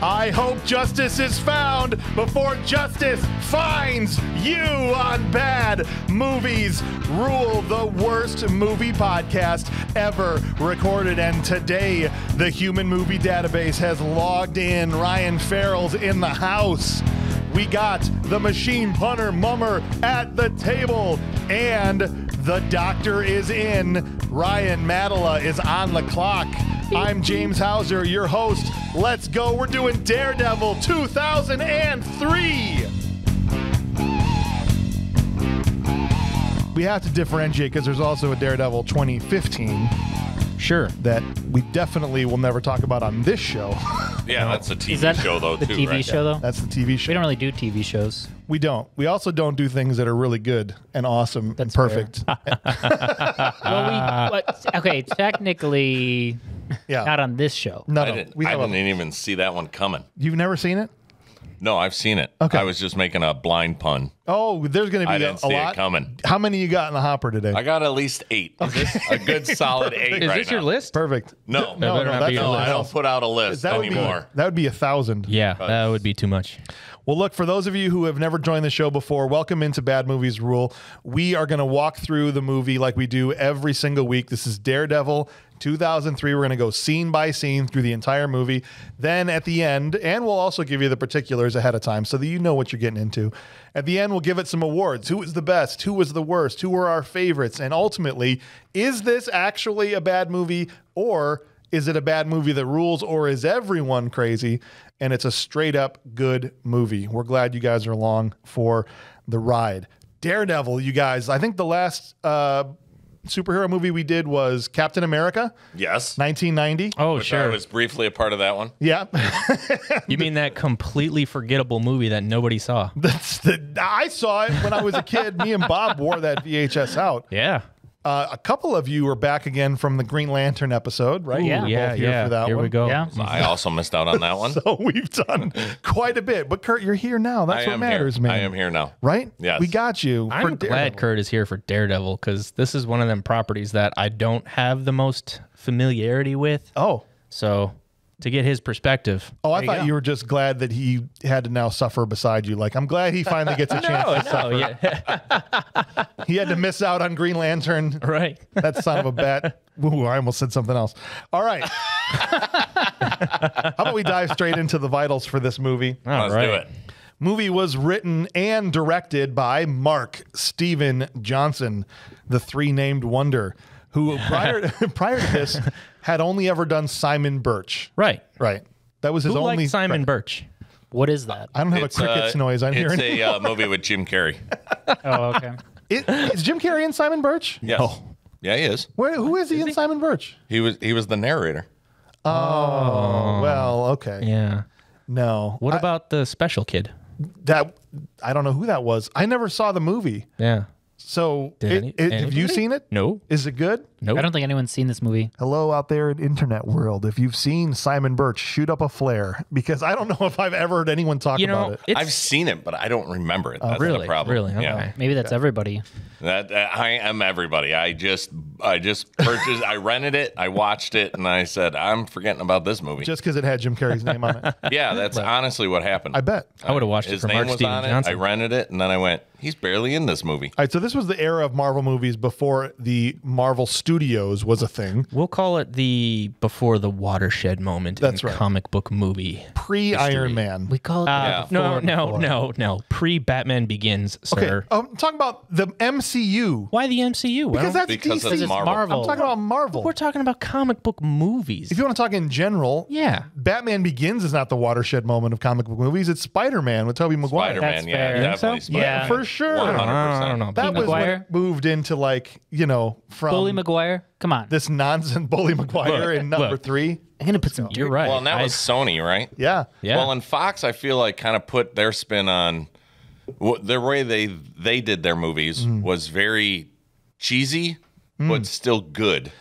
I hope justice is found before justice finds you on Bad Movies Rule, the worst movie podcast ever recorded. And today, the Human Movie Database has logged in. Ryan Farrell's in the house. We got the machine punter mummer at the table, and the doctor is in. Ryan Madela is on the clock. I'm James Hauser, your host. Let's go. We're doing Daredevil 2003. We have to differentiate because there's also a Daredevil 2015 Sure. that we definitely will never talk about on this show. Yeah, that's a TV Is that show though the too, TV right? show though? That's the TV show. we don't really do TV shows. We don't. We also don't do things that are really good and awesome and That's fair. perfect. Well, we but, okay, technically Yeah. not on this show. no, I no. didn't. We I have didn't a, even see that one coming. you've never seen it? No, I've seen it. Okay. I was just making a blind pun. Oh, there's going to be I a, didn't a see lot. it coming. How many you got in the hopper today? I got at least eight. a good solid eight Is right this your now. list? Perfect. No, no, better no, not that's be your no, not I don't put out a list That would anymore. be that would be a thousand. Yeah, that would be too much. Well, look, for those of you who have never joined the show before, welcome into Bad Movies Rule. We are going to walk through the movie like we do every single week. This is Daredevil 2003. We're going to go scene by scene through the entire movie. Then at the end, and we'll also give you the particulars ahead of time so that you know what you're getting into. At the end, we'll give it some awards. Who was the best? Who was the worst? Who were our favorites? And ultimately, is this actually a bad movie or is it a bad movie that rules or is everyone crazy? And it's a straight up good movie. We're glad you guys are along for the ride. Daredevil, you guys. I think the last uh, superhero movie we did was Captain America, Yes. 1990. Oh, Which I was briefly a part of that one. Yeah, You mean that completely forgettable movie that nobody saw? that's the. I saw it when I was a kid. Me and Bob wore that VHS out. Yeah. Uh, a couple of you are back again from the Green Lantern episode, right? yeah. You Yeah, here yeah. For that Here one. we go. Yeah. I also missed out on that one. So we've done quite a bit. But Kurt, you're here now. That's I what matters, here. man. I am here now. Right? Yes. We got you. I'm for glad Daredevil. Kurt is here for Daredevil because this is one of them properties that I don't have the most familiarity with. Oh. So to get his perspective. Oh, I There you thought go. you were just glad that he had to now suffer beside you. Like, I'm glad he finally gets a chance. to Oh, yeah. He had to miss out on Green Lantern. right. That son of a bat. Ooh, I almost said something else. All right. How about we dive straight into the vitals for this movie? All Let's right. do it. Movie was written and directed by Mark Steven Johnson, the three named wonder, who prior prior to this had only ever done Simon Birch. Right. Right. That was his Who only liked Simon Birch? What is that? I don't have It's, a crickets uh, noise. I'm it's hearing. a uh, movie with Jim Carrey. Oh, okay. It, is Jim Carrey in Simon Birch? Yes. Yeah, he is. Where, who is he in Simon Birch? He was he was the narrator. Oh, well, okay. Yeah. No. What I- about the special kid? that? I don't know who that was. I never saw the movie. Yeah. So, Did it- any- it- have you anybody? seen it? No. Is it good? Nope. I don't think anyone's seen this movie. Hello out there in internet world. If you've seen Simon Birch, shoot up a flare because I don't know if I've ever heard anyone talk you about it. I've seen it, but I don't remember it. Oh, that's really, the problem. really. Okay. Yeah. Maybe that's everybody. That, that- I am everybody. I just I just purchased. I rented it. I watched it, and I said I'm forgetting about this movie. Just because it had Jim Carrey's name on it. yeah, that's honestly what happened. I bet. I would have watched His it for name Mark was Steven on Johnson. it. I rented it, and then I went. He's barely in this movie. All right, so this was the era of Marvel movies before the Marvel Studios was a thing. We'll call it the before the watershed moment That's in right. comic book movie. Pre Iron Man. We call it. Uh, Yeah. No, before- no, before. no, no. Pre Batman Begins, sir. Okay, sir. um, talking about the MCU Why the MCU? Because that's Because DC. it's it's Marvel. Marvel. I'm talking about Marvel. we're talking about comic book movies. If you want to talk in general, yeah. Batman Begins is not the watershed moment of comic book movies. It's Spider Man with Tobey Maguire. Spider Man, yeah, fair. definitely. So? Spider-Man. Yeah. For sure. 100%. I don't know. That was when Maguire? it moved into like you know from Bully Maguire. Come on. this nonsense Bully Maguire Look, in number look. three. I'm gonna put some. You're right. Well, and that I- was Sony, right? Yeah, yeah. Well, and Fox, I feel like kind of put their spin on wh- the way they they did their movies Mm. was very cheesy, but still good.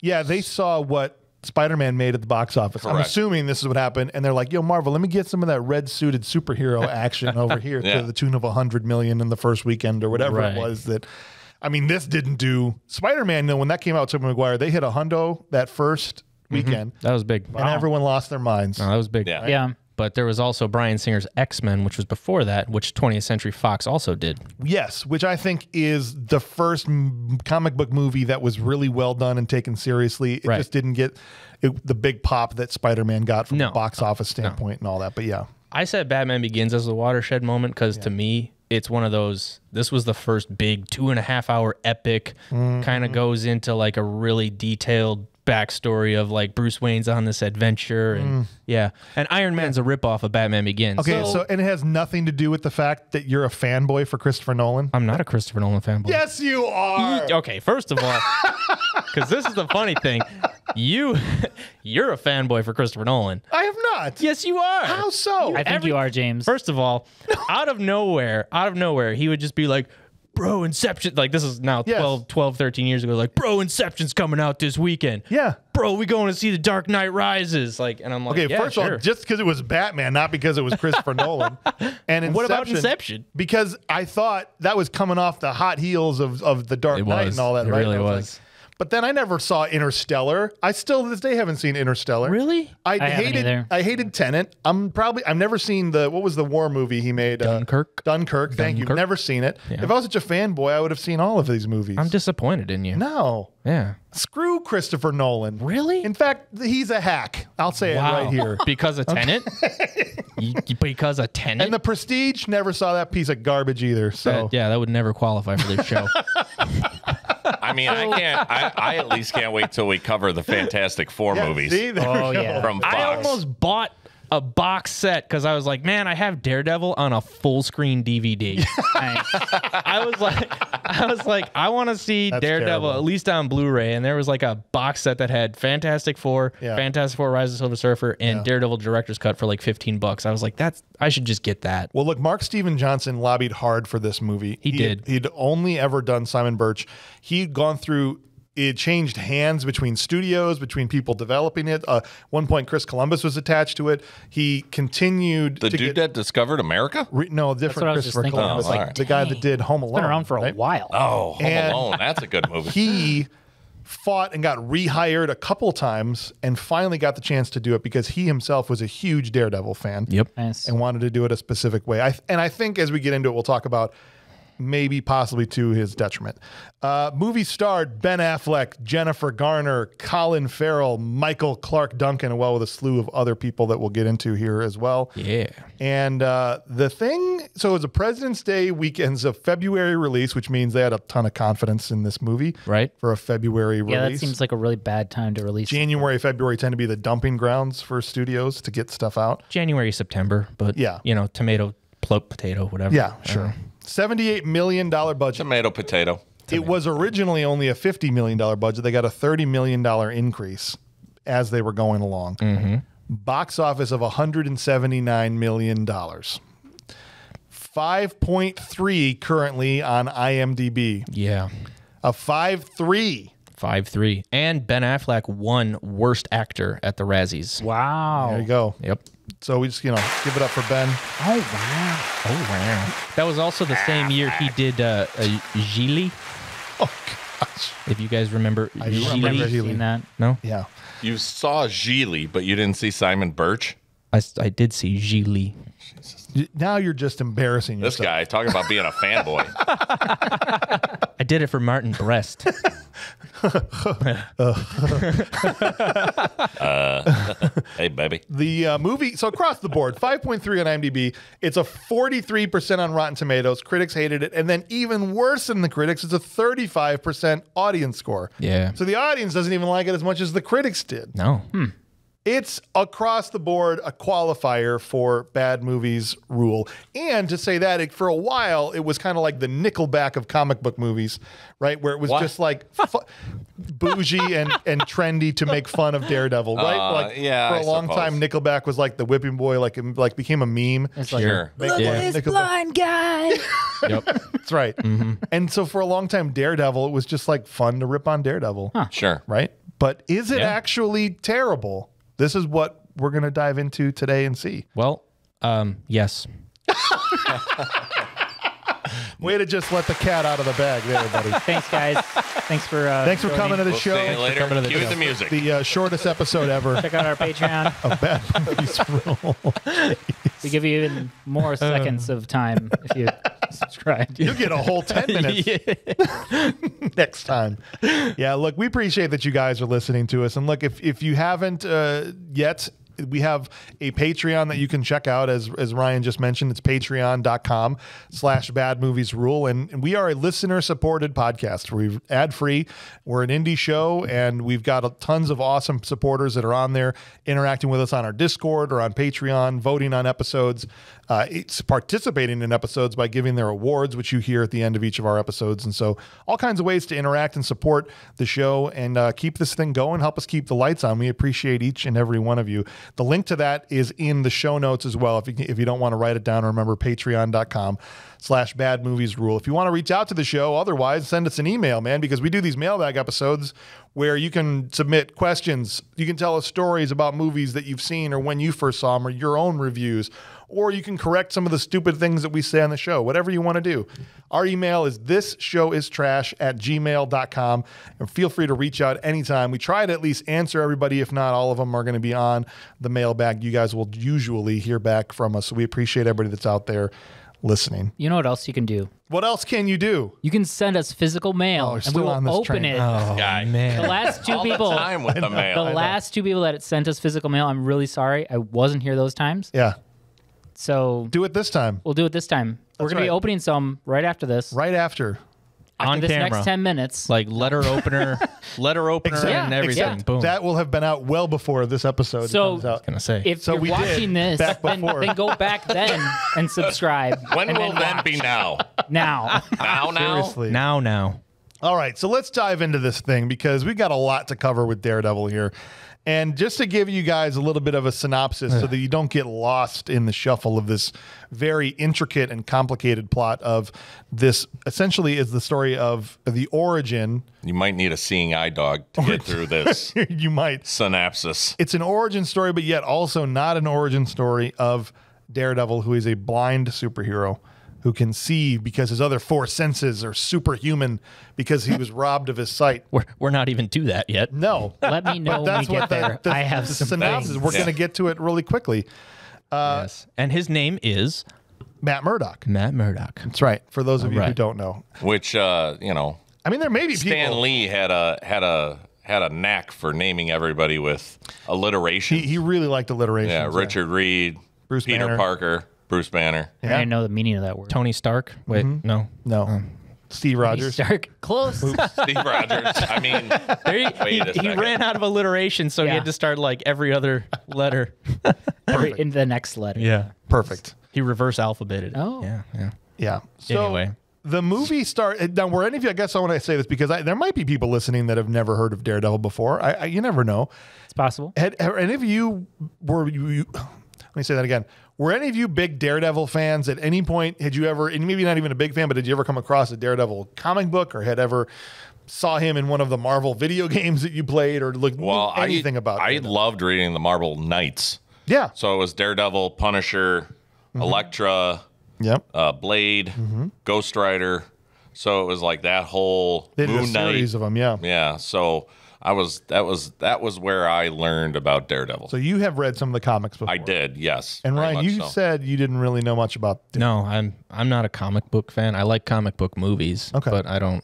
yeah. They saw what Spider Man made at the box office. I'm assuming this is what happened, and they're like, "Yo, Marvel, let me get some of that red suited superhero action over here Yeah. to the tune of a hundred million in the first weekend or whatever Right. it was." That I mean, this didn't do Spider Man. No, when that came out, Tobey Maguire, they hit a hundo that first mm-hmm. weekend, that was big. and everyone lost their minds. No, that was big. Yeah. Yeah. But there was also Bryan Singer's X Men, which was before that, which 20th Century Fox also did. Yes, which I think is the first m- comic book movie that was really well done and taken seriously. It Right. just didn't get it, the big pop that Spider Man got from No. a box office standpoint and all that. But yeah, I said Batman Begins as a watershed moment because to me, it's one of those. This was the first big two and a half hour epic, Mm-hmm. kind of goes into like a really detailed backstory of like Bruce Wayne's on this adventure. And yeah. And Iron Man's a ripoff of Batman Begins. Mm. okay. So, and it has nothing to do with the fact that you're a fanboy for Christopher Nolan. I'm not a Christopher Nolan fanboy. yes, you are. Okay, first of all, because this is the funny thing, you you're a fanboy for Christopher Nolan. I have not. Yes, you are. How so? I think Every- you are, James. First of all, out of nowhere, out of nowhere, he would just be like, Bro, Inception. Like, this is now Yes. 12, 12, 13 years ago. Like, Bro, Inception's coming out this weekend. yeah. Bro, we going to see The Dark Knight Rises. Like, and I'm like, Okay, yeah, first of all, just because it was Batman, not because it was Christopher Nolan. And Inception, What about Inception? Because I thought that was coming off the hot heels of, of the Dark It Knight was. and all that. It right? really And I like- was. But then I never saw Interstellar. I still to this day haven't seen Interstellar. Really? I, I hated. either. I hated Tenet. I'm probably. I've never seen the. What was the war movie he made? uh, Dunkirk? Dunkirk. Thank you. Never seen it. If I was such a fanboy, I would have seen all of these movies. I'm disappointed in you. no. Yeah. Screw Christopher Nolan. Really? In fact, he's a hack. I'll say it right here. because of Tenet? You- you- because of Tenet? And the Prestige never saw that piece of garbage either. So That- yeah, that would never qualify for this show. I mean, I oh. can't. I, I at least can't wait till we cover the Fantastic Four Yeah, movies see? There Oh, yeah. from Fox. I almost bought a box set because I was like, man, I have Daredevil on a full screen DVD. I was like, I was like, I want to see That's Daredevil terrible. at least on Blu-ray, and there was like a box set that had Fantastic Four, Yeah. Fantastic Four: Rise of the Silver Surfer, and Daredevil Director's Cut for like fifteen bucks. I was like, that's I should just get that. Well, look, Mark Steven Johnson lobbied hard for this movie. He did. He'd only ever done Simon Birch. He'd gone through. It changed hands between studios, between people developing it. Uh, one point, Chris Columbus was attached to it. He continued the to dude get, that discovered America. re, no different what I was just Christopher. Columbus, Oh, like alright. the guy that did Home Alone. Been around for a right? while. Oh, Home And- Alone. That's a good movie. he fought and got rehired a couple times and finally got the chance to do it because he himself was a huge Daredevil fan. Yep. Nice. and wanted to do it a specific way. I, and I think as we get into it, we'll talk about maybe possibly to his detriment. Uh, movie starred Ben Affleck, Jennifer Garner, Colin Farrell, Michael Clarke Duncan, well with a slew of other people that we'll get into here as well. Yeah. And uh, the thing, so it was a President's Day weekend's a February release, which means they had a ton of confidence in this movie, Right. For a February release. yeah, that seems like a really bad time to release. January, February tend to be the dumping grounds for studios to get stuff out. January, September, but Yeah. you know, tomato, plo- potato, whatever. Yeah, sure. $78 million budget. Tomato, potato. It was originally only a $50 million budget. They got a $30 million increase as they were going along. Mm-hmm. Box office of $179 million. 5.3 currently on IMDb. Yeah. A 5.3. Five three, and Ben Affleck won Worst Actor at the Razzies. Wow. There you go. Yep. So we just, you know, give it up for Ben. Oh wow. Oh wow. That was also the same year he did uh, uh Gigli. Oh, gosh. If you guys remember, I do Gigli. remember Seen that? No, Yeah. You saw Gigli, but you didn't see Simon Birch. I, I did see Gigli. Now you're just embarrassing yourself. This guy talking about being a fanboy. I did it for Martin Brest. hey, baby. The uh, movie, so across the board, 5.3 on IMDb. It's a 43% on Rotten Tomatoes. Critics hated it. And then even worse than the critics, it's a 35% audience score. Yeah. So the audience doesn't even like it as much as the critics did. No. It's across the board a qualifier for bad movies rule. And to say that, it, for a while, it was kind of like the Nickelback of comic book movies, right? Where it was What? just like fu- bougie and, and trendy to make fun of Daredevil, right? Uh, like yeah, for a I long suppose. time, Nickelback was like the whipping boy, like it, like became a meme. It's like Sure. Make fun Yeah. of Nickelback. guy. Yep. That's right. And so for a long time, Daredevil, it was just like fun to rip on Daredevil, Sure. right? But is it Yeah. actually terrible? This is what we're going to dive into today and see. Well, um, yes. Way to just let the cat out of the bag there, buddy. Thanks, guys. Thanks for uh, Thanks for joining. coming to the We'll show. see you later. coming to the Cue show. the music. The uh, shortest episode ever Check out our Patreon. of Bad Movies Rule. We give you even more seconds of time if you subscribe. You get a whole 10 minutes next time. Yeah, look, we appreciate that you guys are listening to us. And look, if, if you haven't uh, yet, we have a Patreon that you can check out as as Ryan just mentioned. It's patreon.com slash bad movies rule. And, and we are a listener supported podcast. We're ad free. We're an indie show and we've got a, tons of awesome supporters that are on there interacting with us on our Discord or on Patreon, voting on episodes. Uh, it's participating in episodes by giving their awards, which you hear at the end of each of our episodes. And so, all kinds of ways to interact and support the show and uh, keep this thing going, help us keep the lights on. We appreciate each and every one of you. The link to that is in the show notes as well. If you, if you don't want to write it down, remember patreon.com slash bad movies rule. If you want to reach out to the show, otherwise, send us an email, man, because we do these mailbag episodes where you can submit questions. You can tell us stories about movies that you've seen or when you first saw them or your own reviews or you can correct some of the stupid things that we say on the show, whatever you want to do. Our email is this show is trash at gmail.com and feel free to reach out anytime. We try to at least answer everybody. If not, all of them are going to be on the mailbag. You guys will usually hear back from us. So we appreciate everybody that's out there listening. You know what else you can do? What else can you do? You can send us physical mail, Oh, and we will open train. it. Oh Guy. The last two people, the time with the mail. the last two people that sent us physical mail, I'm really sorry. I wasn't here those times. Yeah. So Do it this time, we'll do it this time. We're That's going to be right. opening some right after this. right after. After On this camera. next 10 minutes. like letter opener, letter opener, Exactly. and everything. Except Boom. That will have been out well before this episode So- comes out. gonna say. if So you're we did watching this, back then, before. then go back then and subscribe. when and will then then be now? now? Now, now? Seriously. now, now. All right, so let's dive into this thing because we've got a lot to cover with Daredevil here. And just to give you guys a little bit of a synopsis so that you don't get lost in the shuffle of this very intricate and complicated plot of this essentially is the story of the origin. You might need a seeing eye dog to get through this you might. Synopsis. It's an origin story, but yet also not an origin story of Daredevil, who is a blind superhero who can see because his other four senses are superhuman because he was robbed of his sight. We're, we're not even to that yet. No. Let me know when we That's get what the, there. the, I have the some synopsis. things. We're Yeah. going to get to it really quickly. yes. And his name is Matt Murdock. Matt Murdock. That's right. For those of you who don't know, Which uh, you know, I mean, there may be Stan people. Lee had a had a had a knack for naming everybody with alliteration. He, he really liked alliteration. yeah, Richard Reed, Bruce Peter Banner. Parker, Bruce Banner. I didn't know the meaning of that word. Tony Stark. Wait, Mm-hmm. no. No. Steve Rogers. Stark. Close. Steve Rogers. I mean, There he, Wait he, a he second. ran out of alliteration, so he Yeah. had to start like every other letter. Every- in the next letter. yeah. Perfect. He reverse alphabeted. it. Oh. Yeah. Yeah. Yeah. So Anyway. the movie start now. Were any of you? I guess I want to say this because I, there might be people listening that have never heard of Daredevil before. I, I you never know. It's possible. Had, had any of you were you, you? Let me say that again. Were any of you big Daredevil fans at any point? Had you ever, and maybe not even a big fan, but did you ever come across a Daredevil comic book or had ever saw him in one of the Marvel video games that you played or looked well, anything I, about? I Daredevil? loved reading the Marvel Knights. yeah. So it was Daredevil, Punisher, Mm-hmm. Elektra, Yep. uh, Blade, Mm-hmm. Ghost Rider. So it was like that whole They Moon Knight. series of them. Yeah. Yeah. So I was that was that was where I learned about Daredevil. So you have read some of the comics before. I did, yes. And Ryan, you so. said you didn't really know much about. No, I'm I'm not a comic book fan. I like comic book movies, Okay. but I don't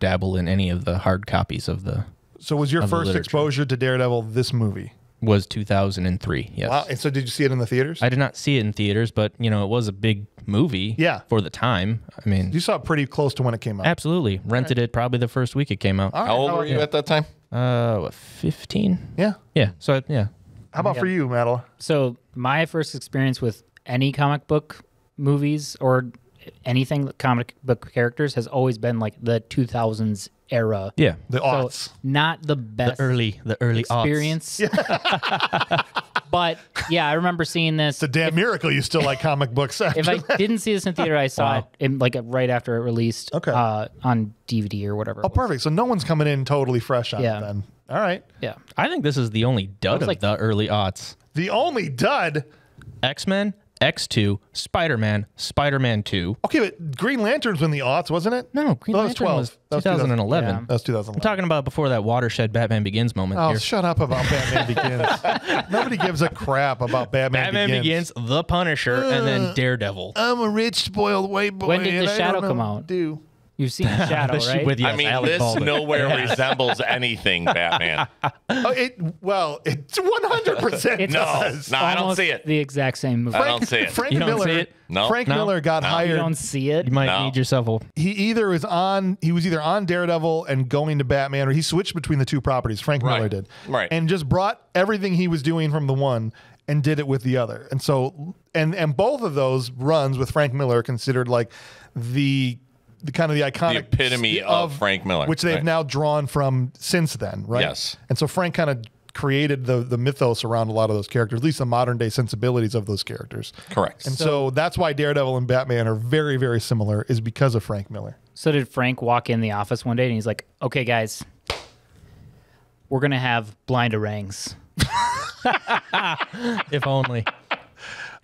dabble in any of the hard copies of the So was your first exposure to Daredevil this movie? was 2003. Yes. Wow. And so did you see it in the theaters? I did not see it in theaters, but you know, it was a big movie Yeah. for the time. I mean, you saw it pretty close to when it came out. absolutely. Rented it probably the first week it came out. All right, How old how were about you at that time? Uh, what, 15? Yeah. Yeah. So yeah. How about for you, Madeline? So my first experience with any comic book movies or anything comic book characters has always been like the 2000s era. Yeah. The So aughts. not the best The early the early aughts. experience. but yeah, I remember seeing this. It's a damn miracle you still like comic books. After if I that. didn't see this in theater, I saw it in, like right after it released. Okay. Uh, on DVD or whatever. oh, perfect. So no one's coming in totally fresh on Yeah. it then. All right. Yeah. I think this is the only dud of like- the early aughts. The only dud. X Men, X2, Spider Man, Spider Man 2. Okay, but Green Lantern's in the aughts, wasn't it? No, Green Well, Lantern 12. was was 2011. Yeah. That was 2011. I'm talking about before that watershed Batman Begins moment Oh, here. shut up about Batman Begins. Nobody gives a crap about Batman, Batman Begins. Begins, The Punisher, and then Daredevil. I'm a rich, spoiled white boy. When did The Shadow come out? Do You've seen Shadow, She- right? with- I mean, Alec this Baldwin. nowhere resembles anything Batman. oh, it well, it's 100 percent It's does. No, I don't see it. The exact same movie. I don't see it. Frank You Miller. it? No. Frank No. Miller got No. you hired. don't see it. You might No. need yourself a. he either was on he was either on Daredevil and going to Batman or he switched between the two properties. Frank Right. Miller did. Right. And just brought everything he was doing from the one and did it with the other. And so and and both of those runs with Frank Miller considered like the the kind of the iconic epitome of Frank Miller, which they've right. now drawn from since then, right? Yes. And so Frank kind of created the the mythos around a lot of those characters, at least the modern day sensibilities of those characters. Correct. And so, that's why Daredevil and Batman are very, very similar, is because of Frank Miller. So did Frank walk in the office one day and he's like, "Okay, guys, we're gonna have blind orangs." If only.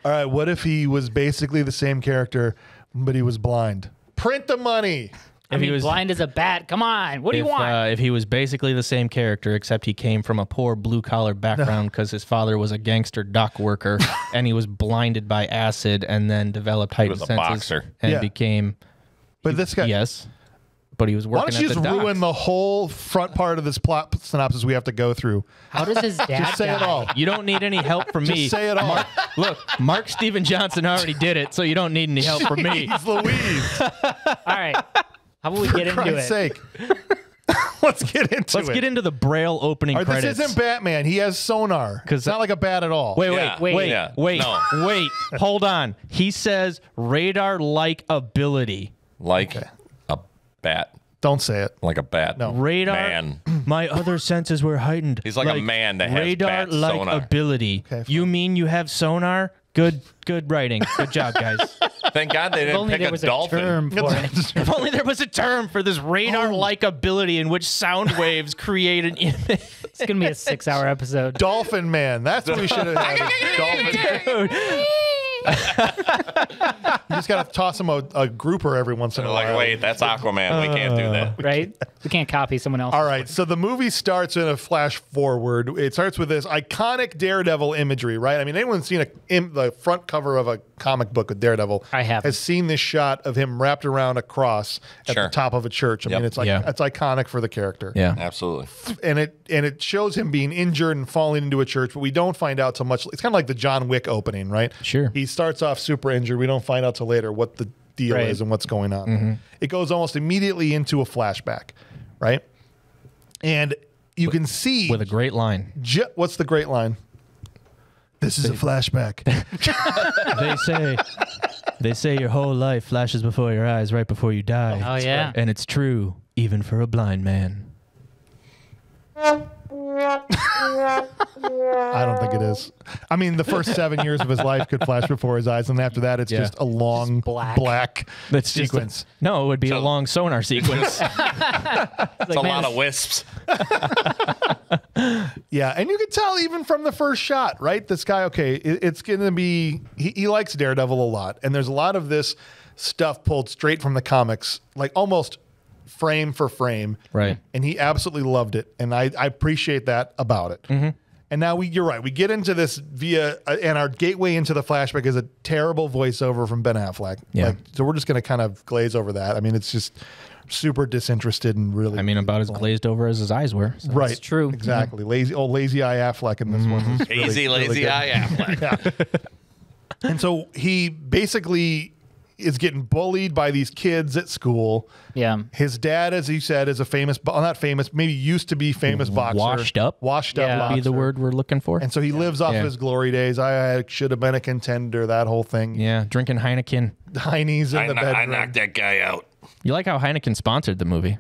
All right, what if he was basically the same character, but he was blind? Print the money. I If he was- blind as a bat. Come on, what do if, you want? Uh, if he was basically the same character, except he came from a poor blue collar background because his father was a gangster dock worker and he was blinded by acid and then developed heightened was senses boxer. and Yeah. became But this guy, yes, but he was why working don't you at just docks. ruin the whole front part of this plot synopsis we have to go through? How does his dad Just say it all. You don't need any help from me. Just say it all. Mark, look, Mark Steven Johnson already did it, so you don't need any help from me. Jeez Louise, All right, how about we for get into Christ's it? sake. Let's get into it. Let's it. get into the Braille opening All right, credits. this isn't Batman. He has sonar. 'Cause it's not like a bat at all. Wait, wait, Yeah. wait, wait, Yeah. wait, No. wait. Hold on. He says radar-like ability. like a bat. Don't say it. Like a bat. No. Radar. Man. My other senses were heightened. He's like a man that has bat radar-like sonar. ability. Okay, you mean you have sonar? Good, good writing. Good job, guys. Thank God they didn't only pick there a was dolphin. a term for it. if only there was a term for this radar-like oh. ability in which sound waves create an image. It's gonna be a six-hour episode. Dolphin Man. That's what we should have. Dolphin. Dude. You just got to toss him a, a grouper every once in a They're while. like, wait, that's Aquaman. We can't do that. right? We can't copy someone else. All right, so the movie starts in a flash forward. It starts with this iconic Daredevil imagery, right? I mean, anyone seen a, in the front cover of a comic book with Daredevil I have. has seen this shot of him wrapped around a cross at Sure. the top of a church. I Yep. mean, it's like Yeah. it's iconic for the character. Yeah. Absolutely. and it and it shows him being injured and falling into a church, but we don't find out till much. It's kind of like the John Wick opening, right? Sure. He starts off super injured. We don't find out till later what the deal Right. is and what's going on. Mm-hmm. It goes almost immediately into a flashback, right? And you can see With a great line. ju- what's the great line? This is a flashback. they say they say your whole life flashes before your eyes right before you die. Oh yeah. And it's true, even for a blind man. I don't think it is. I mean, the first seven years of his life could flash before his eyes, and after that, it's Yeah. just a long black. black That's just a- sequence. no, it would be a long sonar sequence. It's a lot of wisps. Yeah, and you can tell even from the first shot, right? This guy, okay, it, it's going to be, he, he likes Daredevil a lot. And there's a lot of this stuff pulled straight from the comics, like almost frame for frame. Right. And he absolutely loved it. And I, I appreciate that about it. Mm-hmm. And now we, you're right. We get into this via, uh, and our gateway into the flashback is a terrible voiceover from Ben Affleck. Yeah. Like, so we're just going to kind of glaze over that. I mean, it's just super disinterested and really. I mean, about as glazed over as his eyes were. so. right. true. Exactly. Lazy, old lazy eye Affleck in this one. is really- Easy, really lazy good. eye Affleck. And so he basically is getting bullied by these kids at school. Yeah. His dad, as he said, is a famous, well, not famous, maybe used to be famous boxer. Washed up? Washed Yeah. up Be the word we're looking for. And so he lives off Yeah. his glory days. I, I should have been a contender, that whole thing. yeah, drinking Heineken. Heine's in I, the kno- I knocked that guy out. You like how Heineken sponsored the movie?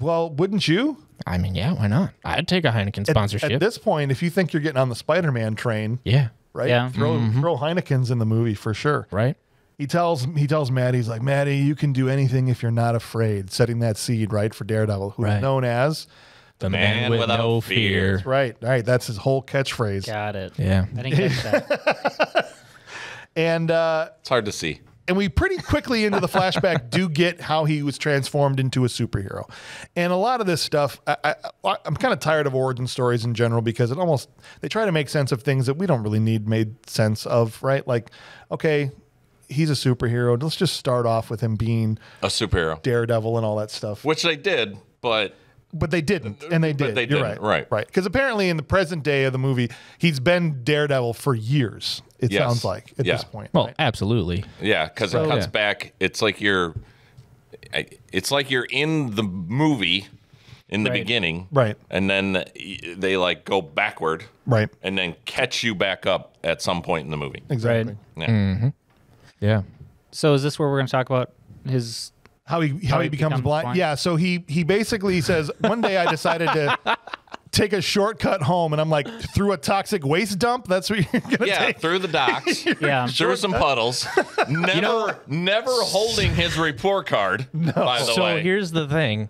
well, wouldn't you? I mean, yeah, why not? I'd take a Heineken sponsorship. At, this point, if you think you're getting on the Spider-Man train, yeah, right? Yeah. Throw mm-hmm. throw Heineken's in the movie for sure. right. He tells he tells Maddie, he's like, Maddie, you can do anything if you're not afraid. Setting that seed right for Daredevil, who's Right. known as The man man, with without no fear. fear. right. All right, that's his whole catchphrase. Got it. Yeah. I didn't catch that. And uh, It's hard to see. and we pretty quickly into the flashback do get how he was transformed into a superhero and a lot of this stuff I, I, i'm kind of tired of origin stories in general because it almost they try to make sense of things that we don't really need made sense of right like okay he's a superhero let's just start off with him being A superhero, daredevil and all that stuff which they did, but but they didn't and they But did they you're didn't, right right. right because apparently in the present day of the movie he's been daredevil for years it Yes. sounds like at Yeah. this point Well, right? absolutely. yeah, because So- it cuts Yeah. back. It's like you're, it's like you're in the movie in the Right. beginning, Right. And then they like go backward, right and then catch you back up at some point in the movie. exactly Right. Yeah. Mm-hmm. Yeah. So is this where we're going to talk about his? how he how, he, becomes, blind. Yeah, so he he basically says one day I decided to take a shortcut home, and I'm like through a toxic waste dump. That's what you're gonna Yeah, take. through the docks, Yeah. through some puddles. Never, never holding his report card. By the So way, here's the thing.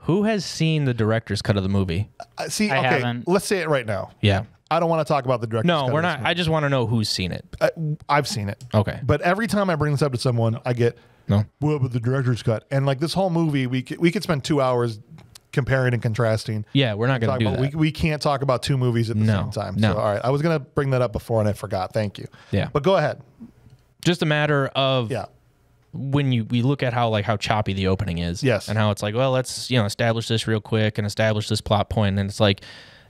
Who has seen the director's cut of the movie? Uh, See, I okay, haven't. let's say it right now. Yeah. I don't want to talk about the director. No, we're not. I just want to know who's seen it. Uh, I've seen it. Okay. But every time I bring this up to someone, I get No. well, but the director's cut, and like this whole movie, we could, we could spend two hours comparing and contrasting. Yeah, we're not going to do about, that. we, we can't talk about two movies at the No, same time. no. So, all right. I was going to bring that up before and I forgot. Thank you. Yeah. But go ahead. Just a matter of Yeah. when you we look at how like how choppy the opening is. Yes. And how it's like, well, let's, you know, establish this real quick and establish this plot. And it's like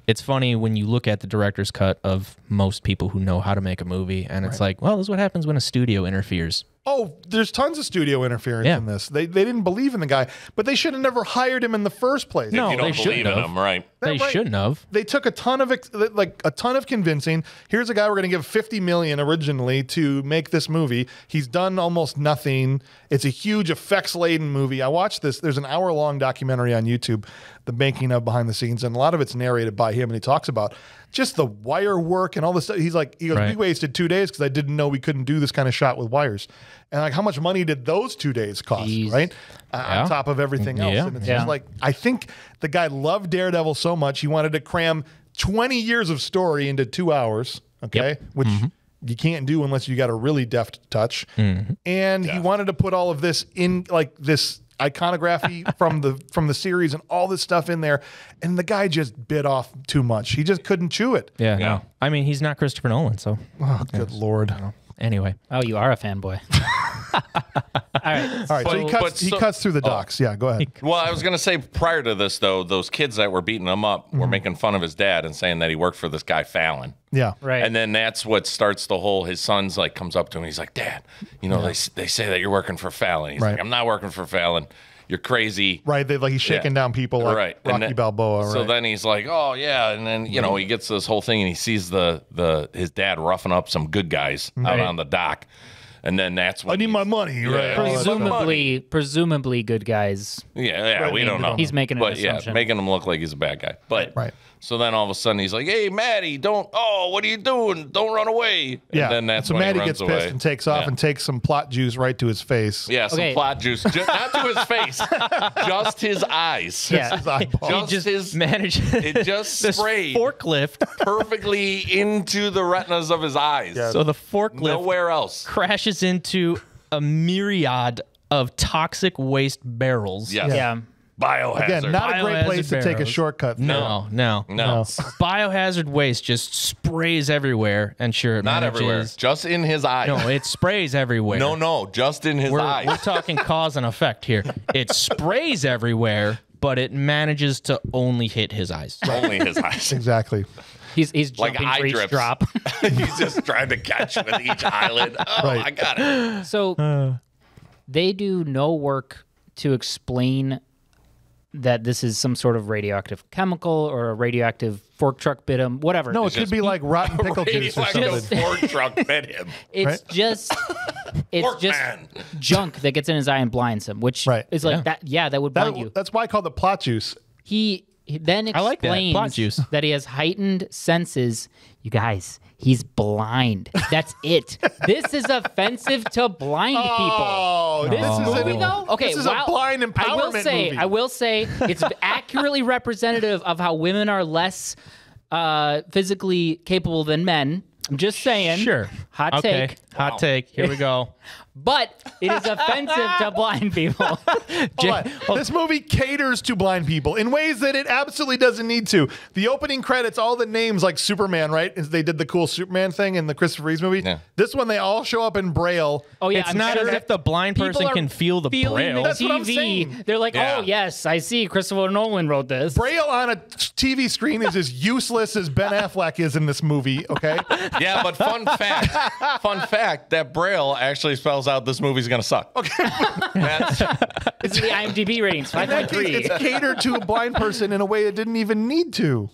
it's funny when you look at the director's cut of most people who know how to make a movie and it's like, well, this is what happens when a studio interferes. Oh, there's tons of studio interference Yeah. in this. They they didn't believe in the guy, but they should have never hired him in the first place. No. you don't they believe shouldn't in have. him, right? They right. shouldn't have. They took a ton of like a ton of convincing. Here's a guy we're going to give 50 million originally to make this movie. He's done almost nothing. It's a huge effects laden movie. I watched this. There's an hour long documentary on YouTube, the making of behind the scenes, and a lot of it's narrated by him, and he talks about just the wire work and all this stuff. He's like, he goes, we wasted two days because I didn't know we couldn't do this kind of shot with wires. And like, how much money did those two days cost? Jeez. Right, uh, Yeah. on top of everything mm, else. Yeah. And it's Yeah. just like I think the guy loved Daredevil so much he wanted to cram 20 years of story into two hours. Okay, which mm-hmm. you can't do unless you got a really deft touch. Mm-hmm. And he wanted to put all of this in like this iconography from the from the series and all this stuff in there. And the guy just bit off too much. He just couldn't chew it. Yeah, Yeah. no. I mean, he's not Christopher Nolan, so. Oh good lord anyway. Oh, you are a fanboy. All right. all right so he cuts but he cuts through the oh. docks yeah go ahead Well, I was going to say prior to this, though, those kids that were beating him up were mm-hmm. making fun of his dad and saying that he worked for this guy Fallon. yeah Right. And then that's what starts the whole. His son's like comes up to him. He's like, "Dad, you know they they say that you're working for Fallon." He's Right. like, "I'm not working for Fallon. You're crazy." right they like he's shaking Yeah. down people like right. And Rocky then- Balboa So then he's like, "Oh yeah," and then you know he gets this whole thing and he sees the the his dad roughing up some good guys out on the dock, and then that's when I need my money right all that stuff. presumably, presumably good guys. Yeah, yeah, we don't know. He's making an but yeah, making him look like he's a bad guy. But Right. So then all of a sudden he's like, "Hey, Maddie, don't! Oh, what are you doing? Don't run away!" And yeah then that's so when Maddie he runs gets away. pissed and takes off Yeah. and takes some plot juice right to his face yeah, some Okay. plot juice, Ju- not to his face, just his eyes. Yeah. his eyeball. just, Just his manage it just this sprayed forklift. perfectly into the retinas of his eyes. so the forklift Nowhere else. crashes into a myriad of toxic waste barrels. Yes. Yeah. Biohazard. Again, not a great Biohazard place to take a barrels. shortcut. through. No, no, no, Biohazard waste just sprays everywhere, and sure, it not manages- everywhere. Just in his eyes. No, it sprays everywhere. no, no, just in his we're, eyes. we're talking cause and effect here. It sprays everywhere, but it manages to only hit his eyes. Only his eyes. Exactly. He's he's Like jumping eye for each drips. drop. He's just trying to catch with each eyelid. Oh, Right. I got it. So uh. they do no work to explain that this is some sort of radioactive chemical or a radioactive fork truck bit him, whatever. No, it could be like rotten pickle juice or Radioactive something. fork truck bit him. it's right? just it's Fork just man. junk that gets in his eye and blinds him, which Right. is like Yeah. that. Yeah, that would blind you. That's why I call it plot juice. He, he then I like that. explains Plot juice. that he has heightened senses. You guys, he's blind. That's it. this is offensive to blind people. Oh, this is movie an- though? Okay, this is while- a blind empowerment I will say, movie. I will say, it's accurately representative of how women are less uh, physically capable than men. I'm just saying. Sure. Hot okay. take. Hot take. Here we go. But it is offensive to blind people. Hold on. This movie caters to blind people in ways that it absolutely doesn't need to. The opening credits, all the names like Superman, right? They did the cool Superman thing in the Christopher Reeves movie. Yeah. This one, they all show up in Braille. Oh yeah, it's I'm not sure as if the blind person can feel the feeling braille. The That's what I'm TV. saying. They're like, oh, Yeah. oh yes, I see. Christopher Nolan wrote this. Braille on a TV screen is as useless as Ben Affleck is in this movie. Okay, Yeah, but fun fact, fun fact, that Braille actually spells out this movie's gonna suck. Okay, That's, This the IMDb ratings, five in that point case, three. it's catered to a blind person in a way it didn't even need to,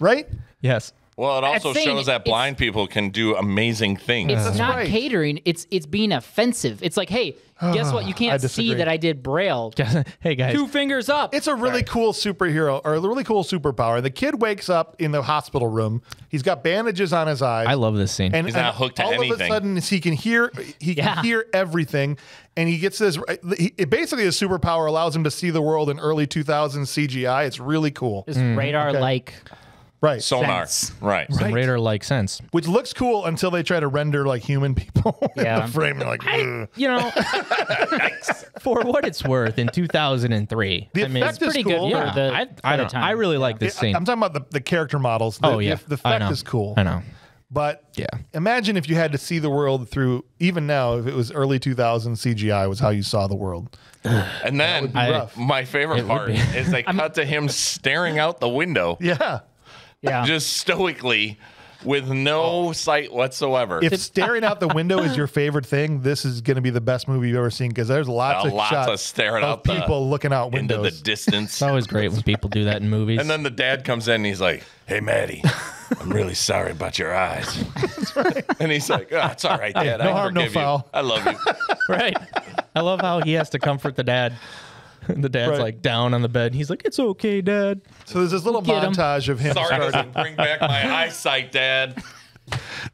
right? Yes. well, it also saying shows that blind people can do amazing things. It's not right. catering. It's it's being offensive. It's like, hey, guess what? You can't see disagree. that I did braille. hey guys. Two fingers up. It's a really cool superhero or a really cool superpower. The kid wakes up in the hospital room. He's got bandages on his eyes. I love this scene. and, He's and not hooked to all of a anything. sudden he can hear he can Yeah. hear everything and he gets this he, it basically his superpower allows him to see the world in early 2000s cgi it's really cool this mm. radar like right Sonar, sense. right? Some radar like sense. which looks cool until they try to render like human people in Yeah. the frame You're like "Ugh." You know, for what it's worth, in 2003, The I mean, effect it's is pretty good cool. for yeah, the- I, for I the don't. time. I really like this scene. i'm talking about the, the character models the, oh yeah, the, the I effect know. is cool I know. but Yeah. imagine if you had to see the world through even now if it was early 2000 cgi was how you saw the world And then be rough. my favorite part is they cut to him staring out the window, yeah yeah. just stoically, with no sight whatsoever. if staring out the window is your favorite thing, this is going to be the best movie you've ever seen because there's lots Uh, of lots shots of staring of out the- people looking out windows into the distance. It's always great when people do that in movies. And then the dad comes in and he's like, Hey, Maddie, I'm really sorry about your eyes. And he's like, oh, It's all right, Dad. No I harm, no forgive you. foul." I love you. right. I love how he has to comfort the dad. The dad's Right. like down on the bed. He's like, "It's okay, dad." so there's this little Get 'em. montage of him. Sorry starting, doesn't bring back my eyesight, Dad.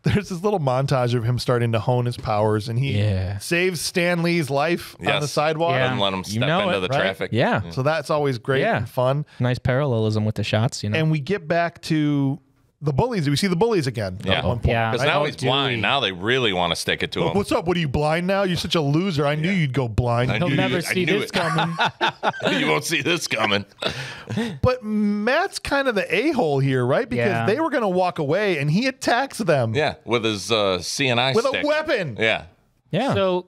there's this little montage of him starting to hone his powers, and he Yeah. saves Stan Lee's life on Yes. the sidewalk. Yeah. Doesn't let him step know into it, the right? traffic. Yeah. So that's always great Yeah. and fun. Nice parallelism with the shots, you know. And we get back to the bullies. Do we see the bullies again Yeah. at one point. Yeah. Because now Oh, he's Dewey. blind. Now they really want to stick it to him. What's up? What are you blind now? You're such a loser. I knew you'd go blind. I He'll knew never you- I see knew this it. coming. you won't see this coming. But Matt's kind of the a hole here, right? Because Yeah. they were going to walk away, and he attacks them Yeah, with his uh, CNI with stick. a weapon. Yeah, yeah. So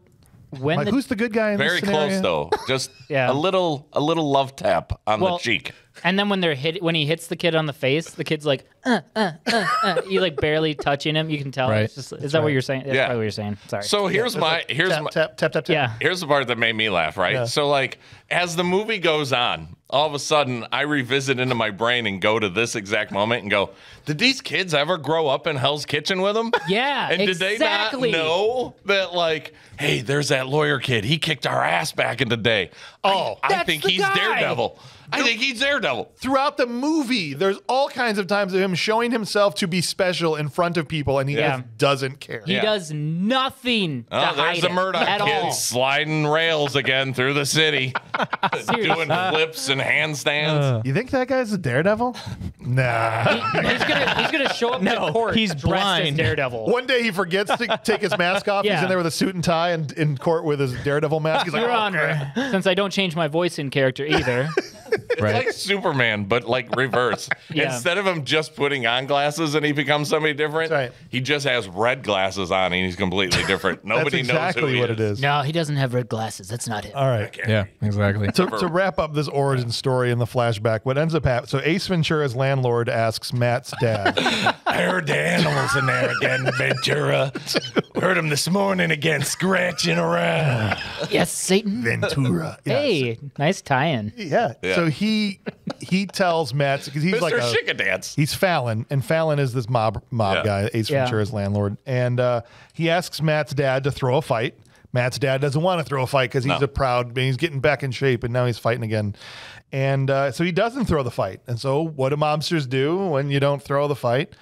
when Like, the who's the good guy in very this scenario? close though. Just Yeah. a little, a little love tap on Well, the cheek. and then when they're hit when he hits the kid on the face, the kid's like, uh, uh, uh, uh. You like barely touching him. You can tell. Right. It's just, is that what you're saying? That's Yeah. probably what you're saying. Sorry. So here's my, here's Tap, my, tap, tap, tap, tap. yeah. here's the part that made me laugh. Right. Yeah. So like, as the movie goes on, all of a sudden I revisit into my brain and go to this exact moment and go, did these kids ever grow up in Hell's Kitchen with them? Yeah, And did exactly. they not know that like, hey, there's that lawyer kid. He kicked our ass back in the day. Oh, I, That's think he's guy. Daredevil. I think he's Daredevil. Throughout the movie, there's all kinds of times of him showing himself to be special in front of people, and he Yeah. just doesn't care. He Yeah. does nothing Oh, hide there's the it Murdock kid all. sliding rails again through the city, doing flips and handstands. You think that guy's a daredevil? Nah. he's gonna he's gonna show up No, to court he's dressed as blind. Daredevil. One day he forgets to take his mask off. He's in there with a suit and tie and in court with his daredevil mask. He's like, Your "Oh, Honor, since I don't change my voice in character either. It's right. like Superman, but like reverse. Yeah. Instead of him just putting on glasses and he becomes somebody different, right. he just has red glasses on and he's completely different. That's Nobody exactly knows who he what is. it is. No, he doesn't have red glasses. That's not him. All right. yeah, exactly. To, to wrap up this origin story in the flashback, what ends up happening? So Ace Ventura's landlord asks Matt's dad, I heard the animals in there again, Ventura. heard them this morning again, scratching around. Yes, Satan. Ventura. Yes. Hey, nice tie-in. Yeah. Yeah. So he he he tells Matt because he's Mr. like a, Shickadance. he's Fallon, and Fallon is this mob mob Yeah. guy, Ace Yeah. Ventura's landlord, and uh, he asks Matt's dad to throw a fight. Matt's dad doesn't want to throw a fight because he's No. a proud. Man. He's getting back in shape, and now he's fighting again. And uh, so he doesn't throw the fight. And so what do mobsters do when you don't throw the fight?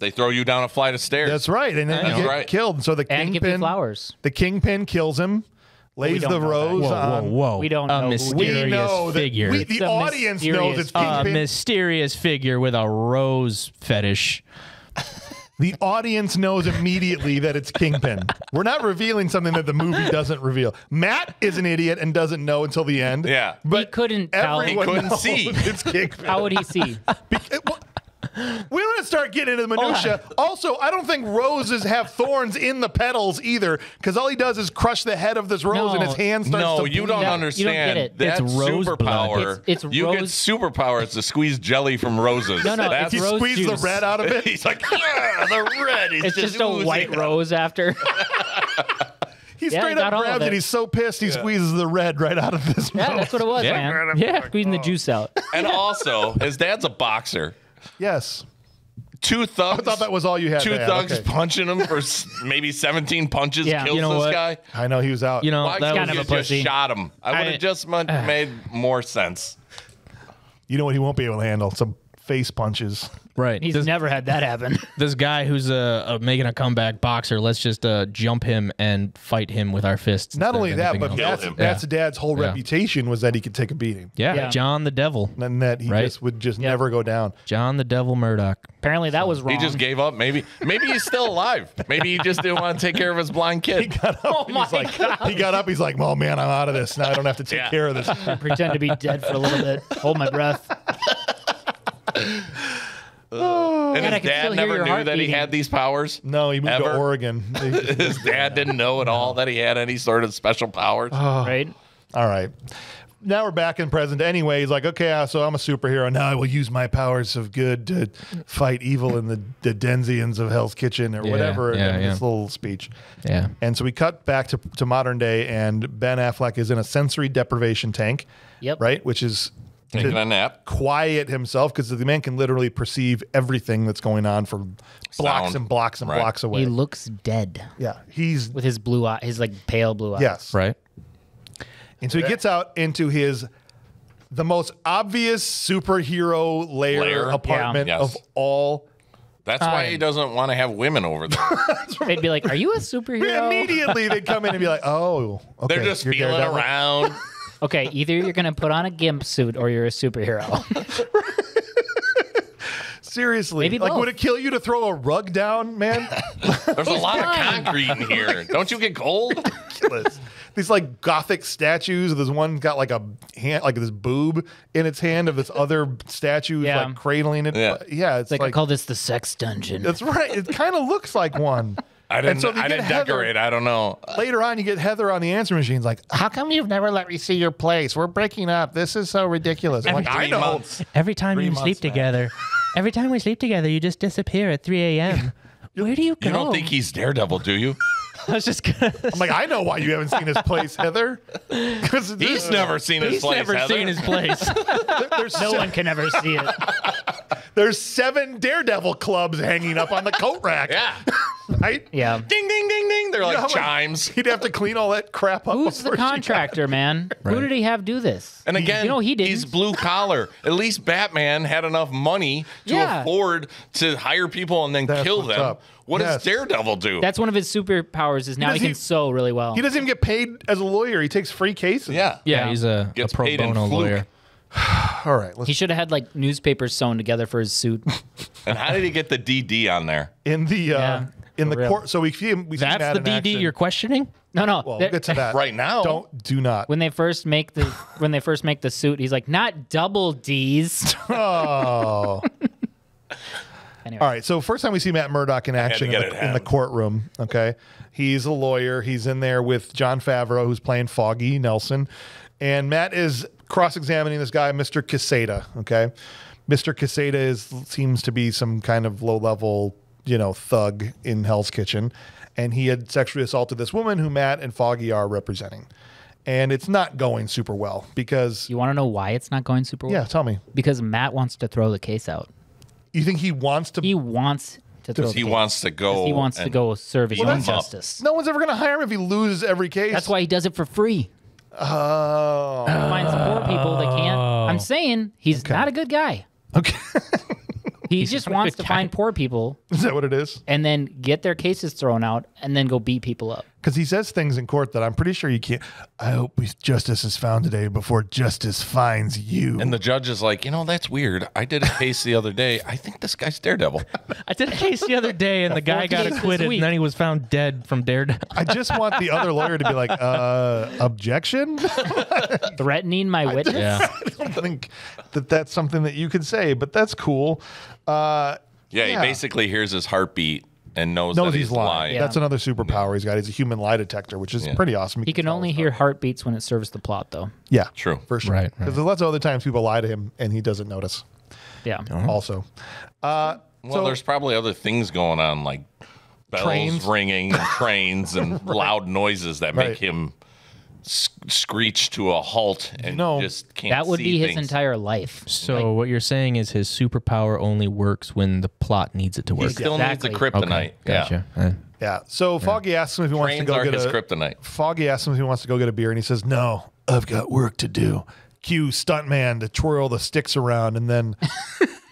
They throw you down a flight of stairs. That's right, and then you That's get right. killed. And so the And give you kingpin, flowers. the kingpin kills him, lays don't the know that. rose Whoa, whoa, on. whoa! We don't a know mysterious We know that figure. we, the It's a audience knows it's mysterious a kingpin. mysterious figure with a rose fetish. The audience knows immediately that it's Kingpin. We're not revealing something that the movie doesn't reveal. Matt is an idiot and doesn't know until the end. Yeah. but couldn't tell. everyone He couldn't see. It's Kingpin. How would he see? Be- it- what- we don't to start getting into the minutia. Also, I don't think roses have thorns in the petals either, because all he does is crush the head of this rose, and his No. hand starts No, to you bleed. don't That- you don't understand. get it. That's It's rose blood. superpower. It's- it's you get rose- superpowers to squeeze jelly from roses. No, no, That's, He it's rose squeezed the red out of it. He's like, "Ah, the red is It's just a white out." rose after. He Yeah, straight he up got all of grabs it. it. He's so pissed he squeezees the red right out of this. Yeah, rose. that's what it was, Yeah. man. Yeah. Squeezing the juice out. And also, his dad's a boxer. Yes. Two thugs. I thought that was all you had. Two to add. thugs Okay. punching him for s- maybe 17 punches Yeah. kills You know this what? guy. I know he was out. You know, Why that can't was, you of a just pussy. shot him? I would have just mon- made more sense. you know what he won't be able to handle? Some face punches. right. He's This, never had that happen. this guy who's uh, uh, making a comeback boxer, let's just uh, jump him and fight him with our fists. Not only that, but that's, Matt's, him. Matt's dad's whole Yeah. reputation was that he could take a beating, yeah, Yeah. John the Devil. and that he Right. just would just never go down. John the Devil Murdock. Apparently, that was wrong. He just gave up. Maybe maybe he's still alive. Maybe he just didn't want to take care of his blind kid. He oh my He's like, god! he got up. He's like, "Oh man, I'm out of this. Now I don't have to take Yeah. care of this." Pretend to be dead for a little bit. Hold my breath. And Man, I his dad never knew heart that he had these powers. No, he moved to Oregon. His dad didn't know at all that he had any sort of special powers. Right? All right. Now we're back in present. Anyway, he's like, okay, uh, so I'm a superhero. Now I will use my powers of good to fight evil in the, the Denzians of Hell's Kitchen or Yeah, whatever. yeah, in yeah. This little speech. Yeah. And so we cut back to, to modern day, and Ben Affleck is in a sensory deprivation tank, Yep. right? Which is Taking a nap. quiet himself because the man can literally perceive everything that's going on for blocks Sound. and blocks and Right. blocks away. He looks dead yeah, he's with his blue eye, his like pale blue eyes. yes, Right. And so he gets out into his the most obvious superhero lair, Lair? apartment Yeah. of all. That's why he doesn't want to have women over there. They'd be like, "Are you a superhero?" Immediately they'd come in and be like, "Oh, okay, They're just you're feeling around. Okay, either you're gonna put on a gimp suit or you're a superhero. Seriously, Maybe like, both. would it kill you to throw a rug down, man? There's a lot fine. of concrete in here. Don't you get cold? Ridiculous. These like gothic statues. This one got like a hand, like this boob in its hand of this other statue, Yeah. like cradling it. Yeah. yeah it's like, like, I call this the sex dungeon. that's right. It kind of looks like one. I And didn't. so you I get didn't Heather- decorate. I don't know. Later on, you get Heather on the answer machine. Like, how come you've never let me see your place? We're breaking up. This is so ridiculous. I'm like, I know. months. Every time Three you months, sleep man. together, every time we sleep together, you just disappear at 3 a.m. Where do you go? You don't think he's Daredevil, do you? I was just gonna. I'm like, I know why you haven't seen his place, Heather. Because He's never seen his He's place. never Heather. seen his place. there's, no se- one can ever see it. there's seven Daredevil clubs hanging up on the coat rack. Yeah. Right? Yeah. Ding ding ding ding. They're You like know how much- chimes. He'd have to clean all that crap up. Who's the before she got- contractor, man? Who did he have do this? And again, you know he didn't. he's blue collar. At least Batman had enough money to Yeah. afford to hire people and then That's kill what's them. up. What Yes. does Daredevil do? That's one of his superpowers. Is now he, does- can sew really well. He doesn't even get paid as a lawyer. He takes free cases. yeah. Yeah, Yeah. he's a, a pro paid in bono fluke. lawyer. All right. Let's, He should have had like newspapers sewn together for his suit. And how did he get the DD on there? in the uh, Yeah, in the real. court. So we see him. We see That's Matt the DD action. you're questioning? No, no. Well, they're- we'll get to that Right now. Don't do not. when they first make the when they first make the suit, he's like, not double D's. Oh. Anyway. All right. So first time we see Matt Murdock in action in the, in the courtroom. Okay, he's a lawyer. He's in there with Jon Favreau, who's playing Foggy Nelson, and Matt is cross-examining this guy, Mr. Quesada. Okay, Mr. Quesada is seems to be some kind of low-level, you know, thug in Hell's Kitchen, and he had sexually assaulted this woman who Matt and Foggy are representing, and it's not going super well because. You want to know why it's not going super well? Yeah, tell me. Because Matt wants to throw the case out. You think he wants to He wants to throw. Because the he case. wants to go. He wants to and- go serve his beat own him up. justice. No one's ever going to hire him if he loses every case. That's why he does it for free. Oh. Finds poor people that can't. I'm saying he's not a good guy. Okay. He just wants to find poor people Is that what it is? and then get their cases thrown out and then go beat people up. Because he says things in court that I'm pretty sure you can't. I hope we- justice is found today before justice finds you. And the judge is like, you know, that's weird. I did a case the other day. I think this guy's Daredevil. I did a case the other day, and the guy got acquitted, and then he was found dead from Daredevil. I just want the other lawyer to be like, uh, objection. Threatening my witness. Yeah. I don't think that that's something that you could say, but that's cool. Uh, Yeah, Yeah. he basically hears his heartbeat and knows, knows that he's he's lying. Yeah. That's another superpower he's got. He's a human lie detector, which is Yeah. pretty awesome. He can tell only hear heartbeats when it serves the plot, though. Yeah, True. for sure. Right, right. Because there's lots of other times people lie to him and he doesn't notice. Yeah. Also, uh, Well, so there's probably other things going on, like bells Trains. ringing, and trains, and loud noises that make Right. him s- screech to a halt and no, just can't. That would see be his things. entire life. So what you're saying is his superpower only works when the plot needs it to work. He work. still Exactly. needs a kryptonite. Gotcha. Uh, yeah. So Foggy asks him if he wants to go are get his a kryptonite. Foggy asks him if he wants to go get a beer, and he says, "No, I've got work to do." Cue stuntman to twirl the sticks around, and then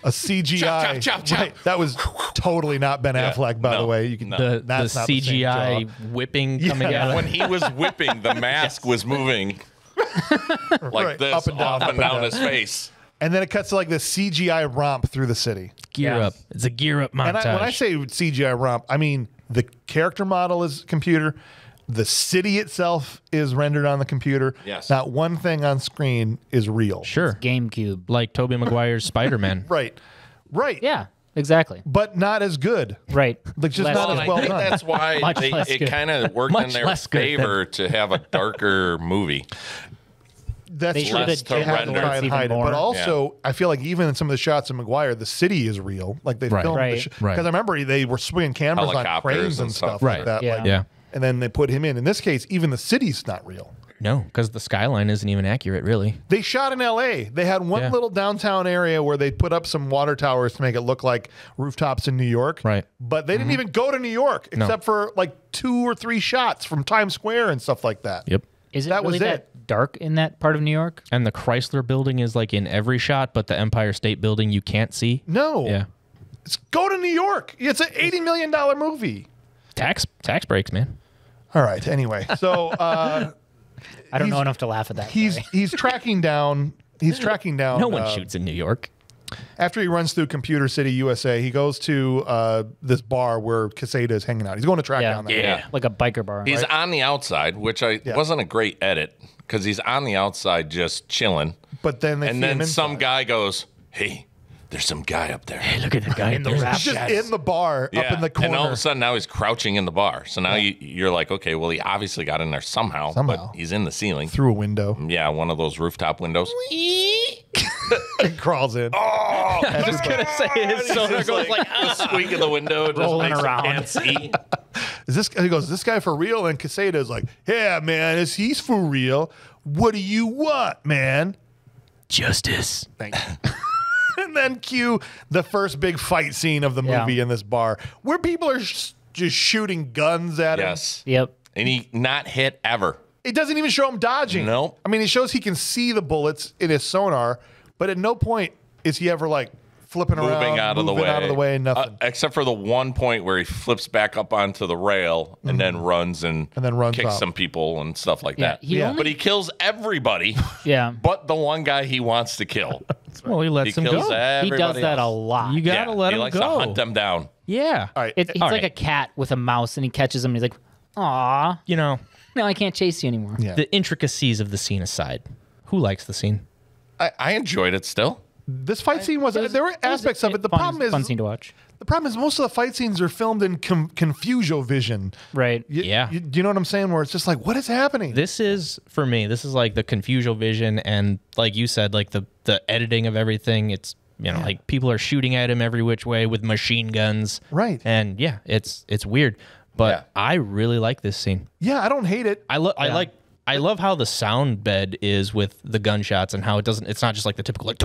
a CGI. Chop, chop, chop, Right, that was totally not Ben Yeah, Affleck, by the way. You can no. the the that's not the same CGI whipping coming Yeah. out. When he was whipping, the mask was moving like Right, this, up and down, off up and and down down. his face. And then it cuts to like the CGI romp through the city. gear Yeah. up. It's a gear up montage. And I, when I say CGI romp, I mean the character model is computer. The city itself is rendered on the computer. Yes. Not one thing on screen is real. sure, GameCube. like Tobey Maguire's Spider Man. Right. Right. Yeah, exactly. But not as good. Right. Like, just Less not Well, as and good. I think done. that's why they, it kind of worked in their less good favor to have a darker movie. That's They true. should Less have to had render. try and even hide it. But also, I feel like even in some of the shots of Maguire, the city is real. Like they Right. filmed Right. because Right. I remember they were swinging cameras on Helicopters cranes and and stuff stuff. like Right. that. Yeah. Like, Yeah. And then they put him in. In this case, even the city's not real. No, because the skyline isn't even accurate, really. They shot in L.A. They had one Yeah. little downtown area where they put up some water towers to make it look like rooftops in New York. Right. But they didn't mm-hmm. even go to New York No. except for like two or three shots from Times Square and stuff like that. Yep. Is it That really was that it. dark in that part of New York? And the Chrysler Building is like in every shot, but the Empire State Building you can't see. No. Yeah. It's, go to New York. It's an eighty million dollar movie. Tax tax breaks, man. All right. Anyway, so uh, I don't know enough to laugh at that. he's sorry. he's tracking down. He's tracking down. No one uh, shoots in New York. After he runs through Computer City, USA, he goes to uh, this bar where Quesada is hanging out. He's going to track yeah, down that. Yeah. like a biker bar. He's right? on the outside, which I Yeah. wasn't a great edit because he's on the outside just chilling. But then they and see then him some guy goes, "Hey, there's some guy up there." Hey, look at the guy in the rap He's just in the bar up in the corner. And all of a sudden now he's crouching in the bar. So now you, you're like, okay, well he obviously got in there somehow, Somehow. but he's in the ceiling. through a window Yeah, one of those rooftop windows. and crawls in. Oh, I was just gonna say his sonar goes like the squeak of the window just Rolling around. can't see. Is this he goes, is this guy for real? And Quesada is like, Yeah, man, is he's for real. What do you want, man? justice. Thank you. and then cue the first big fight scene of the Yeah. movie in this bar where people are sh- just shooting guns at him. Yes. Yep. And he not hit ever. It doesn't even show him dodging. Nope. I mean, it shows he can see the bullets in his sonar, but at no point is he ever like flipping Moving around, out of the way. out of the way, nothing. Uh, except for the one point where he flips back up onto the rail and then runs and, Mm-hmm. And then runs kicks off. some people and stuff like Yeah, that. he Yeah. only- But he kills everybody Yeah. but the one guy he wants to kill. Well, he lets He him kills go. He everybody does that a lot. You gotta Yeah, let he him likes go. to hunt them down. Yeah. All right. It, he's All like right. a cat with a mouse, and he catches him, and he's like, "Aw, You know, no, I can't chase you anymore." Yeah. the intricacies of the scene aside, who likes the scene? I, I enjoyed it still. This fight scene was, It was- there were it was aspects of it. The fun- problem is fun scene to watch. the problem is most of the fight scenes are filmed in com- confusion vision. Right. Y- Yeah. y- do you know what I'm saying? Where it's just like, what is happening? This is for me. This is like the confusion vision, and like you said, like the the editing of everything. It's you know like people are shooting at him every which way with machine guns. Right. And yeah, it's it's weird, but Yeah. I really like this scene. yeah, I don't hate it. I love I like. I love how the sound bed is with the gunshots and how it doesn't. It's not just like the typical like.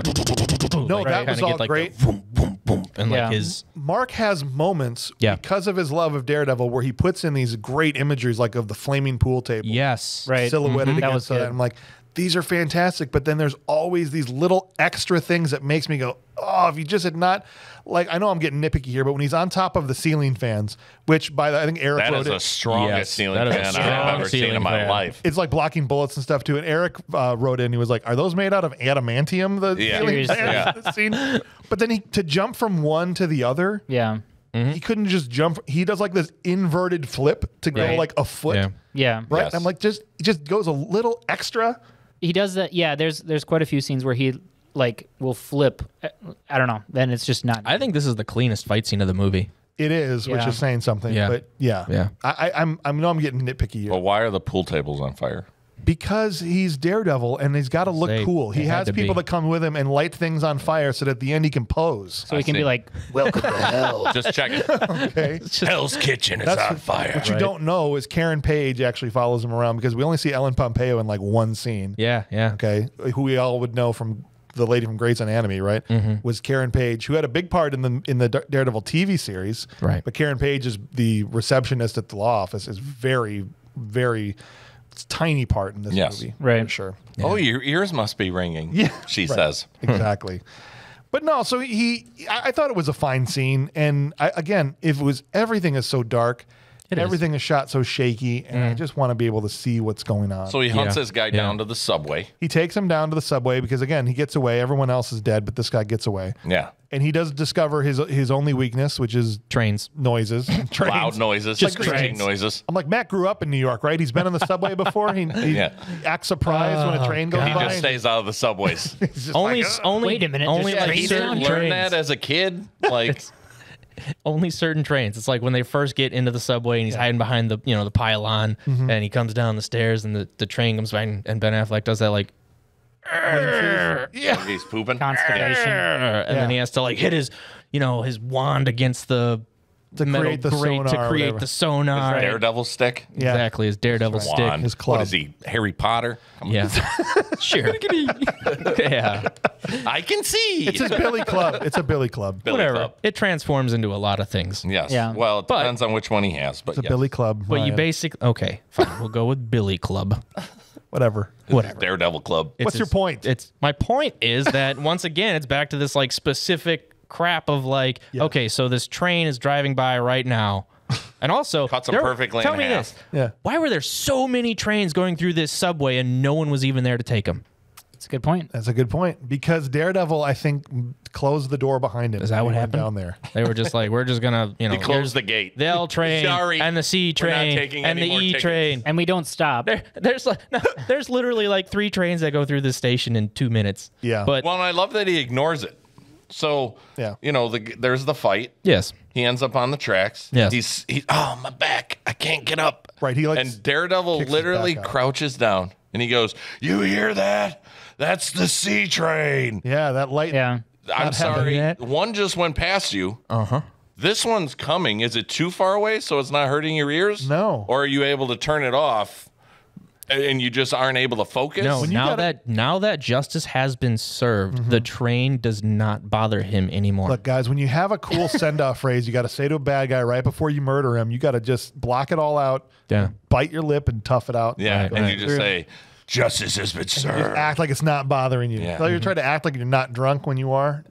No, like, that kinda was all like, great. The boom, boom, boom, and Yeah. like his Mark has moments Yeah. because of his love of Daredevil where he puts in these great imageries like of the flaming pool table. yes, Right. silhouetted Mhm. That against was that. I'm like, these are fantastic, but then there's always these little extra things that makes me go, oh, if you just had not like I know I'm getting nitpicky here, but when he's on top of the ceiling fans, which by the, I think Eric That wrote is it, the strongest Yes, ceiling that is a fan I've strong ever seen ceiling in my fan. life. it's like blocking bullets and stuff too. And Eric uh, wrote in, he was like, "Are those made out of adamantium?" The Yeah. ceiling fans Yeah. in the scene? But then he to jump from one to the other, Yeah. he couldn't just jump. He does like this inverted flip to go like a foot, Yeah. Yeah. right? Yes. I'm like, just he just goes a little extra. He does that. Yeah. There's there's quite a few scenes where he like will flip. uh, I don't know. Then it's just not. I think this is the cleanest fight scene of the movie. It is, which is saying something. Yeah. But yeah, Yeah. I, I, I'm I know I'm getting nitpicky here But why are the pool tables on fire? Because he's Daredevil and he's got to look Say, cool. He has people be. that come with him and light things on fire so that at the end he can pose. so he can see. be like, Welcome to hell. Just check it. Okay. Hell's Kitchen is on fire. What you Right. don't know is Karen Page actually follows him around because we only see Ellen Pompeo in like one scene. Yeah, yeah. Okay, who we all would know from the lady from Grey's Anatomy, right? Mm-hmm. Was Karen Page, who had a big part in the in the Daredevil TV series, Right. But Karen Page is the receptionist at the law office. Is very, very tiny part in this Yes. movie, Right. For sure. Oh, your ears must be ringing. Yeah, She right. says. exactly. But no, so he, I, I thought it was a fine scene, and I, again, if it was everything is so dark, It is. Mm. everything is. shot so shaky, and I just want to be able to see what's going on. So he hunts Yeah. this guy Yeah. down to the subway. he takes him down to the subway because again, he gets away. Everyone else is dead, but this guy gets away, Yeah. and he does discover his his only weakness, which is Trains. noises, trains. Loud noises, Just screeching trains. noises. I'm like Matt grew up in New York, right? He's been on the subway before. He, he Yeah. acts surprised when a train goes He by. just stays out of the subways. he's just Only, like, s- only, Wait a minute, only like trains certain now? Learn that as a kid. Like, only certain trains. It's like when they first get into the subway and he's hiding behind the you know the pylon Mm-hmm. and he comes down the stairs and the, the train comes by and, and Ben Affleck does that like yeah. he's pooping. constipation. and then he has to like hit his you know his wand against the To metal create the grate sonar to create the sonar. Daredevil stick. Yeah. Exactly, his daredevil stick. Wand. His club. What is he? Harry Potter? Come on. Yeah, sure. yeah, I can see. It's his Billy Club. It's a Billy Club. Billy whatever. Club. It transforms into a lot of things. Yes. Yeah. Well, it But- depends on which one he has. But It's a. Billy Club. But you basically okay, fine. We'll go with Billy Club. whatever. Whatever. Daredevil Club. It's What's your point? It's my point is that once again, it's back to this like specific crap of like, okay, so this train is driving by right now, and also Cuts 'em there- perfectly Tell in me half. this: Yeah. why were there so many trains going through this subway and no one was even there to take them? That's a good point. That's a good point because Daredevil, I think, closed the door behind him. Is that when what happened? down there? They were just like, we're just gonna, you know, close the gate. the L train Sorry, and the C we're not train taking and any the more E tickets. train. And we don't stop. There, there's like, no, there's literally like three trains that go through this station in two minutes. Yeah. but Well, and I love that he ignores it. So, Yeah. you know, the, there's the fight. yes, He ends up on the tracks. Yes. He's he, oh my back, I can't get up. Right, he, like, and Daredevil literally crouches down and he goes, "You hear that? That's the C train." Yeah, that light. Yeah. I'm Not sorry, that. one just went past you. uh huh. This one's coming. Is it too far away so it's not hurting your ears? No. Or are you able to turn it off and you just aren't able to focus? No, you now gotta- that now that justice has been served, the mm-hmm. train does not bother him anymore. Look, guys, when you have a cool send off phrase, you got to say to a bad guy right before you murder him, you got to just block it all out, yeah, bite your lip, and tough it out. Yeah, Right, and right. you just say, "Justice has been served." act like it's not bothering you. Yeah. So you're trying to act like you're not drunk when you are.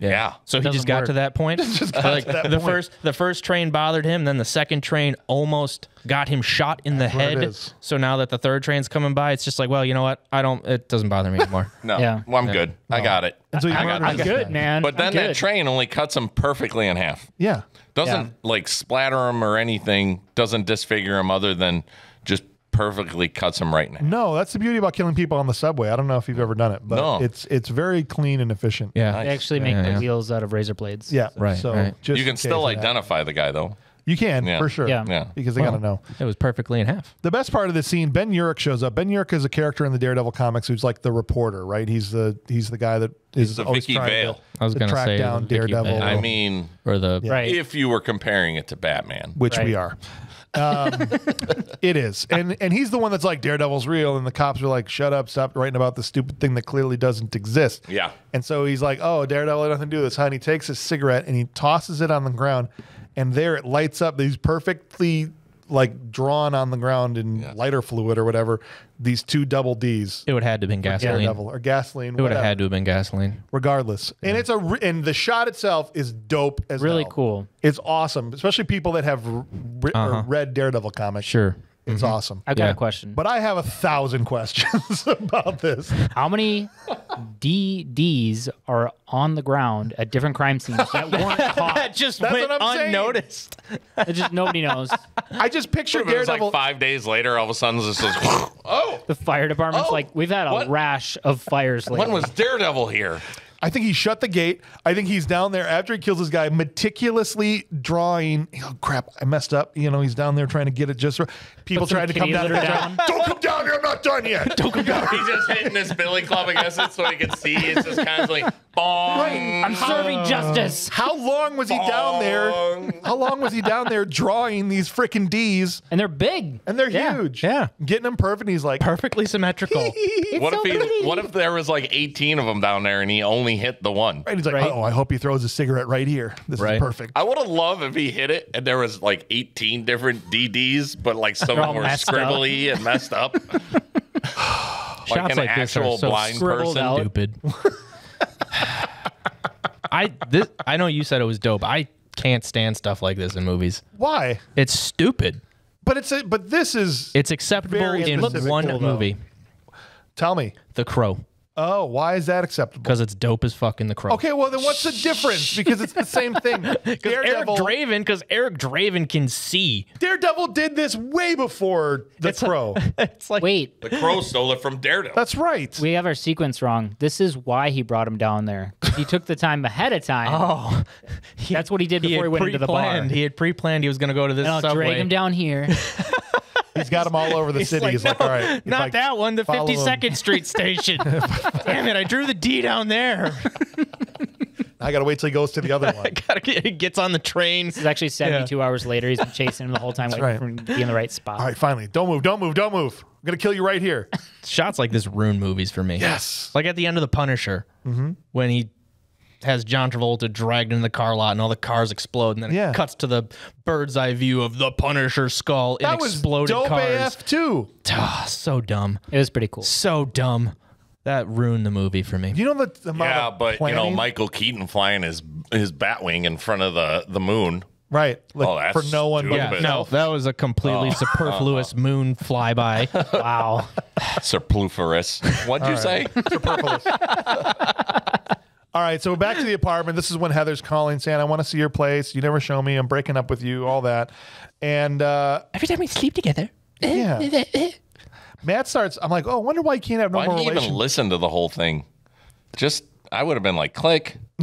Yeah. So he just got work. to that point. like to that the point. first the first train bothered him, then the second train almost got him shot in the head. is. So now that the third train's coming by, it's just like, well, you know what? I don't. It doesn't bother me anymore. No, Yeah. well, I'm good. I got it. And so I murder got this this. guy. Good man. But then that train only cuts him perfectly in half. Yeah. Doesn't Yeah. like splatter him or anything. Doesn't disfigure him other than just perfectly cuts him right in half. No, that's the beauty about killing people on the subway. I don't know if you've ever done it, but No. it's it's very clean and efficient. Yeah, They actually make Yeah, the yeah. wheels out of razor blades. Yeah. Right, So right. just You in can still case of that. identify the guy though. You can Yeah. for sure. Yeah. Yeah. Because they Well, gotta know. It was perfectly in half. The best part of the scene, Ben Urich shows up. Ben Urich is a character in the Daredevil comics who's like the reporter, right? He's the he's the guy that is the always Vicki trying Vale. to, I was to gonna track say down the Vicki Daredevil, Vale. I mean, Or the Right. if you were comparing it to Batman. which we Right. are. Um, it is, and and he's the one that's like Daredevil's real, and the cops are like, "Shut up, stop writing about the stupid thing that clearly doesn't exist." Yeah. And so he's like, "Oh, Daredevil had nothing to do with this." Huh? And he takes his cigarette and he tosses it on the ground, and there it lights up these perfectly like drawn on the ground in lighter fluid or whatever. These two double D's, It would have had to have been gasoline. Daredevil or gasoline, It would have had to have been gasoline. regardless. And it's a re- and the shot itself is dope as Really hell. cool. It's awesome, especially people that have r- r- or read Daredevil comics. Sure. It's mm-hmm. awesome. I've got Yeah. a question. But I have a thousand questions about this. How many DDs are on the ground at different crime scenes that weren't caught? That just That's went what I'm saying. unnoticed. That just nobody knows. I just picture It was Daredevil. like five days later, all of a sudden, this is oh, The fire department's Oh, like, we've had a what? rash of fires lately. when was Daredevil here? I think he shut the gate. I think he's down there after he kills this guy, meticulously drawing. Oh crap! I messed up. You know, he's down there trying to get it just right. People trying to come down. down. Don't come down here. I'm not done yet. Don't come down. He's just hitting his billy club against it so he can see. It's just constantly bong. I'm serving justice. How long was he down there? How long was he down there drawing these freaking D's? And they're big. And they're Yeah. huge. Yeah. Getting them perfect. He's like, Perfectly symmetrical. What so if he? pretty. What if there was like 18 of them down there and he only hit the one? right. He's like, Right. oh, I hope he throws a cigarette right here. This Right. is perfect. I would have loved if he hit it and there was like 18 different DDs, but like some of them were messed up. scribbly and messed up. like Shots an like this are actual so blind scribbled person. out. stupid. I this I know you said it was dope. I can't stand stuff like this in movies. Why? It's stupid. But it's a, but this is. It's acceptable in one though. movie. tell me. The Crow, Oh, why is that acceptable? because it's dope as fuck in The Crow. Okay, well then what's the difference? Because it's the same thing. Eric Daredevil, Draven, because Eric Draven can see. Daredevil did this way before the Crow. It's like Wait, The crow stole it from Daredevil. That's right. we have our sequence wrong. This is why he brought him down there. He took the time ahead of time. oh, That's what he did before he, had went into the bar. He had pre-planned he was going to go to this and I'll subway. drag him down here. He's got them all over the city. like, He's like, all right, Not I that one, the 52nd Street station. Damn it, I drew the D down there. I gotta wait till he goes to the other one. Gotta get, he gets on the train. This is actually 72 hours later. He's been chasing him the whole time, waiting right. for him to be in the right spot. All right, finally. Don't move. Don't move. Don't move. I'm gonna kill you right here. Shots like this ruin movies for me. Yes. Like at the end of The Punisher, Mm-hmm. when he has John Travolta dragged into the car lot and all the cars explode, and then Yeah. it cuts to the bird's eye view of the Punisher skull in That was exploded dope cars. AF too. Ah, so dumb. It was pretty cool. So dumb. That ruined the movie for me. You know the, the amount yeah, of but you know? Michael Keaton flying his his Batwing in front of the the moon. right? Like, Oh, that's for no one. but stupid. Yeah, no, that was a completely superfluous moon flyby. Wow. Superfluous. What'd you say? Superfluous. All right, so back to the apartment. This is when Heather's calling, saying, "I want to see your place. You never show me. I'm breaking up with you. All that." And uh, Every time we sleep together. Eh, yeah, eh, eh, Matt starts. I'm like, "Oh, I wonder why you can't have no Why normal did you even relations." listen to the whole thing? Just I would have been like, click.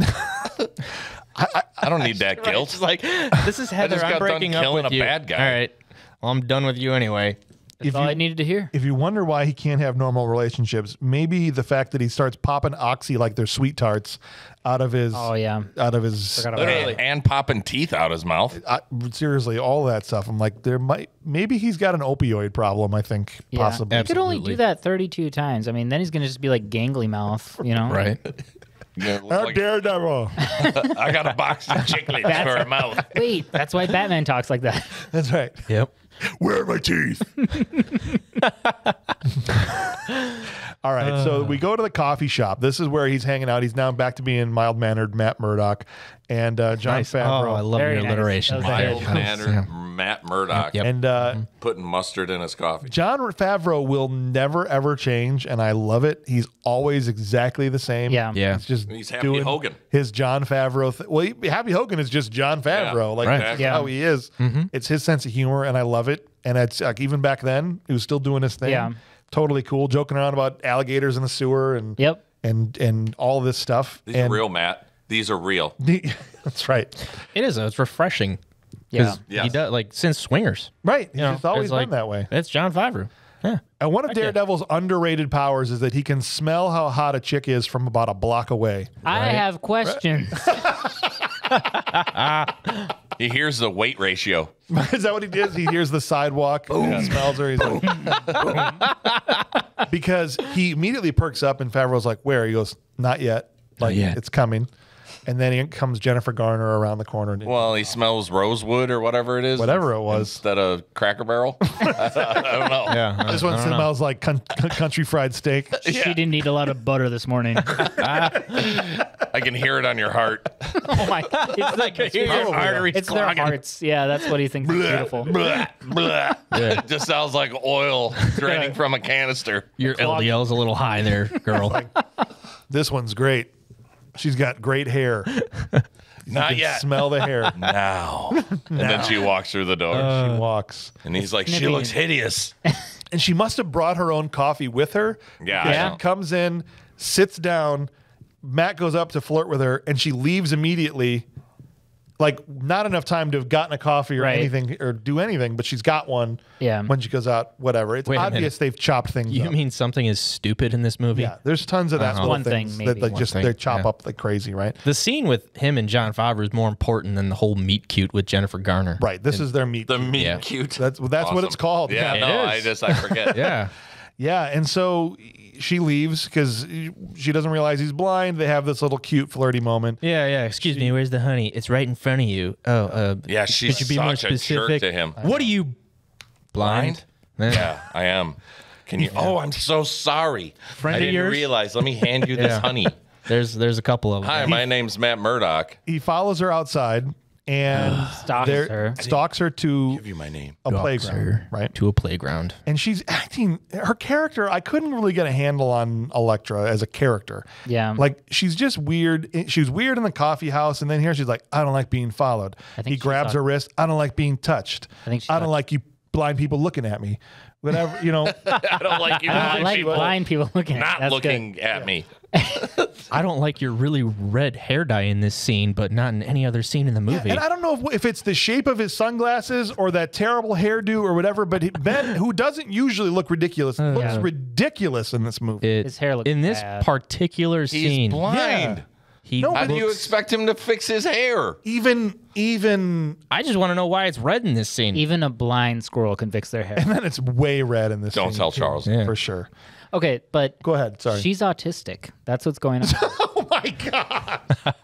I, don't need that guilt. It's like, this is Heather. just I'm got done breaking up killing with a you. bad guy. All right. Well, I'm done with you anyway. That's all I needed to hear. If you wonder why he can't have normal relationships, maybe the fact that he starts popping oxy like they're sweet tarts out of his. Oh, yeah. Out of his. Forgot about and, and popping teeth out of his mouth. I, seriously, all that stuff. I'm like, there might maybe he's got an opioid problem. I think Yeah. possibly. He could only do that 32 times. I mean, then he's going to just be like gangly mouth, you know? Right. Yeah, it looks Our like- Daredevil. I got a box of chiclets for a mouth. Wait, that's why Batman talks like that. That's right. Yep. Where are my teeth? All right, so we go to the coffee shop. This is where he's hanging out. He's now back to being mild mannered Matt Murdock and uh, Jon Nice. Oh, Favreau. I love Very your nice. alliteration. That was. Mild mannered Matt Murdock Yep. and uh, putting mustard in his coffee. Jon Favreau will never ever change, and I love it. He's always exactly the same. Yeah. Yeah. He's just He's Happy doing Hogan. His Jon Favreau. Th- well, he, Happy Hogan is just Jon Favreau. like Right. that's Yeah. how he is. It's his sense of humor, and I love it. And it's like even back then, he was still doing his thing. Yeah. Totally cool, joking around about alligators in the sewer and Yep. and and all this stuff. These and are real, Matt. These are real. that's right. It is. Though. It's refreshing. Yeah. Yes. He does like since Swingers. Right. He's You know, always been like- that way. It's Jon Favreau. Yeah. And one of Daredevil's underrated powers is that he can smell how hot a chick is from about a block away. I have questions. He hears the weight ratio. Is that what he does? He hears the sidewalk, and he smells her. He's like, because he immediately perks up, and Favreau's like, "Where?" He goes, "Not yet. Like yet." it's coming." And then in comes Jennifer Garner around the corner. And Well, he smells rosewood or whatever it is. Whatever it was. Instead of Cracker Barrel. I don't know. Yeah. this one I know. smells like con- con- country fried steak. She didn't eat a lot of butter this morning. I can hear it on your heart. oh my! It's like hear your arteries It's their hearts. Yeah, that's what he thinks is beautiful. Blah, blah. It just sounds like oil draining from a canister. Your LDL's a little high there, girl. This one's great. She's got great hair. Not yet. Smell the hair. now. And then she walks through the door. she walks. and he's like, she snippy. looks hideous. And she must have brought her own coffee with her. Yeah, I Yeah. know. She comes in, sits down. Matt goes up to flirt with her, and she leaves immediately. Like not enough time to have gotten a coffee or Right. anything or do anything, but she's got one. Yeah. When she goes out, whatever. It's Wait obvious they've chopped things. You up. mean something is stupid in this movie? Yeah, there's tons of that. Uh-huh. One thing, maybe. that they One just thing, they chop yeah. up like crazy, right? The scene with him and Jon Favreau is more important than the whole meet cute with Jennifer Garner. Right. This is their meat. The meat Yeah. cute. That's that's what it's Awesome. called. Yeah, It no, is. I just, I forget. Yeah. Yeah, and so she leaves because she doesn't realize he's blind. They have this little cute flirty moment. Yeah, yeah. Excuse me, where's the honey? It's right in front of you. Oh, uh, Yeah, she's could you be more such a jerk specific? to him. What are you blind? Eh. Yeah, I am. Can you? Oh, I'm so sorry. Friend I of didn't yours? realize. Let me hand you this Yeah. honey. There's there's a couple of them. Hi, my name's Matt Murdock. He follows her outside and Stalks her. stalks her to Give you my name. a Stalks playground, her right? To a playground. And she's acting her character. I couldn't really get a handle on Elektra as a character. Yeah. like she's just weird. She was weird in the coffee house, and then here she's like, "I don't like being followed." I think He she grabs thought- her wrist. I don't like being touched. I think she I don't thought- like you blind people looking at me. Whatever you know. I don't like you I blind like people blind people looking at not That's looking at me. I don't like your really red hair dye in this scene, but not in any other scene in the movie. And I don't know if, if it's the shape of his sunglasses or that terrible hairdo or whatever, but he, Ben, who doesn't usually look ridiculous, oh, looks Yeah. ridiculous in this movie. It- His hair looks in this bad. particular He's scene. blind. He No, How do you looks- expect him to fix his hair? even, even, I just want to know why it's red in this scene. Even a blind squirrel can fix their hair. and then it's way red in this. Don't scene, tell too, Charles. Yeah. for sure. Okay, but Go ahead. Sorry. she's autistic. That's what's going on. oh my god.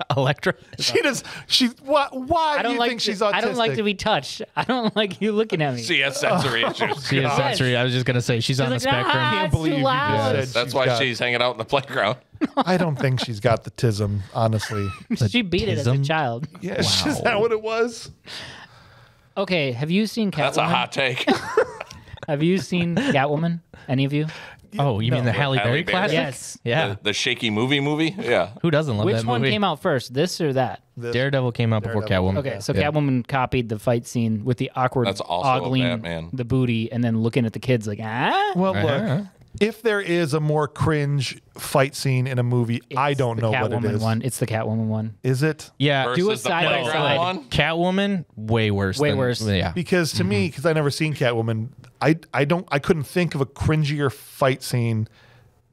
Elektra. She does. She. what? Why I do don't you like. think to, she's autistic? I don't like to be touched. I don't like you looking at me. She has sensory issues. She has sensory. I was just gonna say she's on the like, spectrum. "Ah, can't it's believe too you loud." just said That's she's why got- she's hanging out in the playground. I don't think she's got the tism. Honestly. She beat it as a Autism? child. Yeah. Is that what it was? Okay, have you seen Catwoman? That's a hot take. Have you seen Catwoman? Any of you? Oh, you mean the Halle Halle Berry Berry? classic? Yes. Yeah. The, the shaky movie movie? Yeah. Who doesn't love that? movie? Which one came out first, this or that? Daredevil came out before Catwoman. Okay, so Yeah. Catwoman copied the fight scene with the awkward That's also ogling Batman. the booty and then looking at the kids like, ah? Well, Uh-huh. look. If there is a more cringe fight scene in a movie, I don't the know what it Catwoman one. It's the Catwoman one. Is it? Yeah. Versus do it the side by side. one? Catwoman, way worse. Way than- worse. Yeah. Because to Mm-hmm. me, because I never seen Catwoman, I I don't I couldn't think of a cringier fight scene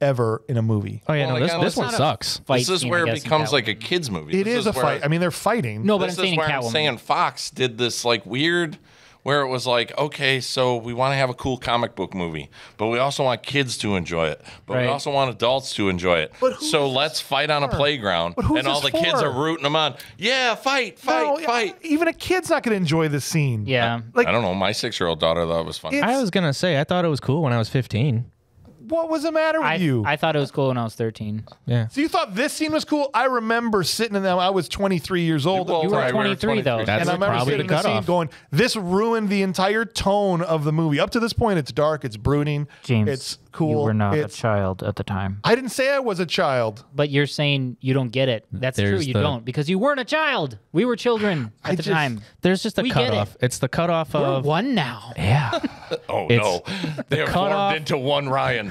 ever in a movie. Oh yeah, Well, no, this, again, this it's one not a sucks. Fight this is scene, where it guess, in becomes Catwoman. like a kid's movie. It This is a where- fight. I mean, they're fighting. No, but this I'm saying is where I'm saying Fox did this like weird where it was like, okay, so we want to have a cool comic book movie, but we also want kids to enjoy it, but Right. we also want adults to enjoy it. But who's so let's fight on a playground, and all the this kids are rooting them on. Yeah, fight, fight, No, fight. Even a kid's not going to enjoy this scene. Yeah. Like, I don't know. My six-year-old daughter thought it was fun. I was gonna say I thought it was cool when I was 15. What was the matter with I, you? I thought it was cool when I was 13. Yeah. so you thought this scene was cool? I remember sitting in them. I was 23 years old. Well, You were right, we 23 though. That's and I remember probably sitting the in the scene cutoff. going, "This ruined the entire tone of the movie. Up to this point, it's dark, it's brooding, James, it's cool. You were not it's, a child at the time. I didn't say I was a child. But you're saying you don't get it. That's true. You the- don't because you weren't a child. We were children at I the just- time. There's just a We get it. cutoff. It's the cutoff We're of one now. yeah. oh It's no, they are cutoff- formed into one Ryan,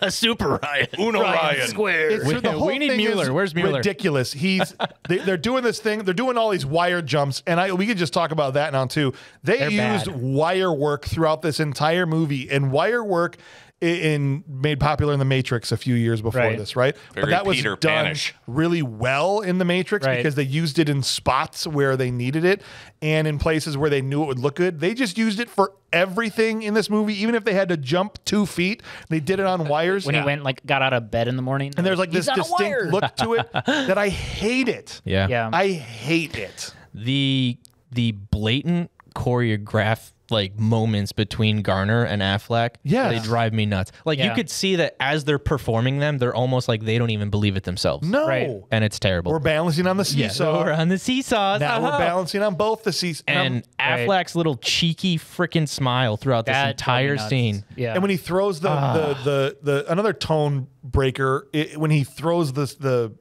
A Super Ryan. Uno Ryan. It's, We- the whole we need thing Mueller. is Where's Mueller? Ridiculous. He's they, they're doing this thing. They're doing all these wire jumps, and I we could just talk about that now too. They They're used bad. wire work throughout this entire movie, and wire work i- in made popular in the Matrix a few years before Right. this, right? but that was Peter done Panish. really well in the Matrix Right. because they used it in spots where they needed it and in places where they knew it would look good. They just used it for everything in this movie, even if they had to jump two feet. They did it on wires. when he went like got out of bed in the morning. and there's like this "He's on a distinct look to it that I hate it. Yeah. Yeah. I hate it. the the blatant choreograph like moments between Garner and Affleck, Yeah, they drive me nuts. Like you could see that as they're performing them, they're almost like they don't even believe it themselves. No. Right. and it's terrible. We're balancing on the yeah, seesaw. so we're on the seesaws. now we're uh-huh. balancing on both the seas. And Right. Affleck's little cheeky freaking smile throughout this That drove me entire scene. Yeah. And when he throws the, Ah. the, the the another tone breaker, it, when he throws this the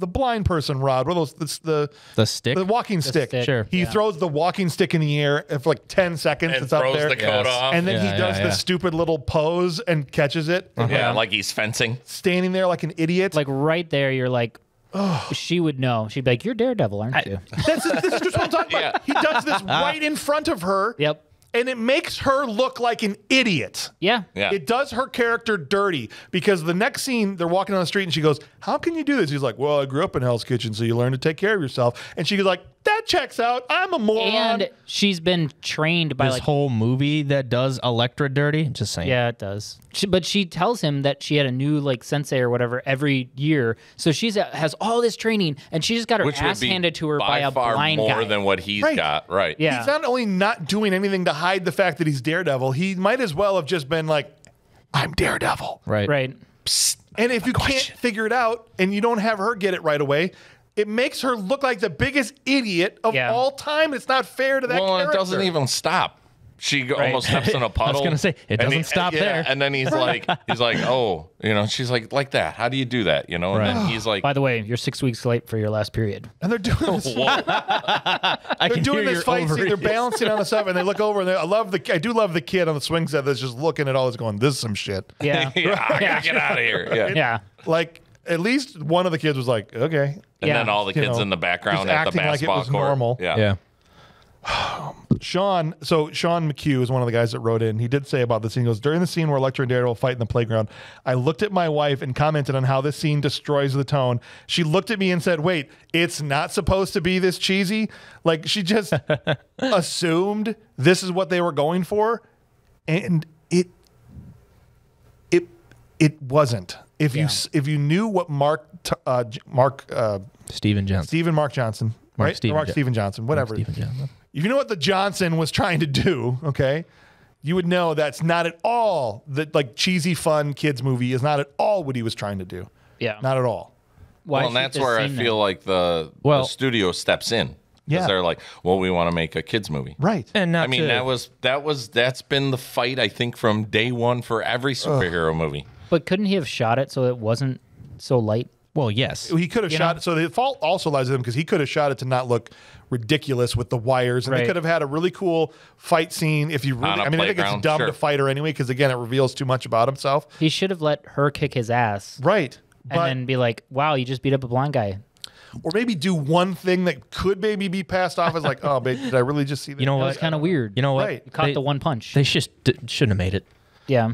the blind person rod, what are those this, the The stick. the walking stick. stick, Sure. He yeah. throws the walking stick in the air for like ten seconds. and it's up there. the coat Yes. off. and then Yeah, he yeah, does yeah. this stupid little pose and catches it, uh-huh. yeah, like he's fencing. standing there like an idiot. like right there, you're like, she would know. She'd be like, "You're Daredevil, aren't you?" this, is, this is just what I'm talking about. He does this right in front of her. Yep. And it makes her look like an idiot. Yeah. Yeah. It does her character dirty because the next scene they're walking on the street and she goes, "How can you do this?" He's like, "Well, I grew up in Hell's Kitchen, so you learn to take care of yourself." And she goes like, "That checks out. I'm a moron." And she's been trained by this like whole movie that does Elektra dirty. Just saying. Yeah, it does. She, but she tells him that she had a new like sensei or whatever every year. So she's uh, has all this training, and she just got her Which ass handed to her by, by a far blind more guy. More than what he's Right. got. Right. Yeah. He's not only not doing anything to hide the fact that he's Daredevil, he might as well have just been like, "I'm Daredevil." Right. right. And if you can't figure it out and you don't have her get it right away, it makes her look like the biggest idiot of Yeah. all time. It's not fair to that well, character. it doesn't even stop. She go- almost steps in a puddle. I was gonna say, it doesn't stop yeah, there. And then he's like, he's like, oh, you know, she's like, like that. How do you do that? You know, and then he's like, By the way, you're six weeks late for your last period. And they're doing this, they're doing this fight scene. They're balancing on the stuff, and they look over and they, I love the I do love the kid on the swing set that's just looking at all this, going, "This is some shit." Yeah. yeah, I gotta get out of here. Yeah. yeah. Like at least one of the kids was like, "Okay." And Yeah. then all the You kids know, in the background at the acting like it basketball was court. normal. Yeah. Yeah. Sean, so Sean McHugh is one of the guys that wrote in. He did say about this scene. He goes, During the scene where Elektra and Daredevil fight in the playground, I looked at my wife and commented on how this scene destroys the tone. She looked at me and said, Wait, it's not supposed to be this cheesy? Like she just assumed this is what they were going for. And it it it wasn't. If you Yeah. s if you knew what Mark T- uh, Mark uh, Steven Johnson. Steven Mark Johnson, Mark right? Or Steven Mark Jo- Steven Johnson, whatever. Steven Johnson. If you know what the Johnson was trying to do, okay, you would know that's not at all the like cheesy fun kids movie is not at all what he was trying to do. Yeah. Not at all. Why Well, and that's where I feel then? like the, Well- the studio steps in. Yeah. Because they're like, well, we want to make a kids movie. Right. And not I mean, to, that was that was that's been the fight I think from day one for every superhero movie. But couldn't he have shot it so it wasn't so light? well, yes. He could have You shot know? it. So the fault also lies with him because he could have shot it to not look ridiculous with the wires, and they Right. could have had a really cool fight scene. If you really, On a I mean, I think it's playground, dumb sure. to fight her anyway because again, it reveals too much about himself. He should have let her kick his ass Right. and then be like, "Wow, you just beat up a blind guy." or maybe do one thing that could maybe be passed off as like, oh, babe, did I really just see that? You know That what? was kind of weird. You know what? Right. You caught They- the one punch. They just d- shouldn't have made it. yeah.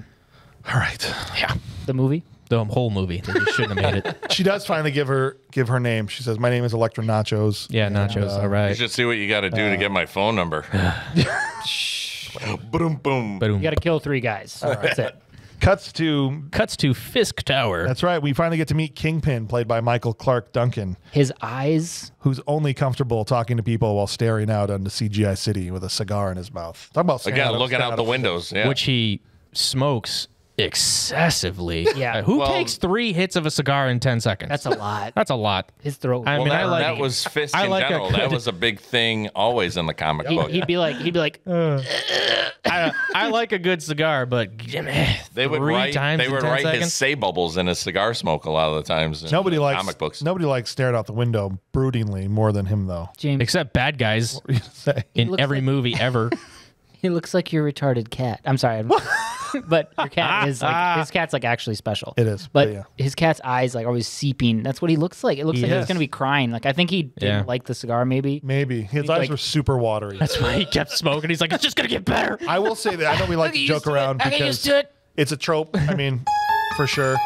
All right. Yeah. The movie. The whole movie. They just shouldn't have made it. She does finally give her give her name. She says, "My name is Elektra Nachos." Yeah, nachos. Uh, all You right. should see what you got to do to uh, get my phone number. boom, boom. Boom. You got to kill three guys. That's it. Cuts to Cuts to Fisk Tower. that's right. We finally get to meet Kingpin, played by Michael Clarke Duncan, His eyes. who's only comfortable talking to people while staring out onto CGI City with a cigar in his mouth. Talk about staring Again, out- looking staring out the windows. Yeah. which he smokes excessively. Yeah. Uh, who Well- takes three hits of a cigar in 10 seconds? That's a lot. That's a lot. His throat. I well, mean, that, I like that was Fisk I in like a general. That was a big thing always in the comic book. he'd be like, he'd be like, I, I like a good cigar, but give me They would write. times They would write seconds. his say bubbles in his cigar smoke a lot of the times. In Nobody the likes comic books. Nobody likes staring out the window broodingly more than him, though. James, Except bad guys in every like- movie ever. he looks like your retarded cat. I'm sorry, but your cat is like his cat's like actually special. It is, but but yeah. his cat's eyes like always seeping. That's what he looks like. It looks He like is. he's gonna be crying. Like I think he didn't Yeah. like the cigar. Maybe Maybe his He's eyes like- were super watery. That's why he kept smoking. He's like, it's just gonna get better. I will say that I know we like to joke used to it. around I get used because to it. It's a trope. I mean, for sure.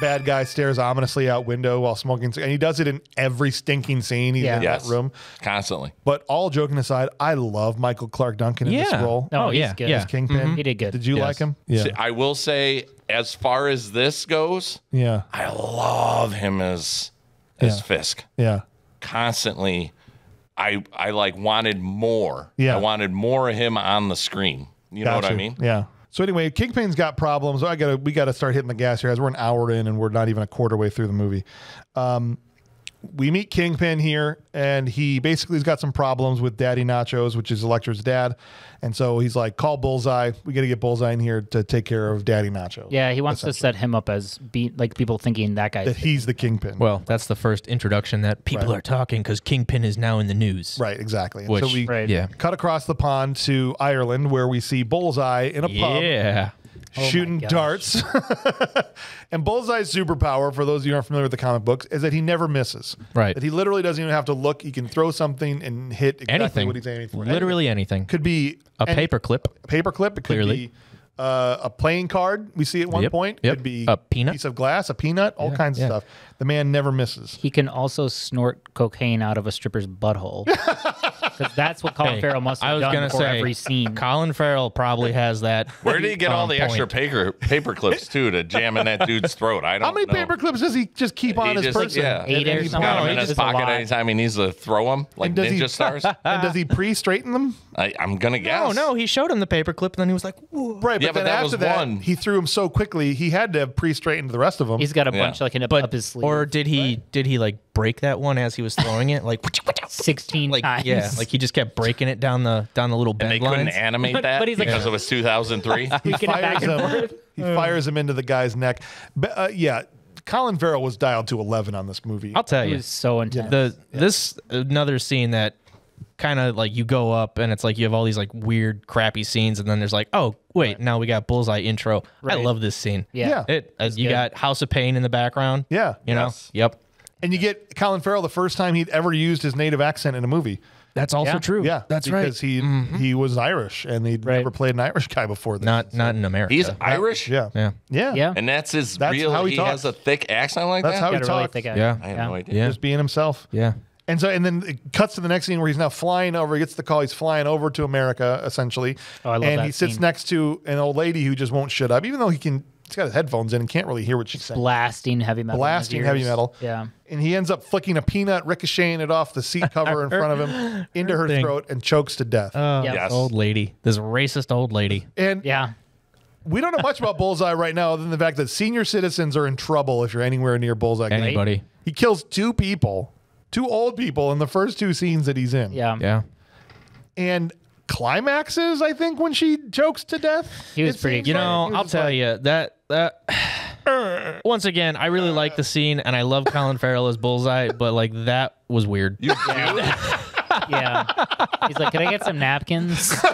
Bad guy stares ominously out window while smoking, and he does it in every stinking scene he's Yeah. in Yes. that room. Constantly. But all joking aside, I love Michael Clarke Duncan in this role. No, Oh, he's yeah, good. yeah. as Kingpin. Mm-hmm. He did good. Did you Yes. like him? Yeah, See, I will say, as far as this goes, yeah, I love him as as Yeah. Fisk. yeah. Constantly, I I like wanted more. Yeah. I wanted more of him on the screen. You know what I mean? Yeah. So anyway, Kingpin's got problems. I gotta we gotta start hitting the gas here as we're an hour in and we're not even a quarter way through the movie. Um, we meet Kingpin here, and he basically has got some problems with Daddy Nachos, which is Elektra's dad. And so he's like, "Call Bullseye. We got to get Bullseye in here to take care of Daddy Nacho." Yeah, he wants to set him up as be like people thinking that guy that he's the Kingpin. Well, that's the first introduction that people Right. are talking because Kingpin is now in the news. right, exactly. Which, so we Right. yeah, cut across the pond to Ireland, where we see Bullseye in a pub. yeah. Shooting darts. and Bullseye's superpower, for those of you who aren't familiar with the comic books, is that he never misses. Right. That he literally doesn't even have to look. He can throw something and hit exactly Anything. what he's aiming for. Literally anything. Could be A any- paper clip. paper clip. It could Clearly. be uh, a playing card. We see at one Yep, point. yep. Could be A peanut. piece of glass, a peanut, all kinds yeah. of stuff. The man never misses. He can also snort cocaine out of a stripper's butthole. Because that's what Colin Hey, Farrell must have I was done gonna before say, every scene. Colin Farrell probably has that. Where did he get all on the extra paper paper clips too to jam in that dude's throat? I don't know. How many know. paper clips does he just keep on He his just- person? yeah. Eight or he- something. Got No, him he in his pocket anytime he needs to throw them like And ninja he- stars. and does he pre-straighten them? I, I'm gonna guess. Oh no, he showed him the paper clip, and then he was like, "Whoa." Right, Yeah, but but then that after was that, one. he threw them so quickly he had to have pre-straightened the rest of them. He's got a Yeah. bunch like in up, But up his sleeve. Or did he did he like break that one as he was throwing it? Like, sixteen like times. yeah, like he just kept breaking it down the down the little And bend they couldn't animate that but he's like- because it was 2003. he fires him. He fires him into the guy's neck. But uh, yeah, Colin Farrell was dialed to eleven on this movie. I'll tell He you, was so intense. the this another scene that kind of like you go up and it's like you have all these like weird crappy scenes and then there's like oh wait now we got bullseye intro i love this scene yeah. Yeah. it uh, you good. got house of pain in the background Yeah. you know Yes. yep and you get Colin Farrell the first time he'd ever used his native accent in a movie. that's also Yeah. true Yeah, that's because right Mm-hmm. he he was Irish and he'd Right. never played an Irish guy before. This. not not in america He's Irish. yeah, yeah yeah, Yeah. And that's his That's real. how he he has a thick accent like That's that. how he Got a really talks. thick eye. Yeah. I have Yeah. no idea. yeah Just being himself. yeah And so, and then it cuts to the next scene where he's now flying over. He gets the call. He's flying over to America, essentially. Oh, I love and that he sits scene. next to an old lady who just won't shut up, even though he can. He's got his headphones in and can't really hear what she's saying. Blasting heavy metal. in his Blasting heavy ears. metal. Yeah. And he ends up flicking a peanut, ricocheting it off the seat cover in front of him into her thing. throat and chokes to death. oh Yep. Yes. old lady this racist old lady and Yeah. we don't know much about Bullseye right now, other than the fact that senior citizens are in trouble if you're anywhere near Bullseye. anybody He kills two people, two old people in the first two scenes that he's in. Yeah. yeah and climaxes, I think, when she chokes to death. He was pretty You know, He I'll tell like- you that that once again, I really like the scene and I love Colin Farrell as Bullseye, but like that was weird. You Yeah. He's like, can I get some napkins?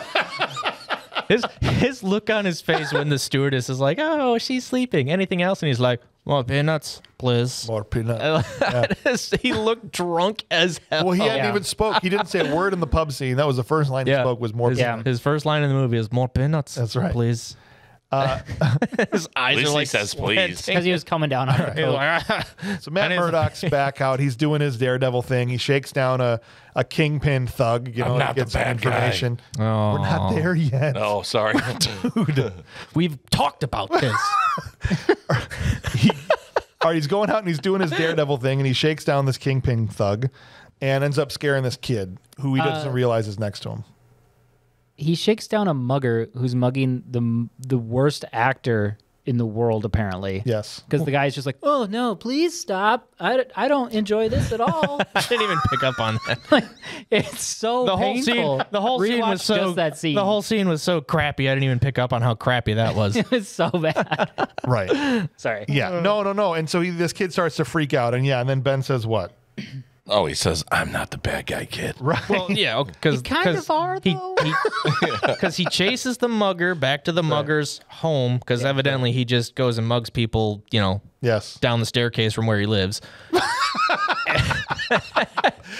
His his look on his face when the stewardess is like, "Oh, she's sleeping." Anything else? And he's like, "More peanuts, please." More peanut. he looked drunk as hell. Well, he hadn't Yeah. even spoke. He didn't say a word in the pub scene. That was the first line he spoke was more his, peanut. his first line in the movie is "More peanuts." That's right. please. His eyes least are he like says please. slanting. Because he was coming down on her coat. So Matt And his- Murdock's back out. He's doing his daredevil thing. He shakes down a, a kingpin thug. You know, I'm to not get the some bad guy. information. Oh. We're not there yet. Oh, sorry. dude. We've talked about this. All right, he's going out and he's doing his daredevil thing, and he shakes down this kingpin thug, and ends up scaring this kid who he doesn't Uh, realize is next to him. He shakes down a mugger who's mugging the the worst actor in the world, apparently. Yes. Because the guy's just like, oh, no, please stop. I, I don't enjoy this at all. I didn't even pick up on that. it's so The whole painful. scene, the whole scene was so just that scene. The whole scene was so crappy. I didn't even pick up on how crappy that was. it was so bad. Right. Sorry. Yeah. No, no, no. And so he, this kid starts to freak out, and yeah, and then Ben says what? Oh, he says, I'm not the bad guy, kid. Right. Well, yeah, because kind of are, though. Because he, chases the mugger back to the mugger's home. Because evidently he just goes and mugs people, you know, yes. down the staircase from where he lives.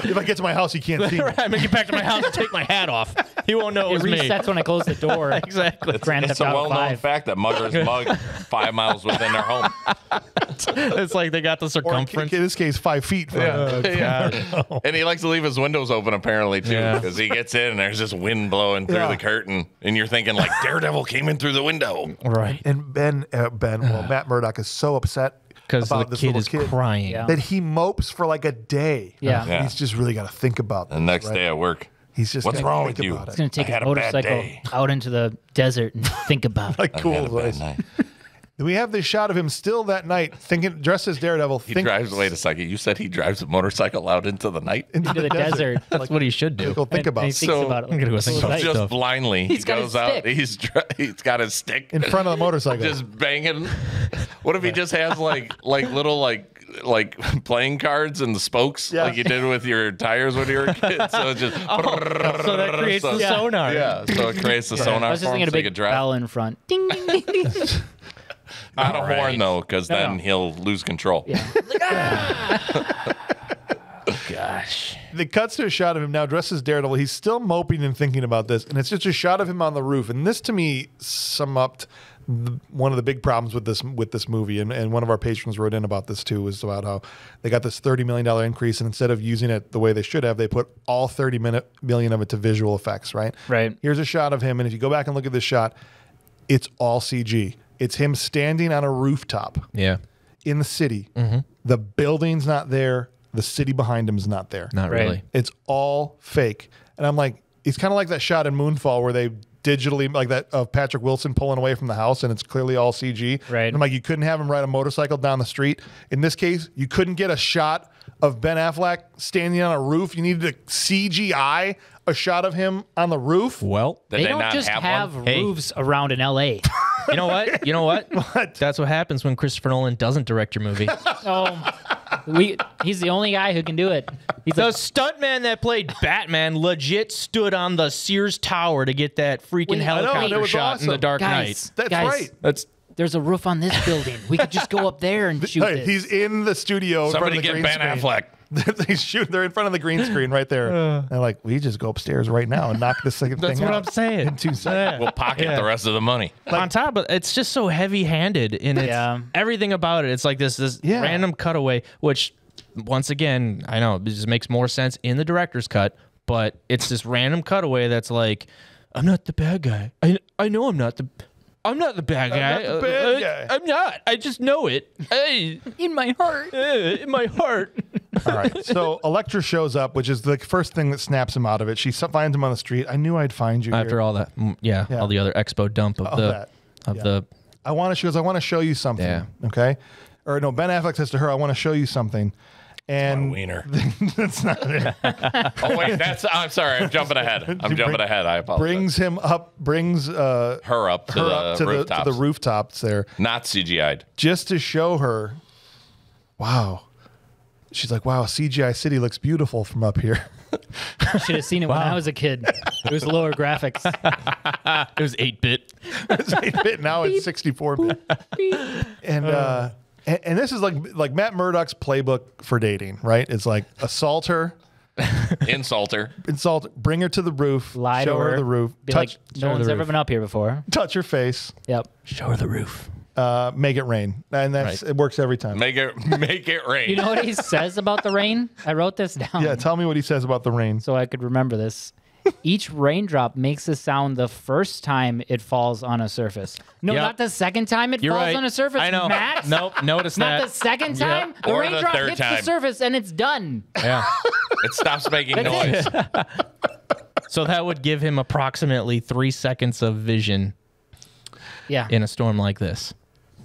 if I get to my house, he can't see me. I'm gonna get back to my house and take my hat off. He won't know it It was me. resets when I close the door. Exactly. Grand It's a well-known fact that muggers mug five miles within their home. It's like they got the Or in this case, five feet. From, Yeah. and he likes to leave his windows open apparently too, Yeah. because he gets in and there's just wind blowing through Yeah. the curtain, and you're thinking like Daredevil came in through the window. Right. And Ben, uh, Ben, well, Matt Murdock is so upset Because about the this kid little is kid crying. Yeah. that he mopes for like a day. Yeah. Yeah. He's just really got to think about this. The next right? day at work, he's just what's gotta wrong with you? about He's gonna take I his a motorcycle day. out into the desert and think about. Like I cool. had a bad night. We have this shot of him still that night, thinking dressed as Daredevil. He think, drives. Wait a second. You said he drives a motorcycle out into the night. into into the desert. That's what he should do. Go think And about he it. So- about it. I'm gonna go think So about Just stuff. blindly, He's he got goes out. He's he's got his stick in front of the motorcycle. just banging. What if he just has like like little like like playing cards and the spokes Yeah. like you did with your tires when you were a kid? So it just oh. so that creates the sonar. Yeah, so it creates the sonar I was just thinking a so he big could drive. bell in front. Ding ding ding ding. Not a horn though, because No, then no. he'll lose control. Yeah. Ah! Gosh. It cuts to a shot of him now dressed as Daredevil. He's still moping and thinking about this, and it's just a shot of him on the roof. And this, to me, sum up the, one of the big problems with this with this movie. And, and one of our patrons wrote in about this too, was about how they got this thirty million dollar increase, and instead of using it the way they should have, they put all thirty minute million of it to visual effects. Right. Right. Here's a shot of him, and if you go back and look at this shot, it's all CG. It's him standing on a rooftop Yeah. in the city. Mm-hmm. The building's not there. The city behind him is not there. Not Right. really. It's all fake. And I'm like, it's kind of like that shot in Moonfall where they digitally like that of Patrick Wilson pulling away from the house and it's clearly all CG. Right. And I'm like, you couldn't have him ride a motorcycle down the street. In this case, you couldn't get a shot of Ben Affleck standing on a roof. You needed to CGI a shot of him on the roof. Well, Did They they, don't not just have, have, one? Hey. roofs around in L.A. you know what? You know what? What? That's what happens when Christopher Nolan doesn't direct your movie. oh, we. He's the only guy who can do it. He's the a, stuntman that played Batman legit stood on the Sears Tower to get that freaking Wait, I know, helicopter that was shot in the. Dark guys. Knight. That's guys, right. That's There's a roof on this building. We could just go up there and shoot Hey, this. he's in the studio. in front Somebody of the get green Ben screen. Affleck. they shoot. They're in front of the green screen right there. They're like, we just go upstairs right now and knock this second that's thing what out I'm saying. in two seconds. We'll pocket Yeah. the rest of the money. on top of it's just so heavy-handed in its Yeah. everything about it. It's like this this Yeah. random cutaway, which once again I know it just makes more sense in the director's cut, but it's this random cutaway that's like, I'm not the bad guy. I I know I'm not the. I'm not the bad guy. not the bad Uh, guy. I'm not. I just know it. Hey, in my heart. uh, in my heart. All right. So Elektra shows up, which is the first thing that snaps him out of it. She finds him on the street. I knew I'd find you. After here. all that, mm, yeah, Yeah. all the other expo dump of All the that. of Yeah. the I want to. She goes. I want to show you something. Yeah. Okay. Or no, Ben Affleck says to her, "I want to show you something." And Wiener. that's not it. Oh wait, that's. I'm sorry. I'm jumping ahead. I'm Bring- jumping ahead. I apologize. brings him up. Brings uh, her up to her the up to the, to the rooftops there, Not CGI'd. just to show her. Wow. She's like, "Wow, CGI City looks beautiful from up here." Should have seen it when I was a kid. It was lower graphics. it was eight bit. it's 8-bit now it's 64 bit and uh and, and this is like like matt murdock's playbook for dating right it's like assault her Insult her. insult her, bring her to the roof Lie show to her. her the roof touch like, no one's ever roof. been up here before. touch her face Yep. Show her the roof. Uh make it rain and that's Right. it works every time Make it make it rain. You know what he says about the rain? I wrote this down. yeah tell me what he says about the rain so I could remember this. Each raindrop makes a sound the first time it falls on a surface. No, Yep. not the second time it You're falls right. on a surface. I know. Matt. Nope. Notice Not that. the second Yep. time. The Or the raindrop third hits the surface and it's done. Yeah. it stops making noise. So that would give him approximately three seconds of vision Yeah. in a storm like this.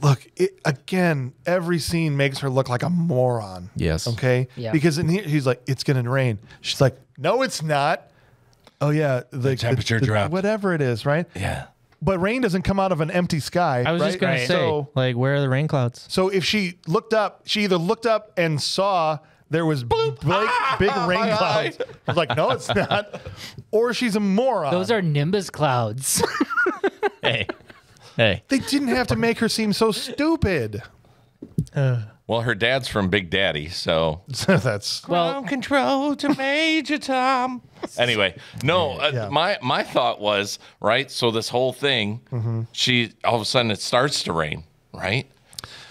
Look it, again every scene makes her look like a moron Yes. okay Yeah. because in here he's like it's gonna rain she's like no it's not oh yeah the, temperature dropped. whatever it is right Yeah. But rain doesn't come out of an empty sky. I was just gonna Right. say, So, like, where are the rain clouds? so if she looked up, she either looked up and saw there was big, big ah, rain my clouds. I was like, no, it's not. Or she's a moron. Those are nimbus clouds. Hey, hey. They didn't have to make her seem so stupid. Well, her dad's from Big Daddy, so That's Well- Ground control to Major Tom. anyway, no, uh, Yeah. my my thought was right. So this whole thing, Mm-hmm. she all of a sudden it starts to rain, right?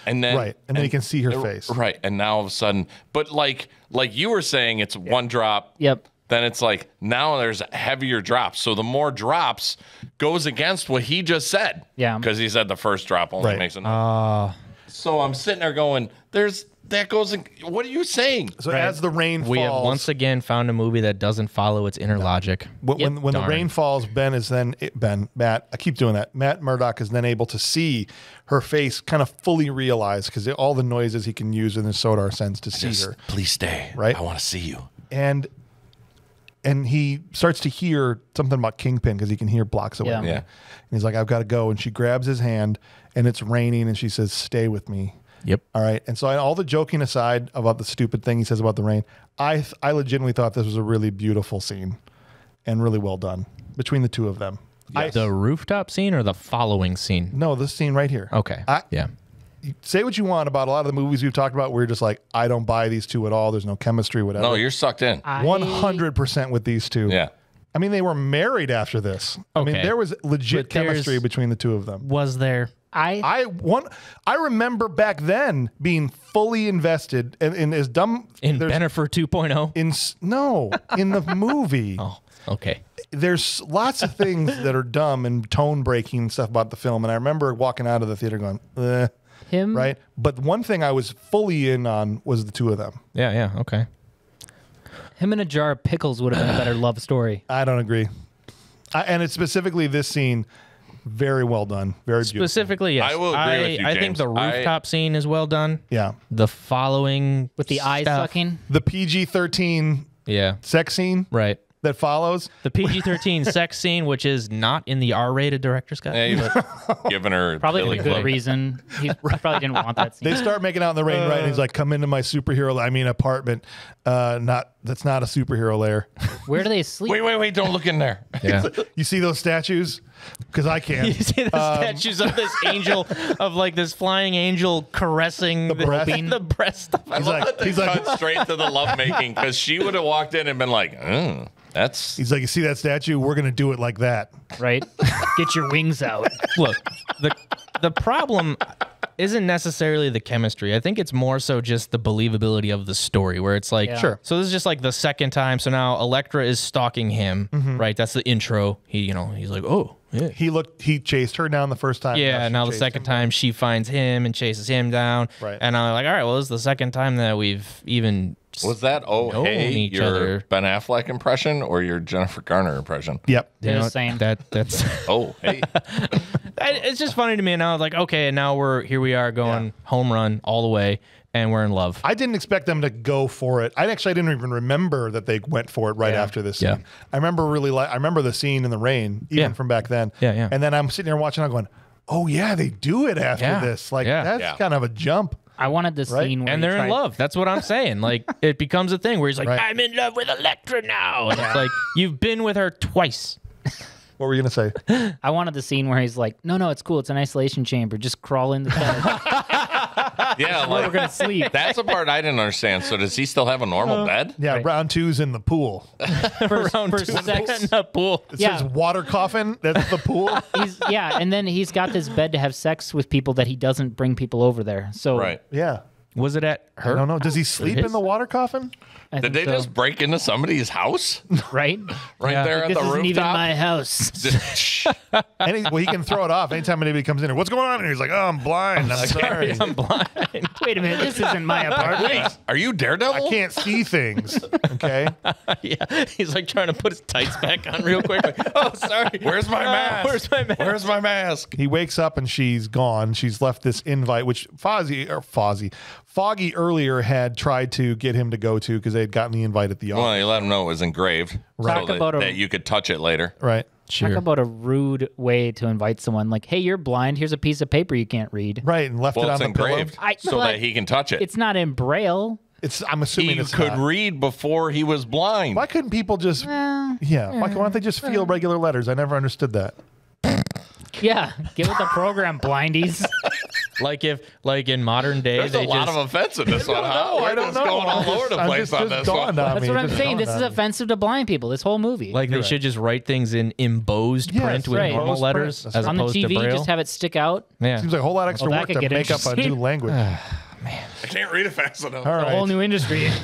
And then right, and then you can see her face. right, and now all of a sudden, but like like you were saying, it's one drop. Yep. Then it's like now there's heavier drops. So the more drops goes against what he just said. Yeah. Because he said the first drop only Right. makes a uh, noise. so I'm sitting there going, there's that goes in, what are you saying? So as the rain falls, We have once again found a movie that doesn't follow its inner logic. when, when, when the rain falls, Ben is then eh, Ben Matt. I keep doing that. Matt Murdock is then able to see her face, kind of fully realize because all the noises he can use in his Sodar sense to see her, please stay. Right. I want to see you. and and he starts to hear something about Kingpin because he can hear blocks away. Yeah. Yeah. And he's like, "I've got to go," and she grabs his hand, and it's raining, and she says, "Stay with me." Yep. All right. And so, I, all the joking aside about the stupid thing he says about the rain, I th- I legitimately thought this was a really beautiful scene, and really well done between the two of them. I, The rooftop scene or the following scene? no, this scene right here. Okay. I- yeah. Say what you want about a lot of the movies we've talked about. Where you're just like, I don't buy these two at all. There's no chemistry, whatever. No, you're sucked in. I- one hundred percent with these two. yeah. I mean, they were married after this. I mean, Okay. there was legit But there's- chemistry between the two of them. Was there? I I one I remember back then being fully invested in, in as dumb In there's- Bennifer 2.0? in s- no in the movie. oh, okay. There's lots of things that are dumb and tone breaking and stuff about the film, and I remember walking out of the theater going, eh, him right. But one thing I was fully in on was the two of them. Yeah, yeah, okay. him in a jar of pickles would have been a better love story. I don't agree, I, and it's specifically this scene. Very well done. Very beautiful. Specifically, yes. I will agree with you, I think James. the I- rooftop scene is well done. Yeah. The following With the eye stuff- sucking. The PG 13 Yeah, sex scene right. That follows. The PG-13 sex scene, which is not in the R-rated director's cut. Yeah, you've giving her Probably a good Club. reason. He probably didn't want that They start making out in the rain, right? And he's like, "Come into my superhero. I mean, apartment. Uh, not that's not a superhero lair. Where do they sleep? Wait, wait, wait! Don't look in there. Yeah. you see those statues? Because I can't. You see the Um, statues of this angel, of like this flying angel caressing the breast. the breast. Of He's like, he's like, Cut straight to the lovemaking because she would have walked in and been like, mm, "That's he's like, you see that statue? We're gonna do it like that. Right? Get your wings out. Look, the the problem isn't necessarily the chemistry. I think it's more so just the believability of the story, where it's like, Yeah. Sure. So this is just like the second time. So now Elektra is stalking him, Mm-hmm. right? That's the intro. He, you know, he's like, oh, yeah. He looked. He chased her down the first time. Yeah, she now the second him. time she finds him and chases him down. Right. And I'm like, all right, well, this is the second time that we've even. was that oh hey your other. Ben Affleck impression or your Jennifer Garner impression? Yep. You know, the same. That that's Oh hey, it's just funny to me. And now, like, okay, and now we're here. We are going Yeah. home run all the way, and we're in love. I didn't expect them to go for it. I actually I didn't even remember that they went for it right Yeah. after this Yeah. I remember really like I remember the scene in the rain, even Yeah. from back then. Yeah, yeah. And then I'm sitting there watching. I'm going, oh yeah, they do it after Yeah. this. Like Yeah. that's Yeah. kind of a jump. I wanted the Right? scene where and they're in love. That's what I'm saying. Like, it becomes a thing where he's like, Right. I'm in love with Elektra now. And it's like, you've been with her twice. What were you gonna say? I wanted the scene where he's like, "No, no, it's cool. It's an isolation chamber. Just crawl in the bed. yeah, We're gonna sleep." that's the part I didn't understand. So does he still have a normal bed? Yeah, Right. round two's in the pool. For, Round for two sex, in the pool. It Yeah. says water coffin. That's the pool. he's yeah, and then he's got this bed to have sex with people that he doesn't bring people over there. So Right. yeah. Was it at her? I don't know. Does he sleep in the water coffin? I Did think they so. just break into somebody's house right? right Yeah. there at This the isn't even rooftop? my house. Just- And he, well, he can throw it off anytime anybody comes in here. What's going on? And he's like, oh, I'm blind. I'm sorry. I'm blind. Wait a minute, this isn't my apartment. Are you Daredevil? I can't see things. Okay. yeah. He's like trying to put his tights back on real quick. Like, oh, sorry. Where's my Oh, mask? Where's my mask? Where's my mask? He wakes up and she's gone. She's left this invite, which Fozzie or Fozzie, Foggy earlier had tried to get him to go to because they had gotten the invite at the Well, you let him know it was engraved, Talk so that, about a- that you could touch it later. Right. Talk about a rude way to invite someone. Like, hey, you're blind. Here's a piece of paper you can't read. Right. And left Well, it it's on the pillow. engraved I- so but that he can touch it. It's not in braille. It's. I'm assuming He it's could not. read before he was blind. Why couldn't people just? Well, Yeah. Why, why don't they just feel regular letters? I never understood that. yeah, get with the program, blindies. like if like in modern day There's a they lot just of offense in this one. Huh? know, I don't just know. going all I'm over the place just- on just this one. on That's me. what I'm Just saying. This is offensive to blind people. This whole movie. like they should just write things in embossed print with right. normal Embossed letters print. as on the TV, just have it stick out. yeah. Seems like a whole lot extra Well, that work could to get make up a new language. Man. I can't read it fast enough. All A whole new industry.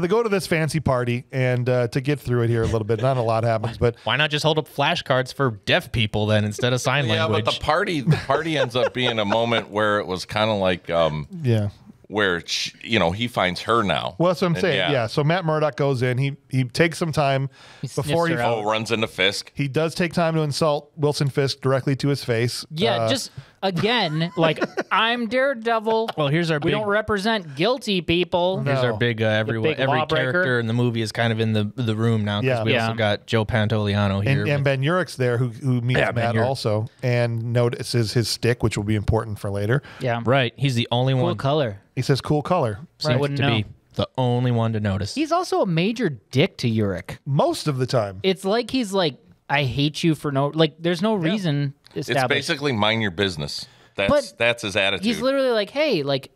So they go to this fancy party, and uh, to get through it here a little bit, not a lot happens, but Why not just hold up flashcards for deaf people then instead of sign Yeah, language? Yeah, but the party, the party ends up being a moment where it was kind of like, um, yeah. where she, you know he finds her now. Well, that's what I'm And saying. Yeah. So Matt Murdock goes in. He he takes some time He before he sniffs her out. Oh, runs into Fisk. he does take time to insult Wilson Fisk directly to his face. Yeah, Uh, just again, like I'm Daredevil. well, here's our we big don't represent guilty people. Here's No. our big uh, everyone big every lawbreaker. character in the movie is kind of in the the room now because Yeah. we Yeah. also got Joe Pantoliano here. and, and Ben Urich's there, who who meets Yeah, Ben Matt Urich. also, and notices his stick, which will be important for later. Yeah, right, he's the only Cool one color. He says, "Cool color." seems wouldn't to know. be the only one to notice. He's also a major dick to Urich. Most of the time, It's like he's like, I hate you for no like. There's no reason It's basically mind your business. That's But that's his attitude. He's literally like, hey, like,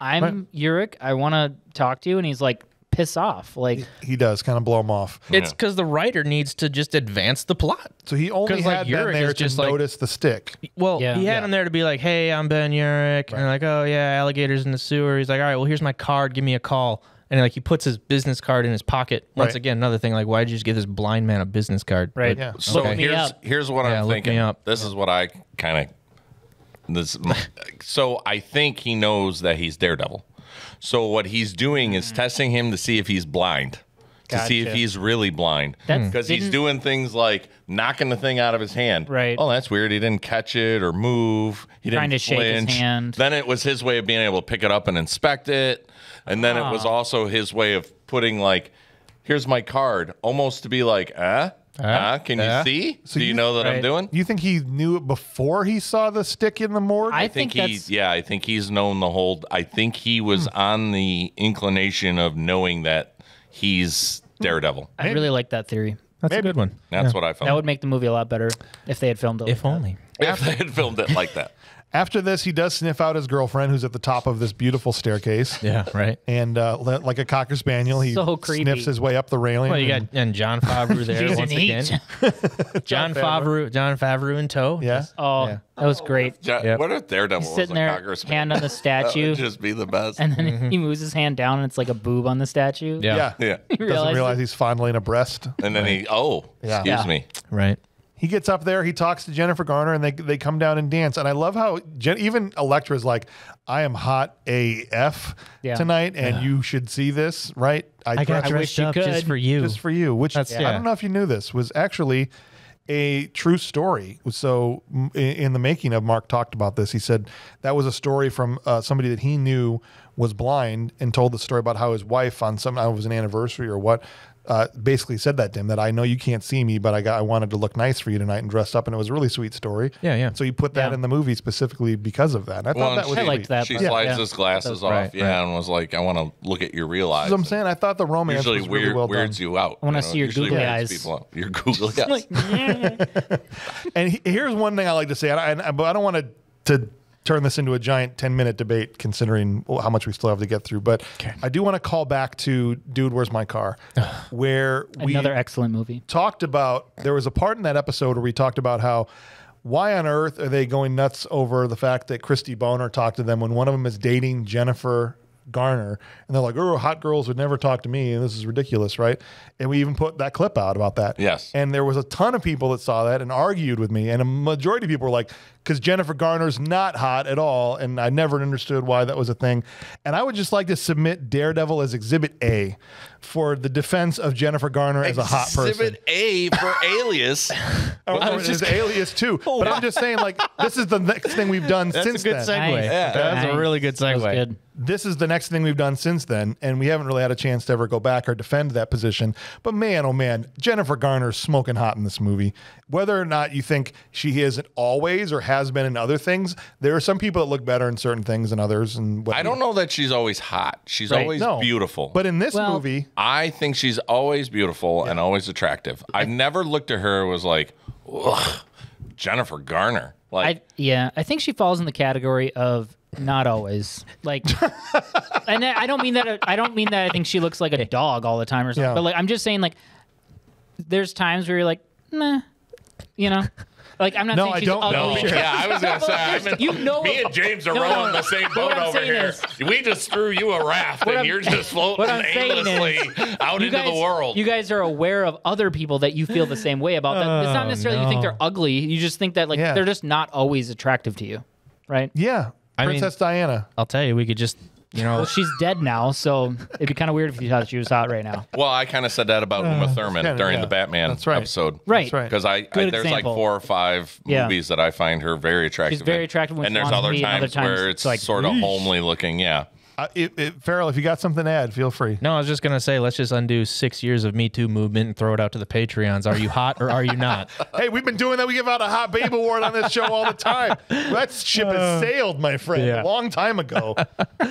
I'm Urich. I want to talk to you, and he's like, piss off. Like, he does kind of blow him off. It's because the writer needs to just advance the plot. So he only 'Cause, like, had Ben Urich there is to just like- notice the stick. Well, Yeah. he had Yeah. him there to be like, "Hey, I'm Ben Urich," and like, "Oh yeah, alligators in the sewer." He's like, "All right, well, here's my card. Give me a call." And like, he puts his business card in his pocket. Once Right. again, another thing, like, why did you just give this blind man a business card? Right. But- Yeah. So Look me here's up. here's what Yeah, I'm look thinking. me up. This is what I kind of this. so I think he knows that he's Daredevil. So what he's doing is mm. testing him to see if he's blind. To see if Gotcha. he's really blind, That's- hmm. because he's didn't- doing things like knocking the thing out of his hand. Right. Oh, that's weird. He didn't catch it or move. He didn't Trying to shake his flinch. hand. Then it was his way of being able to pick it up and inspect it, and then it was Ah. also his way of putting like, "Here's my card," almost to be like, "Ah, ah, can uh. you see? Do you, you- know that I'm doing?" You think he knew it before he saw the stick in the morgue? I I think, think he, yeah, I think he's known the whole. I think he was Hmm. on the inclination of knowing that he's Daredevil. I really like that theory. That's a good one. That's what I felt. That would make the movie a lot better if they had filmed it. If like that. only. if they had filmed it like that. After this, he does sniff out his girlfriend, who's at the top of this beautiful staircase. Yeah. Right. And uh, le- like a cocker spaniel, he So creepy. sniffs his way up the railing. Well, you got and- and Jon Favreau there He's once an again. eight. Jon Favreau, Jon Favreau in tow. yeah. Oh, Yeah. that was great. Ja- Yep. What if Daredevil He's was sitting a there, cocker spaniel? hand on the That statue, would just be the best. and then he moves his hand down, and it's like a boob on the statue. Yeah. Yeah. yeah. Doesn't realize realize it? he's fondling a breast. And then he, oh, Yeah. excuse Yeah. me. Right. He gets up there, he talks to Jennifer Garner, and they they come down and dance. And I love how Jen, even Elektra's like, "I am hot AF Yeah. tonight, and you should see this, right? I got dressed I wish dressed you up could. just for you. just for you." Which That's- I yeah. don't know if you knew this was actually a true story. So m- in in the making of, Mark talked about this. He said that was a story from uh, somebody that he knew was blind and told the story about how his wife on some it was an anniversary or what. Uh, basically said that to him that I know you can't see me, but I got I wanted to look nice for you tonight and dressed up, and it was a really sweet story. Yeah, yeah. So you put that Yeah. in the movie specifically because of that. And I thought Well, that was I liked that. She but- slides yeah. his glasses off, Right, yeah, and was like, "I want to look at your real eyes." That's what I'm saying. I thought the romance Usually, was really well weirds done. you out. I wanna see your Usually googly eyes. People. Your googly eyes. And he, here's one thing I like to say, and I, and I- but I don't want to to turn this into a giant 10 minute debate, considering how much we still have to get through. But I do want to call back to "Dude, Where's My Car," where we Another excellent movie. talked about. There was a part in that episode where we talked about how. Why on earth are they going nuts over the fact that Christy Boner talked to them when one of them is dating Jennifer Garner? And they're like, oh, hot girls would never talk to me. And this is ridiculous, right? And we even put that clip out about that. Yes. And there was a ton of people that saw that and argued with me. And a majority of people were like, because Jennifer Garner's not hot at all. And I never understood why that was a thing. And I would just like to submit Daredevil as Exhibit A for the defense of Jennifer Garner as a hot person. Exhibit A for Alias. Or, or his alias too. But I'm just saying, like, this is the next thing we've done That's since a good then. segue. Nice. Yeah. That's a really good That was segue. Good. This is the next thing we've done since then, and we haven't really had a chance to ever go back or defend that position. But man, oh man, Jennifer Garner's smoking hot in this movie. Whether or not you think she isn't always or has been in other things, there are some people that look better in certain things than others. And what I don't know that she's always hot. She's Right. always No. beautiful. But in this Well- movie, I think she's always beautiful and always attractive. I've never looked at her and was like, ugh, Jennifer Garner. I Like, yeah, I think she falls in the category of not always like, and I I don't mean that. I don't mean that. I think she looks like a dog all the time or something. Yeah. But like, I'm just saying like, there's times where you're like, nah, you know, like I'm not No, saying I she's don't know. ugly. yeah, I was gonna say, I'm in, You know- me and James are No, rowing no, the same boat over saying here. is- we just threw you a raft, and I'm- you're just floating what is, aimlessly out You into guys, the world. you guys are aware of other people that you feel the same way about. That it's not Oh, necessarily you think they're ugly. You just think that like Yeah. they're just not always attractive to you, right? Yeah. I mean- Princess Diana. I'll tell you, we could just, you know, Well, she's dead now, so it'd be kind of weird if you thought she was hot right now. well, I kind of said that about Uma uh, Thurman kinda- during yeah. the Batman That's right. episode. Right. That's right. Because I, I Good there's example. like four or five Yeah. movies that I find her very attractive. very in. attractive when and she there's wants to other be, and other times, where it's it's like, sort of homely looking. Yeah. Uh, it, it, Farrell, if you got something to add, feel free. no, I was just gonna say, let's just undo six years of Me Too movement and throw it out to the Patreons. Are you hot or are you not? Hey, we've been doing that. We give out a hot babe award on this show all the time. That ship has sailed, my friend. Yeah. Long time ago.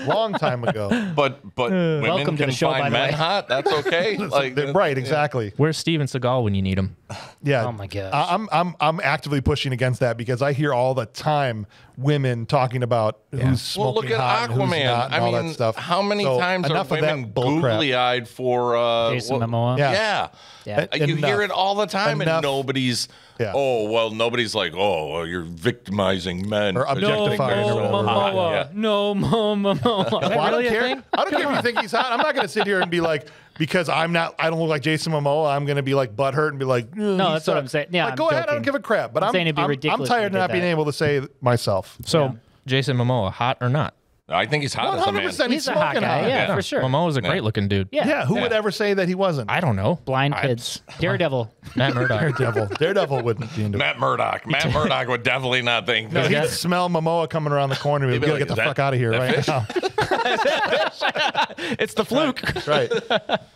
Long time ago. But but women Welcome to can the show, by find men way. hot. That's okay. like They're- right, exactly. Where's Steven Seagal when you need him? Yeah. Oh my gosh. I- I'm I'm I'm actively pushing against that because I hear all the time women talking about who's smoking Well, look at hot and who's Aquaman. not and I all mean, that stuff. how many So, times are enough of women that googly eyed for uh, Jason what- Momoa. Yeah. Yeah. Yeah. Uh, You Enough. hear it all the time, Enough. and nobody's. Yeah. Oh well, nobody's like, oh, well, you're victimizing men Or because you think objectifying they're or whatever. hot. Momoa. Yeah. No, Momoa. Well, I don't care. I don't care if you think he's hot. I'm not going to sit here and be like, because I'm not, I don't look like Jason Momoa. I'm going to be like butthurt and be like, no, that's what I'm saying. Yeah, like, I'm go ahead. I don't give a crap. But I'm I'm, saying it'd be I'm- ridiculous I'm tired of not did being able to say myself. So Yeah. Jason Momoa, hot or not? I think he's hot as a 100. man. percent He's He's a hot guy. hot. Yeah, Yeah. for sure. Momoa's a great looking dude. Yeah. Yeah. Who would ever say that he wasn't? I don't know. Blind I- kids. Daredevil. Matt Murdock. Daredevil. Daredevil wouldn't be into it. Matt Murdock. Matt Murdock would definitely not think. No, that. he'd smell Momoa coming around the corner. We'd be gotta like, get the "Is that- fuck out of here that right fish?" now. it's the fluke. right.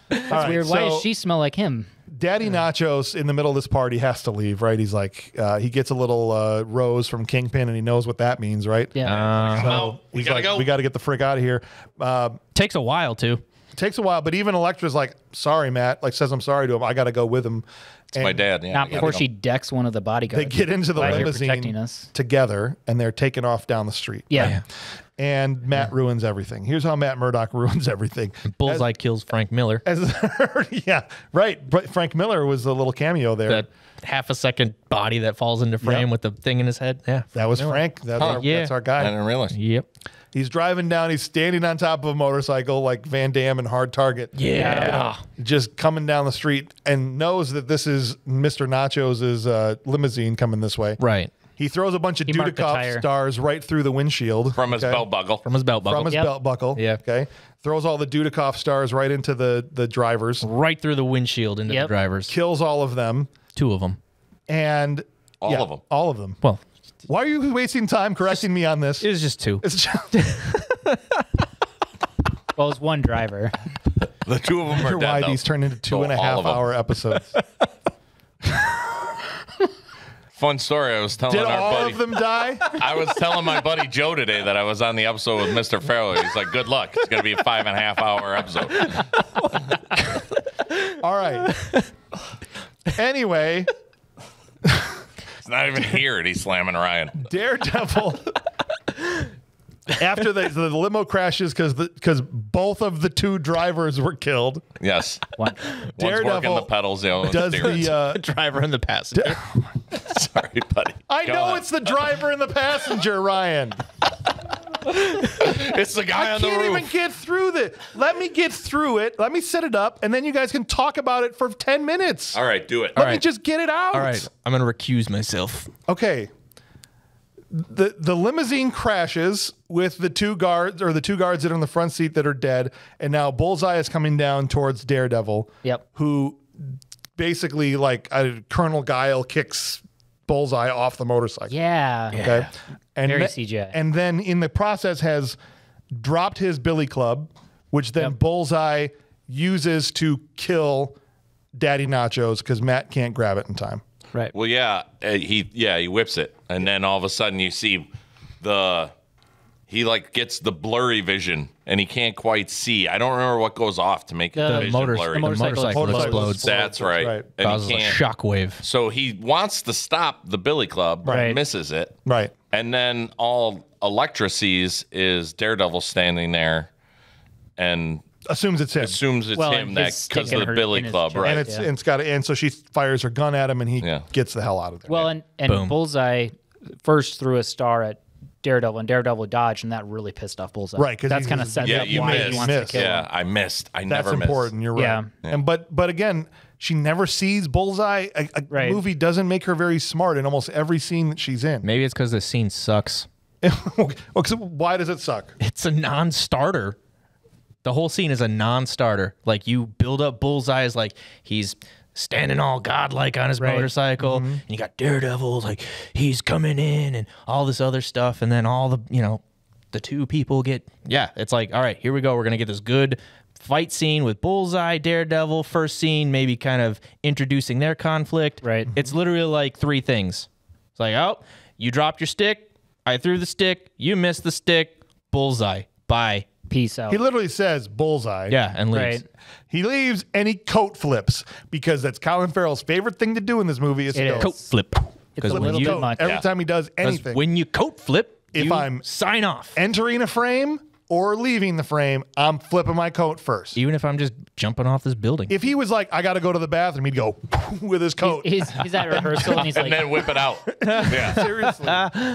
That's Weird. Why does she smell like him? Daddy Nachos in the middle of this party has to leave, right? He's like, uh, he gets a little uh, rose from Kingpin, and he knows what that means, right? Yeah. Uh, Oh, we gotta like, go. we got to get the frick out of here. Uh, takes a while too. takes a while, but even Elektra's like, sorry, Matt. Like says, I'm sorry to him. I got to go with him. It's my dad. Yeah, Not I gotta before she decks one of the bodyguards. They get into the Right here limousine protecting us. together, and they're taken off down the street. Yeah. And Matt ruins everything. Here's how Matt Murdock ruins everything. Bullseye kills Frank Miller. As, yeah, right. But Frank Miller was a little cameo there. That half a second body that falls into frame Yep. with the thing in his head. Yeah. that was Frank. That's, our, yeah. that's our I guy. didn't realize. Yep. He's driving down. He's standing on top of a motorcycle like Van Damme and Hard Target. Yeah. Just coming down the street and knows that this is Mr. Nachos' uh, limousine coming this way. Right. He throws a bunch of He Dudikoff stars right through the windshield From his okay? belt buckle. From his belt buckle. From his Yep. belt buckle. Yeah. Okay. Throws all the Dudikoff stars right into the the drivers. right through the windshield into Yep. the drivers. Kills all of them. Two of them. And All yeah, of them. All of them. Well, Why are you wasting time correcting me on this? it was just two. It's just, Well, it's one driver. The two of them are wonder why though. these turn into two So and a all half of hour episodes. Fun story. I was telling Did our all buddy. of them die? I was telling my buddy Joe today that I was on the episode with Mr. Farrell. He's like, "Good luck. It's gonna be a five and a half hour episode." All right. Anyway, It's not even here, and he's slamming Ryan. Daredevil. After the, the limo crashes because because both of the two drivers were killed, Yes. One. One's Daredevil working the pedals. The other one's does steering. the. Uh, driver and the passenger. Sorry, buddy. I Go know on. it's the driver and the passenger, Ryan. It's the guy I on the can't even get through the. Let me get through it. Let me set it up, and then you guys can talk about it for ten minutes. All right, do it. Let me right. just get it out. All right. I'm going to recuse myself. Okay. The the limousine crashes with the two guards or the two guards that are in the front seat that are dead, and now Bullseye is coming down towards Daredevil. Yep. Who basically like uh, Colonel Guile kicks Bullseye off the motorcycle. Yeah. Okay. And Very the- CGI. And then in the process has dropped his billy club, which then Yep. Bullseye uses to kill Daddy Nachos because Matt can't grab it in time. Right. Well, yeah, uh, he yeah he whips it, and then all of a sudden you see the he like gets the blurry vision and he can't quite see. I don't remember what goes off to make the, The vision motor- blurry. the motorcycle motorcycle Motorcycle explodes. That's right. right. And Causes he a can't. shockwave. So he wants to stop the Billy Club, but Right. misses it. Right. And then all Elektra sees is Daredevil standing there and Assumes it's him. assumes it's Well, him and that because of the her- Billy in his Club, right? and it's Yeah. and it's got and so she fires her gun at him and he Yeah. gets the hell out of there. Well, and, and Boom. Bullseye first threw a star at Daredevil, and Daredevil dodged, and that really pissed off Bullseye. Right, 'cause that's kind of he's- set yeah, up you why missed. he wants Missed. to kill yeah, him. I missed. I that's never missed. important. You're right. Yeah. And but but again, she never sees Bullseye. A, a Right. movie doesn't make her very smart in almost every scene that she's in. Maybe it's because the scene sucks. well, 'cause why does it suck? It's a non-starter. The whole scene is a non-starter. Like you build up Bullseye as like he's standing all godlike on his Right. motorcycle, mm-hmm. and you got Daredevil like he's coming in and all this other stuff, and then all the you know the two people get yeah. It's like all right, here we go. We're gonna get this good fight scene with Bullseye, Daredevil. First scene, maybe kind of introducing their conflict. Right. Mm-hmm. It's literally like three things. It's like oh, you dropped your stick. I threw the stick. You missed the stick. Bullseye. Bye. Peace out. He literally says Bullseye. Yeah, and leaves. Right. He leaves and he coat flips because that's Colin Farrell's favorite thing to do in this movie is to It go is. Coat flip. It's Because a when little you coat much. every Yeah. time he does 'cause anything. when you coat flip, If you I'm- sign off. entering a frame or leaving the frame, I'm flipping my coat first. Even if I'm just jumping off this building. If he was like, I got to go to the bathroom, he'd go with his coat. he's, he's at rehearsal and he's like, and then whip it out. yeah, Seriously.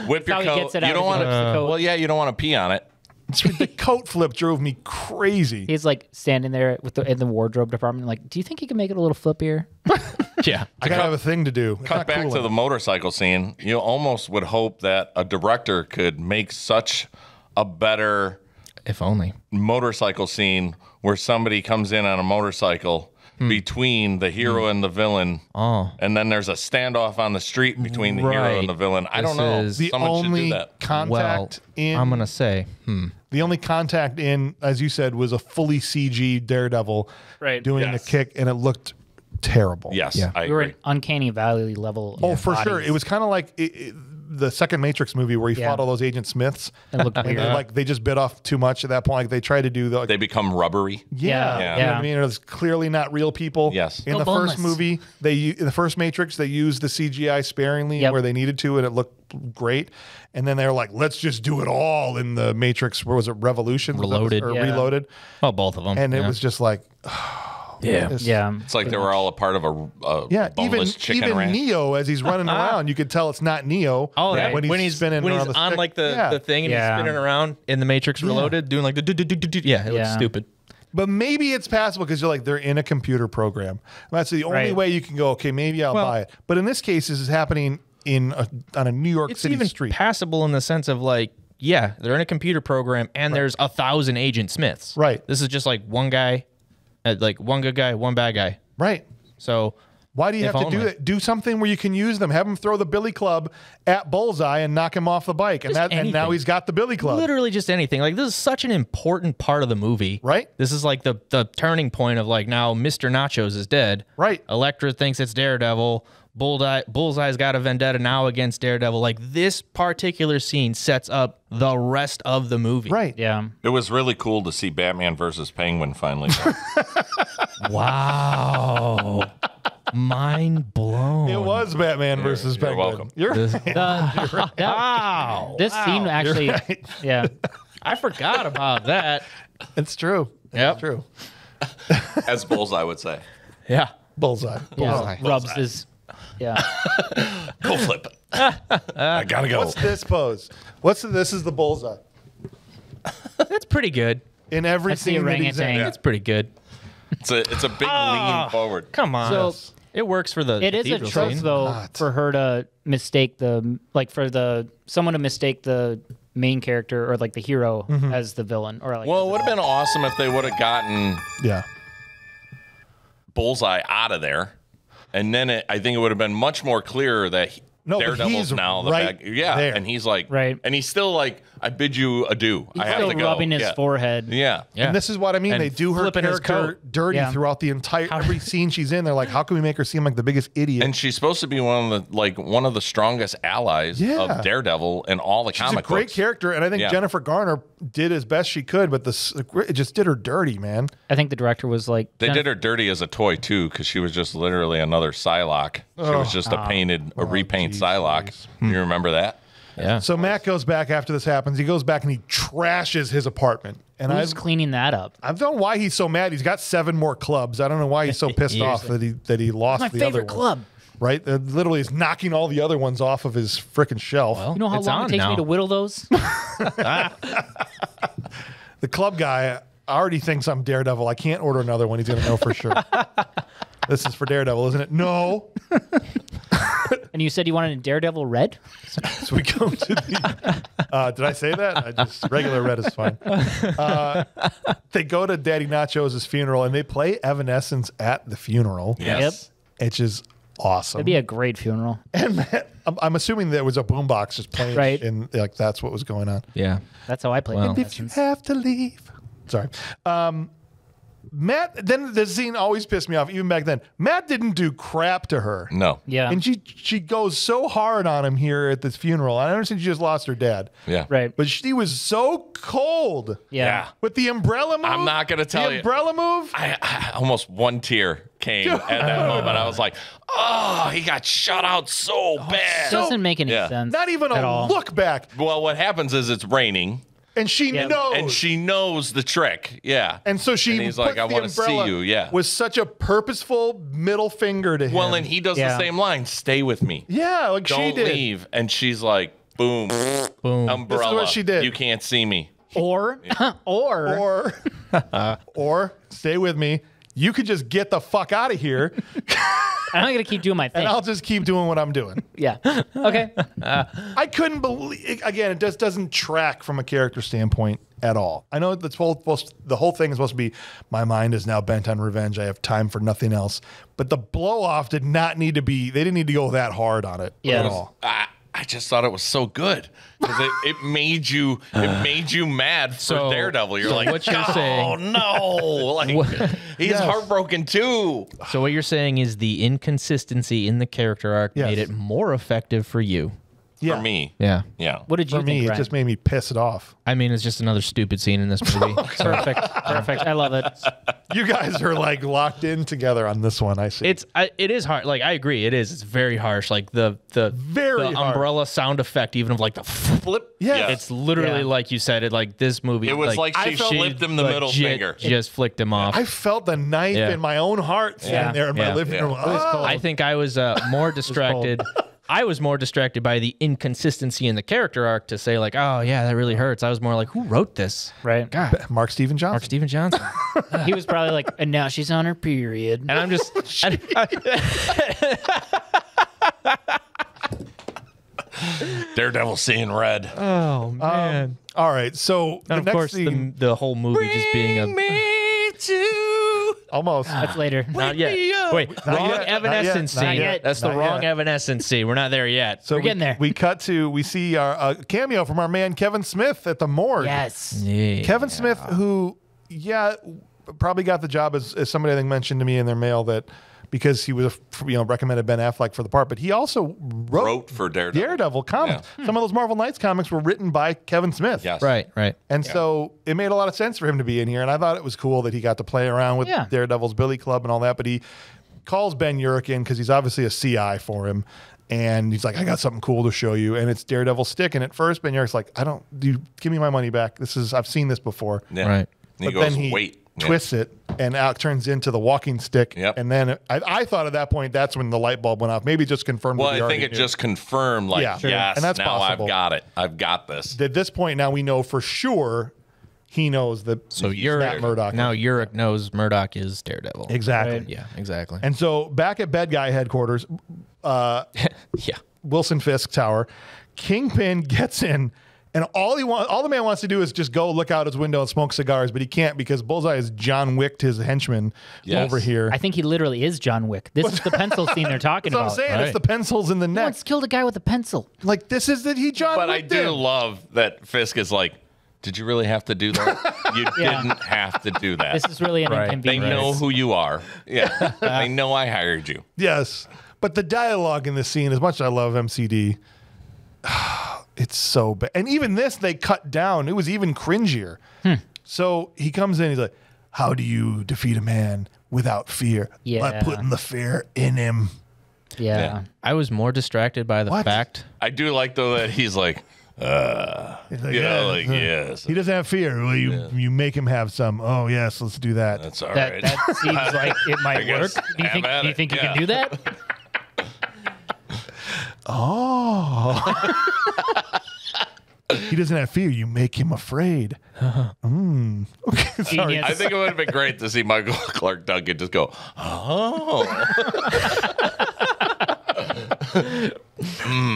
whip your how he coat. gets it you out don't is he want whips the to. coat. Well, yeah, you don't want to pee on it. The coat flip drove me crazy. he's like standing there with the in the wardrobe department, like, do you think you can make it a little flippier? yeah. I gotta have a thing to do. It's Cut back cool to the motorcycle scene. You almost would hope that a director could make such a better If only. motorcycle scene where somebody comes in on a motorcycle between the hero and the villain. Oh. And then there's a standoff on the street between the hero and the villain. I don't know. is- the Someone should do only that. contact Well, in I'm gonna say, hmm. the only contact in, as you said, was a fully CG Daredevil Right. doing Yes. the kick, and it looked terrible. Yes, Yeah. I We were agree. at uncanny valley level. Oh, of for sure. It was kind of like it, it- the second Matrix movie where he Yeah. fought all those Agent Smiths. It looked And weird. they, like they just bit off too much at that point. Like they tried to do the like, They become rubbery. yeah, Yeah. You know what I mean, it was clearly not real people. Yes. In Go the boneless. first movie, they in the first Matrix they used the CGI sparingly Yep. where they needed to, and it looked great. And then they were like, let's just do it all in the Matrix. Where was it? Revolution, Reloaded. or Yeah. Reloaded, Oh, both of them. and it was just like, yeah. this- yeah. It's like they were all a part of a, a Yeah, even chicken even ranch. Neo as he's running around, you could tell it's not Neo. Oh, yeah. when he's, spinning when around he's the on stick. like the, Yeah. the thing and Yeah. he's spinning around in the Matrix Reloaded, doing like the do do do do do. Yeah, it looks Yeah. stupid. But maybe it's passable because you're like they're in a computer program. That's the only Right. way you can go. Okay, maybe I'll Well- buy it. But in this case, this is happening in a, on a New York It's City even street. passable in the sense of like, yeah, they're in a computer program and there's a thousand Agent Smiths. Right. This is just like one guy, Uh, like one good guy, one bad guy. right. So Why do you have to do it? Do something where you can use them. Have him throw the Billy Club at Bullseye and knock him off the bike, and Just that and now he's got the Billy Club. literally just anything. Like this is such an important part of the movie. Right. This is like the the turning point of like now Mr. Nachos is dead. Right. Elektra thinks it's Daredevil. Bullseye, Bullseye's got a vendetta now against Daredevil. Like this particular scene sets up the rest of the movie. Right. Yeah. It was really cool to see Batman versus Penguin finally. Wow. Mind blown. It was Batman versus you're Penguin. welcome. You're This, The- uh, that- wow. this scene actually, right. yeah. I forgot about that. It's true. Yeah. It's true. As Bullseye would say. Yeah. Bullseye. yeah. Rubs his, yeah. Go flip. I gotta go. What's this pose? What's the, this? Is the bullseye That's pretty good. in every That's the scene that he's in. orangutan. It's pretty good. It's a it's a big Ah. lean forward. Come on. So- it works for the It is a cathedral trope scene. though not. for her to mistake the like for the someone to mistake the main character or like the hero as the villain or like Well, it would have been awesome if they would have gotten Yeah. Bullseye out of there, and then it, I think it would have been much more clear that he- No, but Daredevil's he's now the right bad. Yeah, there. and he's like, Right. and he's still like, I bid you adieu. He's I have still to go. rubbing his yeah. forehead. Yeah. Yeah. And this is what I mean. And they do her flipping his character dirty Yeah. throughout the entire every scene she's in. They're like, how can we make her seem like the biggest idiot? And she's supposed to be one of the like one of the strongest allies Yeah. of Daredevil in all the She's a comic great books. character, and I think Yeah. Jennifer Garner did as best she could, but this it just did her dirty, man. I think the director was like, They Jennifer- did her dirty as a toy too, because she was just literally another Psylocke. She was oh. just a oh, painted, a oh, repaint geez, Psylocke. geez. You remember that? Yeah. So Matt goes back after this happens. He goes back and he trashes his apartment. And I, Who's cleaning that up? I don't know why he's so mad. He's got seven more clubs. I don't know why he's so pissed off that he that he lost My the other one. club. Right? Uh, literally, is knocking all the other ones off of his freaking shelf. Well, You know how it's long on it takes now. me to whittle those? the club guy already thinks I'm Daredevil. I can't order another one. He's going to know for sure. this is for Daredevil, isn't it? No. And you said you wanted a Daredevil red? So we go to the. Uh, did I say that? I just regular red is fine. Uh, they go to Daddy Nachos' funeral and they play Evanescence at the funeral. Yes. Which is awesome. It'd be a great funeral. and Matt, I'm, I'm assuming there was a boombox just playing, Right. And like that's what was going on. yeah. That's how I play. Well. If you have to leave, sorry. Um, Matt. Then the scene always pissed me off, even back then. Matt didn't do crap to her. No. Yeah. And she she goes so hard on him here at this funeral. I understand she just lost her dad. Yeah. right. But she was so cold yeah. with the umbrella move. I'm not gonna tell the you. umbrella move. I, I almost one tear came at that moment. I was like, oh, he got shut out so oh, bad. Doesn't make any Yeah. sense. Not even at a all. look back, well, what happens is it's raining, and she Yeah. knows. and she knows the trick. Yeah. and so she And he's puts like, I want to see you. Yeah. with such a purposeful middle finger to him. well, and he does Yeah. the same line stay with me. yeah, like she Don't did. leave. And she's like, boom, Boom. umbrella. That's what she did. You can't see me. Or, or, Or, or stay with me. You could just get the fuck out of here, I'm gonna keep doing my thing. and I'll just keep doing what I'm doing. yeah. Okay. I couldn't believe. Again, it just doesn't track from a character standpoint at all. I know that's whole supposed- the whole thing is supposed to be my mind is now bent on revenge. I have time for nothing else. But the blow off did not need to be. They didn't need to go that hard on it Yeah. at all. I, I just thought it was so good because it, it made you it made you mad for So- Daredevil. You're so like, what you're oh saying- no, like he's Yes. heartbroken too. So what you're saying is the inconsistency in the character arc Yes. made it more effective for you. Yeah. For me, Yeah. yeah. What did you For think? me, it Ryan? just made me piss it off. I mean, it's just another stupid scene in this movie. perfect. Perfect. I love it. You guys are like locked in together on this one. I see. it's I, it is hard. Like I agree, it is. It's very harsh. Like the the Very the harsh. umbrella sound effect, even of like the flip. Yeah. It's literally Yeah. like you said. It like this movie. It was like she flipped him the middle legit finger. Just flicked him off. I felt the knife Yeah. in my own heart sitting Yeah. there in my Yeah. living Yeah. room. was Oh. I think I was uh, more distracted. I was more distracted by the inconsistency in the character arc to say like, oh yeah, that really hurts. I was more like, who wrote this? Right. God, Mark Steven Johnson. Mark Steven Johnson. He was probably like, and now she's on her period. And I'm just, and- Daredevil seeing red. oh man. Um, all right, so the and of next course, scene, the, the whole movie just being a me to almost. That's later. not yet. Wait, Not wrong yet, not Evanescence yet, not yet, That's the not wrong yet. Evanescence. We're not there yet. So We're we, getting there. we cut to we see our uh, cameo from our man Kevin Smith at the morgue. Yes. Yeah. Kevin Smith, who, yeah, probably got the job as, as somebody I think mentioned to me in their mail that because he was, you know, recommended Ben Affleck for the part, but he also wrote, wrote for Daredevil. Daredevil comics. Hmm. Some of those Marvel Knights comics were written by Kevin Smith. Yes. Right, right. And so it made a lot of sense for him to be in here. And I thought it was cool that he got to play around with Yeah. Daredevil's Billy Club and all that. But he calls Ben Urich in because he's obviously a CI for him. And he's like, I got something cool to show you. And it's Daredevil stick. And at first, Ben Urich's like, I don't, do give me my money back. This is, I've seen this before. Yeah. Right. And he but goes, then he wait. Yeah. twists it and out turns into the walking stick. Yep. And then I, I thought at that point, that's when the light bulb went off. Maybe just confirmed Well, what we I think it knew. just confirmed, like, Yeah. Sure. yes, And that's now possible. I've got it. I've got this. At this point, now we know for sure he knows that So he's Urich not Murdock. now Urich knows Murdock is Daredevil. Exactly. Right. Yeah, exactly. And so back at Bed Guy headquarters, uh, yeah. Wilson Fisk Tower, Kingpin gets in And all he want, all the man wants to do is just go look out his window and smoke cigars, but he can't because Bullseye is John Wicked his henchman Yes. over here. I think he literally is John Wick. This is the pencil scene they're talking That's what I'm about. saying. It's the pencils in the No neck. one's killed a guy with a pencil. Like this is that he John. But I do him. love that Fisk is like, did you really have to do that? You Yeah. didn't have to do that. This is really an Right. they know who you are. Yeah. they know I hired you. Yes, but the dialogue in this scene, as much as I love MCD, it's so bad. And even this, they cut down. It was even cringier. Hmm. So he comes in. He's like, "How do you defeat a man without fear? By putting the fear in him." Yeah. Yeah. I was more distracted by the What? fact. I do like though that he's like, He's like, you "Yeah, know, like uh, yes, He doesn't have fear. Well, you you make him have some. Oh yes, let's do that. that's all That, right. that seems like it might work. Do you think, do you, it. think you Yeah. can do that? oh. he doesn't have fear. You make him afraid. Mm. Okay, sorry. Genius. I think it would have been great to see Michael Clarke Duncan just go, oh,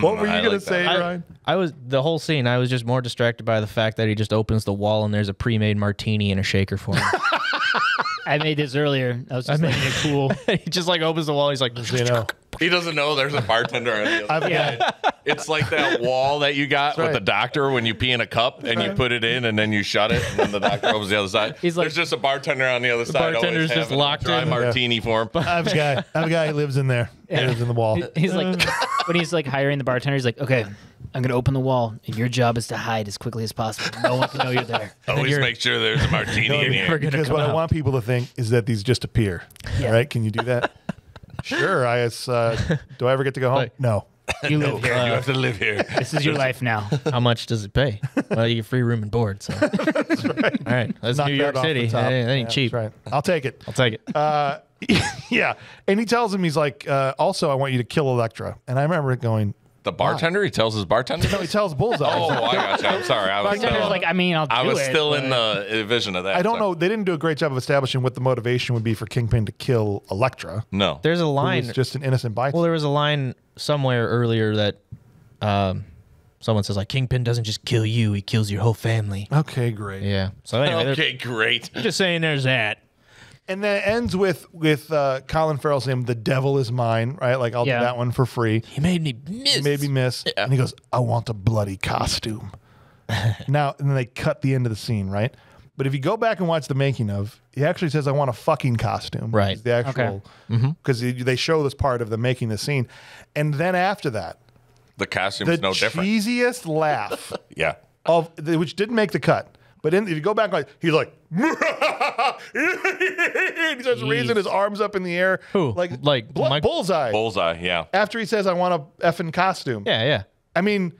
What were you I gonna like say, that. Ryan? I was the whole scene. I was just more distracted by the fact that he just opens the wall and there's a pre-made martini in a shaker for him. I made this earlier. I was just making it cool. he just like opens the wall. He's like, You know, he doesn't know there's a bartender on the other I've Yeah. It's like that wall that you got with right. the doctor when you pee in a cup and you put it in and then you shut it and then the doctor opens the other side. He's like- There's just a bartender on the other side. bartender's just having a locked dry in. martini for him. I have a guy. I have a guy who lives in there. He lives in the wall. He's like, when he's like hiring the bartender, he's like, okay, I'm going to open the wall, and your job is to hide as quickly as possible. No one can know you're there. Always you're- make sure there's a martini in here. Because come what I want people to think is that these just appear. Yeah. All right? Can you do that? Sure. I uh, do I ever get to go home? Like- no. You live You here. have to live here. This is your life now. how much does it pay? Well, you get free room and board. So, all right, that's Knock New York off City. That ain't, that ain't Yeah, cheap. That's right. I'll take it. I'll take it. Uh, yeah. And he tells him, he's like, uh, also, I want you to kill Elektra. And I remember going, The bartender, he tells his bartender. no, he tells Bullseye. Oh, I got you. I'm sorry. I was Bartender's still, like, I mean, I'll do I was it, still but- in the vision of that. I don't so- know. They didn't do a great job of establishing what the motivation would be for Kingpin to kill Elektra. No. There's a line. was just an innocent bystander. Well, there was a line somewhere earlier that um, someone says like Kingpin doesn't just kill you; he kills your whole family. okay, great. Yeah. So anyway, they're Okay, great. just saying there's that. And then it ends with with uh, Colin Farrell saying, "The devil is mine." Right? Like I'll Yeah. do that one for free. He made me miss. Maybe miss. And he goes, "I want a bloody costume." now, and then they cut the end of the scene, right? But if you go back and watch the making of, he actually says, "I want a fucking costume." Right. It's The actual because they show this part of the making the scene, and then after that, The costume's the no different. cheesiest laugh Yeah. of which didn't make the cut. But in, if you go back, like he's like, he starts raising his arms up in the air, Who? like Like blu- Mike- bullseye. Bullseye, yeah. After he says, "I want a effing costume," Yeah, yeah. I mean,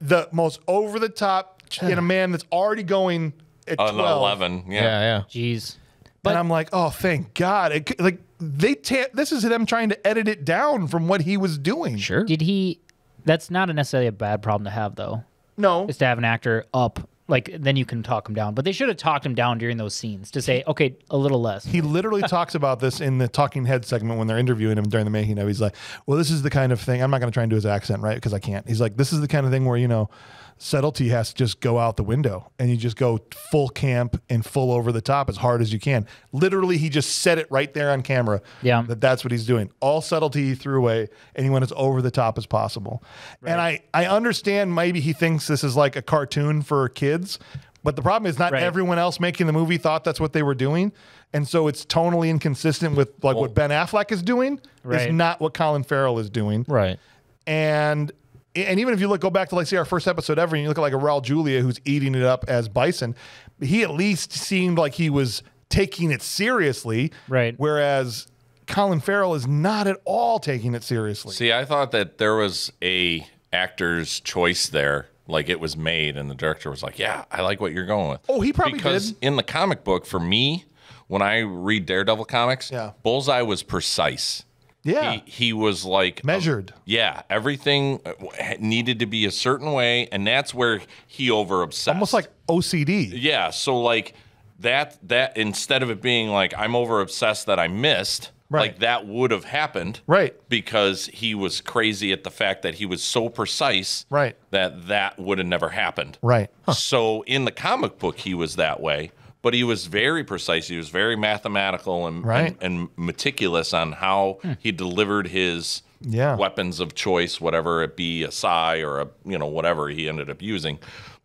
the most over the top in a man that's already going at On 12. 11, yeah. Yeah, yeah. Jeez. and I'm like, oh, thank God! It, c- like they, ta- this is them trying to edit it down from what he was doing. Sure. Did he? That's not necessarily a bad problem to have, though. No, Is to have an actor up, like then you can talk him down. But they should have talked him down during those scenes to say, okay, a little less. He literally talks about this in the talking head segment when they're interviewing him during the making of. He's like, "Well, this is the kind of thing. I'm not going to try and do his accent, right? Because I can't." He's like, "This is the kind of thing where you know, subtlety has to just go out the window, and you just go full camp and full over the top as hard as you can." Literally, he just said it right there on camera. Yeah. that that's what he's doing. All subtlety he threw away, and he went as over the top as possible. And I I understand maybe he thinks this is like a cartoon for kids. But the problem is not Right. everyone else making the movie thought that's what they were doing. And so it's tonally inconsistent with like what Ben Affleck is doing. Right. Is not what Colin Farrell is doing. Right. And and even if you look go back to like say our first episode ever and you look at like a Raul Julia who's eating it up as Bison, he at least seemed like he was taking it seriously. Right. Whereas Colin Farrell is not at all taking it seriously. See, I thought that there was a actor's choice there. Like it was made, and the director was like, "Yeah, I like what you're going with." Oh, he probably because did. in the comic book, for me, when I read Daredevil comics, Yeah. Bullseye was precise. Yeah. He he was like Measured. yeah, everything uh, needed to be a certain way, and that's where he over obsessed. Almost like OCD. yeah. So like that that instead of it being like I'm over obsessed that I missed, Right. Like that would have happened. Right. Because he was crazy at the fact that he was so precise. Right. That that would have never happened. Right. So in the comic book, he was that way, but he was very precise. He was very mathematical and Right. and, and meticulous on how hmm. he delivered his Yeah. weapons of choice, whatever it be, a sai or a you know whatever he ended up using.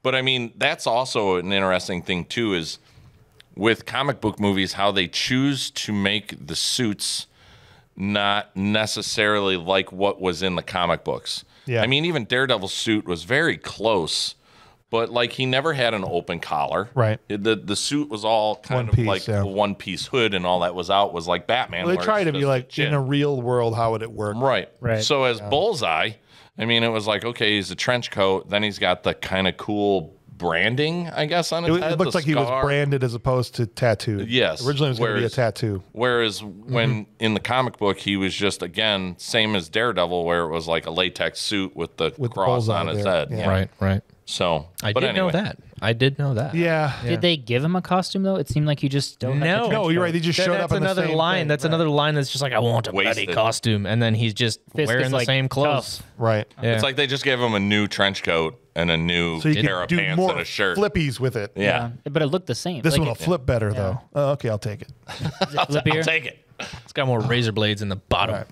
But I mean, that's also an interesting thing too. Is with comic book movies how they choose to make the suits not necessarily like what was in the comic books. Yeah. I mean, even Daredevil's suit was very close, but like he never had an open collar. Right. It- The the suit was all kind One of piece, like yeah. one piece hood, and all that was out was like Batman. Well, they where try to be like chin. in a real world, how would it work? Right. Right. So as Bullseye, I mean, it was like, okay, he's a trench coat. Then he's got the kind of cool branding, I guess, on It, his it head. looks the like he was branded as opposed to tattooed. Yes. Originally, it was going to be a tattoo. Whereas Mm-hmm. when in the comic book, he was just, again, same as Daredevil, where it was like a latex suit with the With the cross bullseye on his there, head. yeah. Right, right. So, I but did know that. I did know that. Yeah. Did they give him a costume though? It seemed like he just don't. No. No, you're right. They just That- showed that's up in another the same line. thing. That's Right. another line that's just like, I want a bloody costume. And then he's just Fisk wearing the like, same clothes. Right. Yeah. It's like they just gave him a new trench coat and a new So pair of do pants more and a shirt. flippies with it. Yeah. but it looked the same. This Like, one will flip better though. Oh, okay, I'll take it. it- flippier. Take it. it's got more razor blades in the bottom.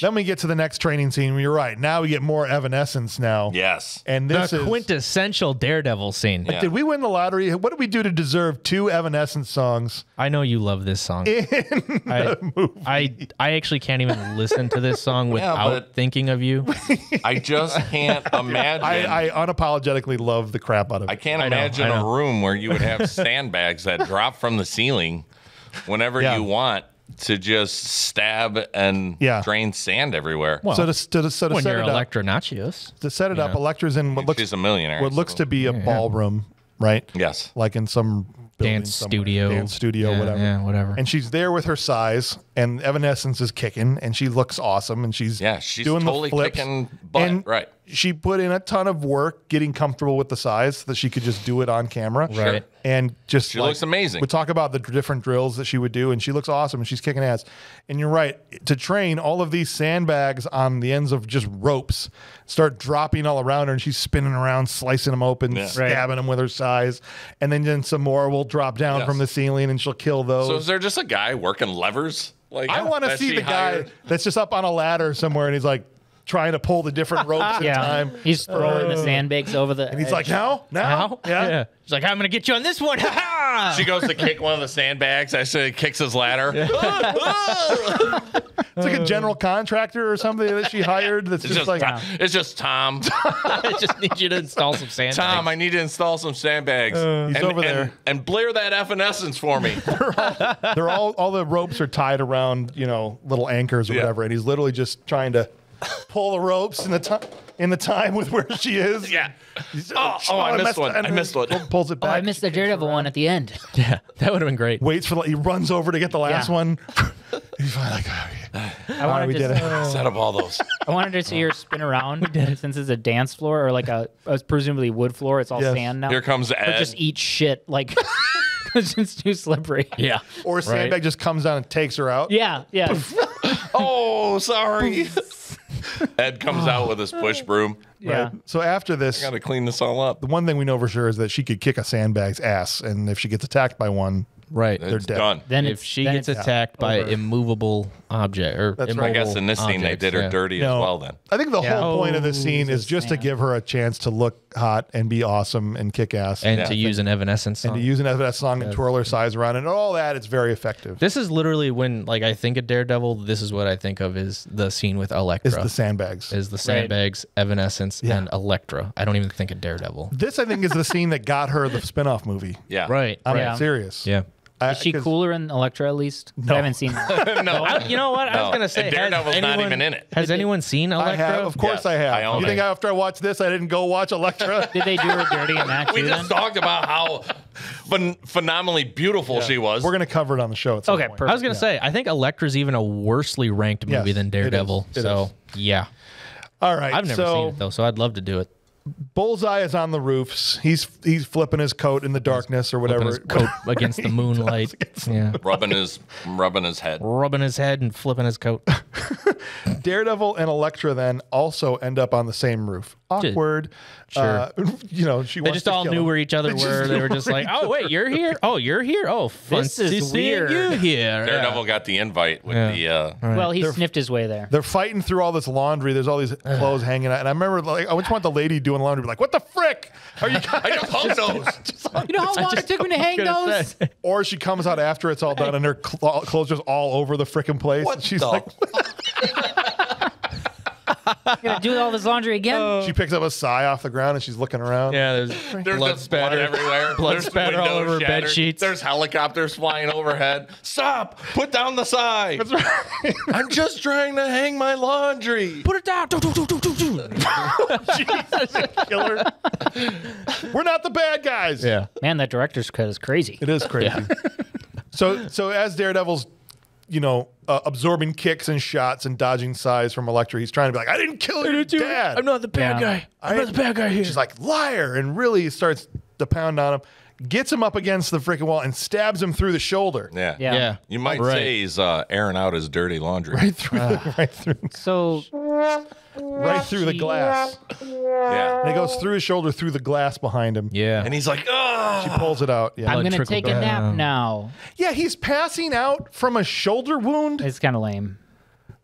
Then we get to the next training scene. You're right. Now we get more Evanescence now. Yes. And this the is quintessential Daredevil scene. Yeah. Did we win the lottery? What did we do to deserve two Evanescence songs? I know you love this song. I, I I actually can't even listen to this song without but- thinking of you. I just can't imagine. I, I unapologetically love the crap out of it. I can't I know, imagine I a know. room where you would have sandbags that drop from the ceiling whenever Yeah. you want to just stab and Yeah. drain sand everywhere. so to, to, so to when set you're it up, Elektra Natchios. to set it up, know. Elektra's in what looks She's a millionaire. what looks so- to be a ballroom, right? Yes. Like in some Dance studio. dance studio, Yeah, whatever. yeah, whatever. And she's there with her sais, and Evanescence is kicking, and she looks awesome, and she's Yeah, she's doing totally the flips. kicking butt, and right. She put in a ton of work getting comfortable with the sais so that she could just do it on camera, Right. And just She like- looks amazing. We talk about the different drills that she would do, and she looks awesome, and she's kicking ass. And you're right to train all of these sandbags on the ends of just ropes, start dropping all around her, and she's spinning around, slicing them open, Yeah. stabbing them with her sais, and then then some more will drop down Yes. from the ceiling, and she'll kill those. So is there just a guy working levers? Like I want to see the guy hired? that's just up on a ladder somewhere, and he's like trying to pull the different ropes at a Yeah, time. he's throwing the uh, sandbags over the. And he's like, "How now? Yeah. She's like, I'm gonna get you on this one. Ha ha! She goes to kick one of the sandbags. I say kicks his ladder. It's like a general contractor or something that she hired. That's It's just, just, like, Tom, it's just Tom. I just need you to install some sandbags. Tom, I need to install some sandbags. Uh, he's and, over and- there. And, blare that evanescence for me. they're all all the ropes are tied around you know little anchors or Yeah. whatever, and he's literally just trying to pull the ropes in the time in the time with where she is. yeah. He's- Oh, oh, I missed one. and I missed one. Pulls it Oh, back. I missed the Daredevil one at the end. Yeah, that would have been great. Waits for the, he runs over to get the last Yeah. one. He's finally like, oh, "Okay." I wanted we to, did it. Set up all those. I wanted to see her spin around since it's a dance floor or like a, a presumably wood floor. It's all Yes. sand now. Here comes But Ed. just eat shit like it's too slippery. Yeah. or sandbag just comes down and takes her out. Yeah, yeah. oh, sorry. Ed comes out with his push broom. yeah. So after this, Got to clean this all up. the one thing we know for sure is that she could kick a sandbag's ass, and if she gets attacked by one, Right. It's dead. done. Then if it's, she then gets it's attacked by over. immovable object or That's right. immobile I guess in this scene they did her yeah. dirty No. as well. Then I think the Yeah. whole point of this Oh, scene is just to give her a chance to look hot and be awesome and kick ass, and Yeah. to use an evanescence song. and to use an FS song and twirl her sais around and all that. It's very effective. This is literally when, like, I think of Daredevil. This is what I think of is the scene with Elektra. Is the sandbags. is the sandbags, Evanescence, Yeah. and Elektra. I don't even think of Daredevil. this I think is the scene that got her the spin-off movie. yeah, Right. I'm Yeah. serious. Yeah. I- Is she cooler in Elektra at least? I haven't seen that. no, I- you know what? I was gonna say, And has Daredevil's not anyone- even in it. Has anyone seen I Elektra? have, of course, Yes, I have. I own you it. think after I watched this, I didn't go watch Elektra? Did they do her dirty in that We too? just then? talked about how phen- phenomenally beautiful she was. We're gonna cover it on the show. At some Okay, point. perfect. I was gonna say, I think Elektra's even a worsely ranked movie Yes, than it is. Daredevil. It so is. yeah, All right. I've never so seen it though, so I'd love to do it. Bullseye is on the roofs. He's he's flipping his coat in the darkness or whatever. his coat against the moonlight. yeah. rubbing his rubbing his head. Rubbing his head and flipping his coat. Daredevil and Elektra then also end up on the same roof. Awkward. Sure. Uh, you know, she They wants just to all kill knew him. where each other They were. They were just like, "Oh wait, you're here. Oh, you're here. Oh, fun This to is see weird." you here." Daredevil got the invite with Yeah. the. Uh, Well, he sniffed his way there. They're fighting through all this laundry. There's all these clothes hanging out, and I remember like I just want the lady doing laundry be like, "What the frick are you?" I just hung those. You know how long it took me to hang those? or she comes out after it's all done, and her cl- clothes just all over the freaking place. What and she's the like, Gonna do all this laundry again? Oh. she picks up a sai off the ground, and she's looking around. Yeah, there's, There's blood just blood spatter everywhere. Blood There's spatter all windows over bed sheets. There's helicopters flying overhead. Stop! Put down the sign. That's right. I'm just trying to hang my laundry. Put it down. Do, do, do, do, do, do. Killer. We're not the bad guys. Yeah. Man, that director's cut is crazy. It is crazy. so so as Daredevil's, you know, uh, absorbing kicks and shots and dodging sais from Elektra, he's trying to be like, I didn't kill your dad. I'm not the bad Yeah. guy. I'm not the bad guy here. She's like, liar, and really starts to pound on him, gets him up against the freaking wall and stabs him through the shoulder. Yeah. Yeah. yeah. You might Right. say he's uh, airing out his dirty laundry. Right through the, right through So right through the glass. Yeah. And it goes through his shoulder through the glass behind him. Yeah. And he's like, oh. She pulls it out. Yeah. I'm gonna trickled take a nap now. yeah, he's passing out from a shoulder wound. It's kind of lame.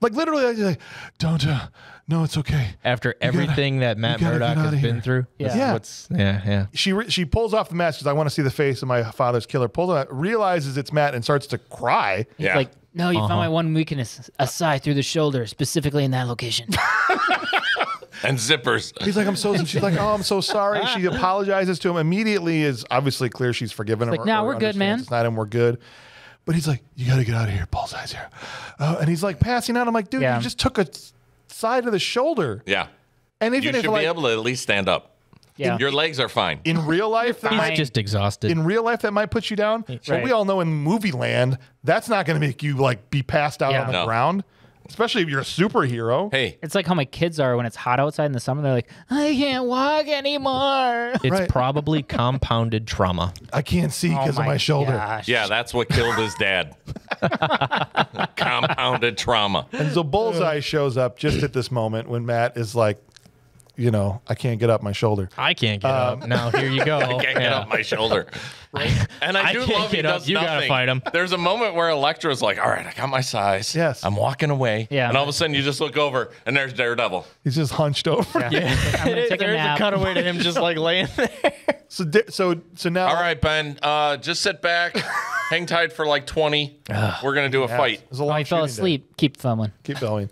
Like literally, he's like, don't, uh, no, it's okay. After everything that Matt gotta Murdock has been here. through. Yeah. Yeah. What's, yeah. Yeah. she re- she pulls off the mask because I want to see the face of my father's killer. Pulls it out, realizes it's Matt, and starts to cry. He's Yeah. like, no, you Uh-huh. found my one weakness, a sai through the shoulder, specifically in that location. and zippers. He's like, I'm so. She's like, oh, I'm so sorry. She apologizes to him. Immediately is obviously clear she's forgiven him. like, "Nah, we're good, man." It's not him. We're good. But he's like, you got to get out of here. Bullseye's here. Uh, and he's like passing out. I'm like, dude, Yeah. you just took a s- side of the shoulder. Yeah. And You even should if like be able to at least stand up. Yeah. Your legs are fine. in real life, that He's might, just exhausted. in real life that might put you down. But we all know in movie land that's not going to make you like be passed out Yeah. on the No. ground, especially if you're a superhero. Hey, It's like how my kids are when it's hot outside in the summer. They're like, I can't walk anymore. it's Right. probably compounded trauma. I can't see because oh of my shoulder. gosh. yeah, that's what killed his dad. Compounded trauma. And so Bullseye shows up just at this moment when Matt is like, you know, I can't get up my shoulder. I can't get up. Now here you go. I Can't get up my shoulder. And I I do can't love he get up. does You gotta fight him. There's a moment where Elektra's like, all right, I got my sais. Yes. I'm walking away. Yeah. And all of a sudden you just look over and there's Daredevil. He's just hunched over. Yeah. I'm gonna take a There's a nap. cutaway to him just like laying there. So so so now All right, Ben, uh, just sit back, hang tight for like 20. We're going to do a Yeah, fight. it a Oh, long I fell shooting day. asleep. Keep filming. Keep going.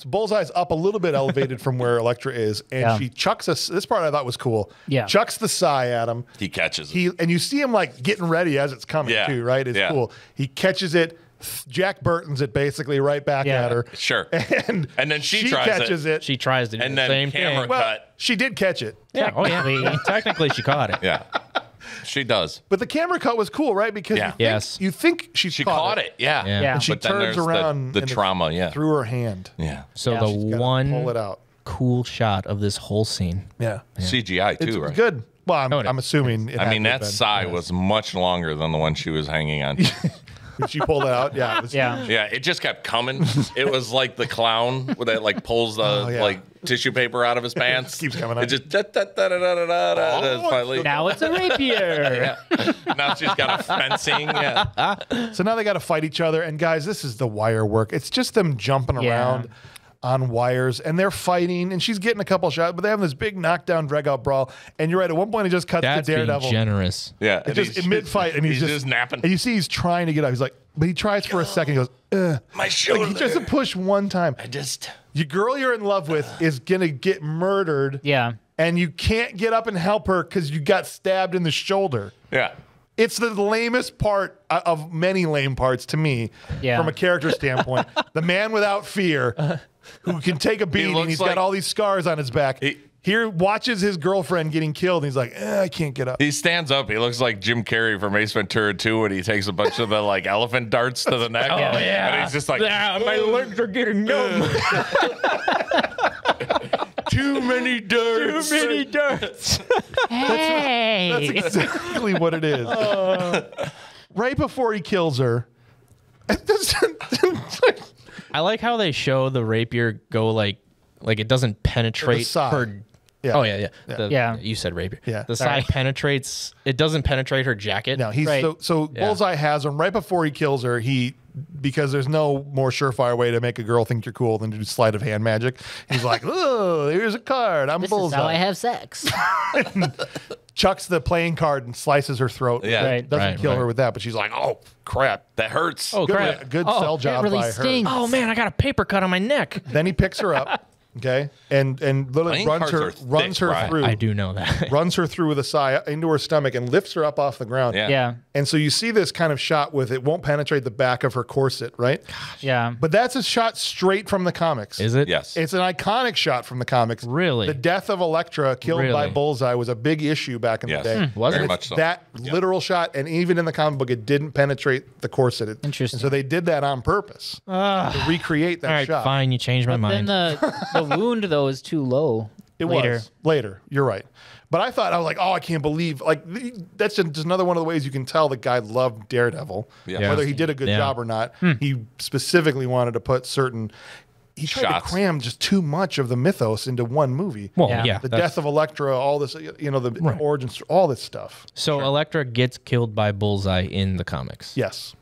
So Bullseye's up a little bit elevated from where Elektra is, and Yeah. she chucks us. This part I thought was cool. Yeah. chucks the sai at him. He catches it. He and you see him like getting ready as it's coming Yeah. too. Right? It's Yeah. cool. He catches it. Jack Burton's it basically right back Yeah. at her. Sure. And And then she tries it. catches it. She tries to do And the then same camera thing. well, she did catch it. Yeah. Oh yeah. Technically. Technically, she caught it. yeah. She does. But the camera cut was cool, right? Because Yeah. you think, Yes. you think she, She caught it. Yeah. Yeah. Yeah. And she But turns there's the- around the trauma, yeah. through her hand. Yeah. So Yeah. the one pull it out. cool shot of this whole scene. Yeah, CGI too, it's right? good. Well, I'm, Oh, it I'm assuming. It I mean, that been. sai was much longer than the one she was hanging on. She pulled it out? Yeah. It was yeah. Huge. Yeah. It just kept coming. It was like the clown that like pulls the oh, yeah. like tissue paper out of his pants. keeps coming. Up. It just da, da, da, da, da, da, da, oh, finally. Now it's a rapier. yeah. Now she's got a fencing. Yeah. So now they got to fight each other. And guys, this is the wire work. It's just them jumping yeah. around on wires and they're fighting and she's getting a couple shots, but they have this big knockdown drag out brawl. And you're right, at one point it just cuts That's to being Daredevil. generous. Yeah. It's and just mid fight and he's, just, napping. And you see he's trying to get up. He's like, but he tries for a second. He goes, Ugh. My Like, shoulder. he just a push one time. I just. Your girl you're in love with is gonna get murdered. Yeah. And you can't get up and help her because you got stabbed in the shoulder. Yeah. It's the lamest part uh, of many lame parts to me Yeah. from a character standpoint. the man without fear who can take a beating. looks He's like- got all these scars on his back. He- Here watches his girlfriend getting killed. And he's like, eh, I can't get up. He stands up. He looks like Jim Carrey from Ace Ventura 2 when he takes a bunch of the like elephant darts to the neck. Oh And he's just like, my legs are getting numb. Too many darts. Too many darts. Hey. That's exactly what it is. right before he kills her. I like how they show the rapier go like like it doesn't penetrate her. Yeah. Oh yeah, yeah. The- Yeah. You said rapier. Yeah. The Sorry. side penetrates. It doesn't penetrate her jacket. No, he's Right. so so Yeah. Bullseye has him right before he kills her. He because there's no more surefire way to make a girl think you're cool than to do sleight of hand magic. He's like, oh, here's a card. I'm this Bullseye. is how I have sex. Chucks the playing card and slices her throat. Yeah. Right. Doesn't Right, kill her with that, but she's like, oh crap. That hurts. Oh Good, crap. good oh, sell that job really by her. stings. Oh man, I got a paper cut on my neck. Then he picks her up, okay, and and literally Playing runs cards her are thick, runs her Brian. through, I do know that. runs her through with a sai into her stomach and lifts her up off the ground. Yeah. yeah. And so you see this kind of shot with it won't penetrate the back of her corset, right? Yeah. But that's a shot straight from the comics. Is it? Yes. It's an iconic shot from the comics. Really? The death of Elektra killed by Bullseye was a big issue back in Yes. the day. Hmm. Was Very it? much so. That literal shot, and even in the comic book, it didn't penetrate the corset. It- Interesting. And so they did that on purpose to recreate that All right, shot. fine. You changed my Then mind. the the wound though is too low. It later. was later. You're right. But I thought I was like, oh, I can't believe like that's just another one of the ways you can tell the guy loved Daredevil. Yeah. Whether he did a good Yeah. job or not, hmm. he specifically wanted to put certain. He tried Shots. to cram just too much of the mythos into one movie. well, Yeah. yeah. the death of Elektra, all this, you know, the origins, all this stuff. so Elektra gets killed by Bullseye in the comics. Yes,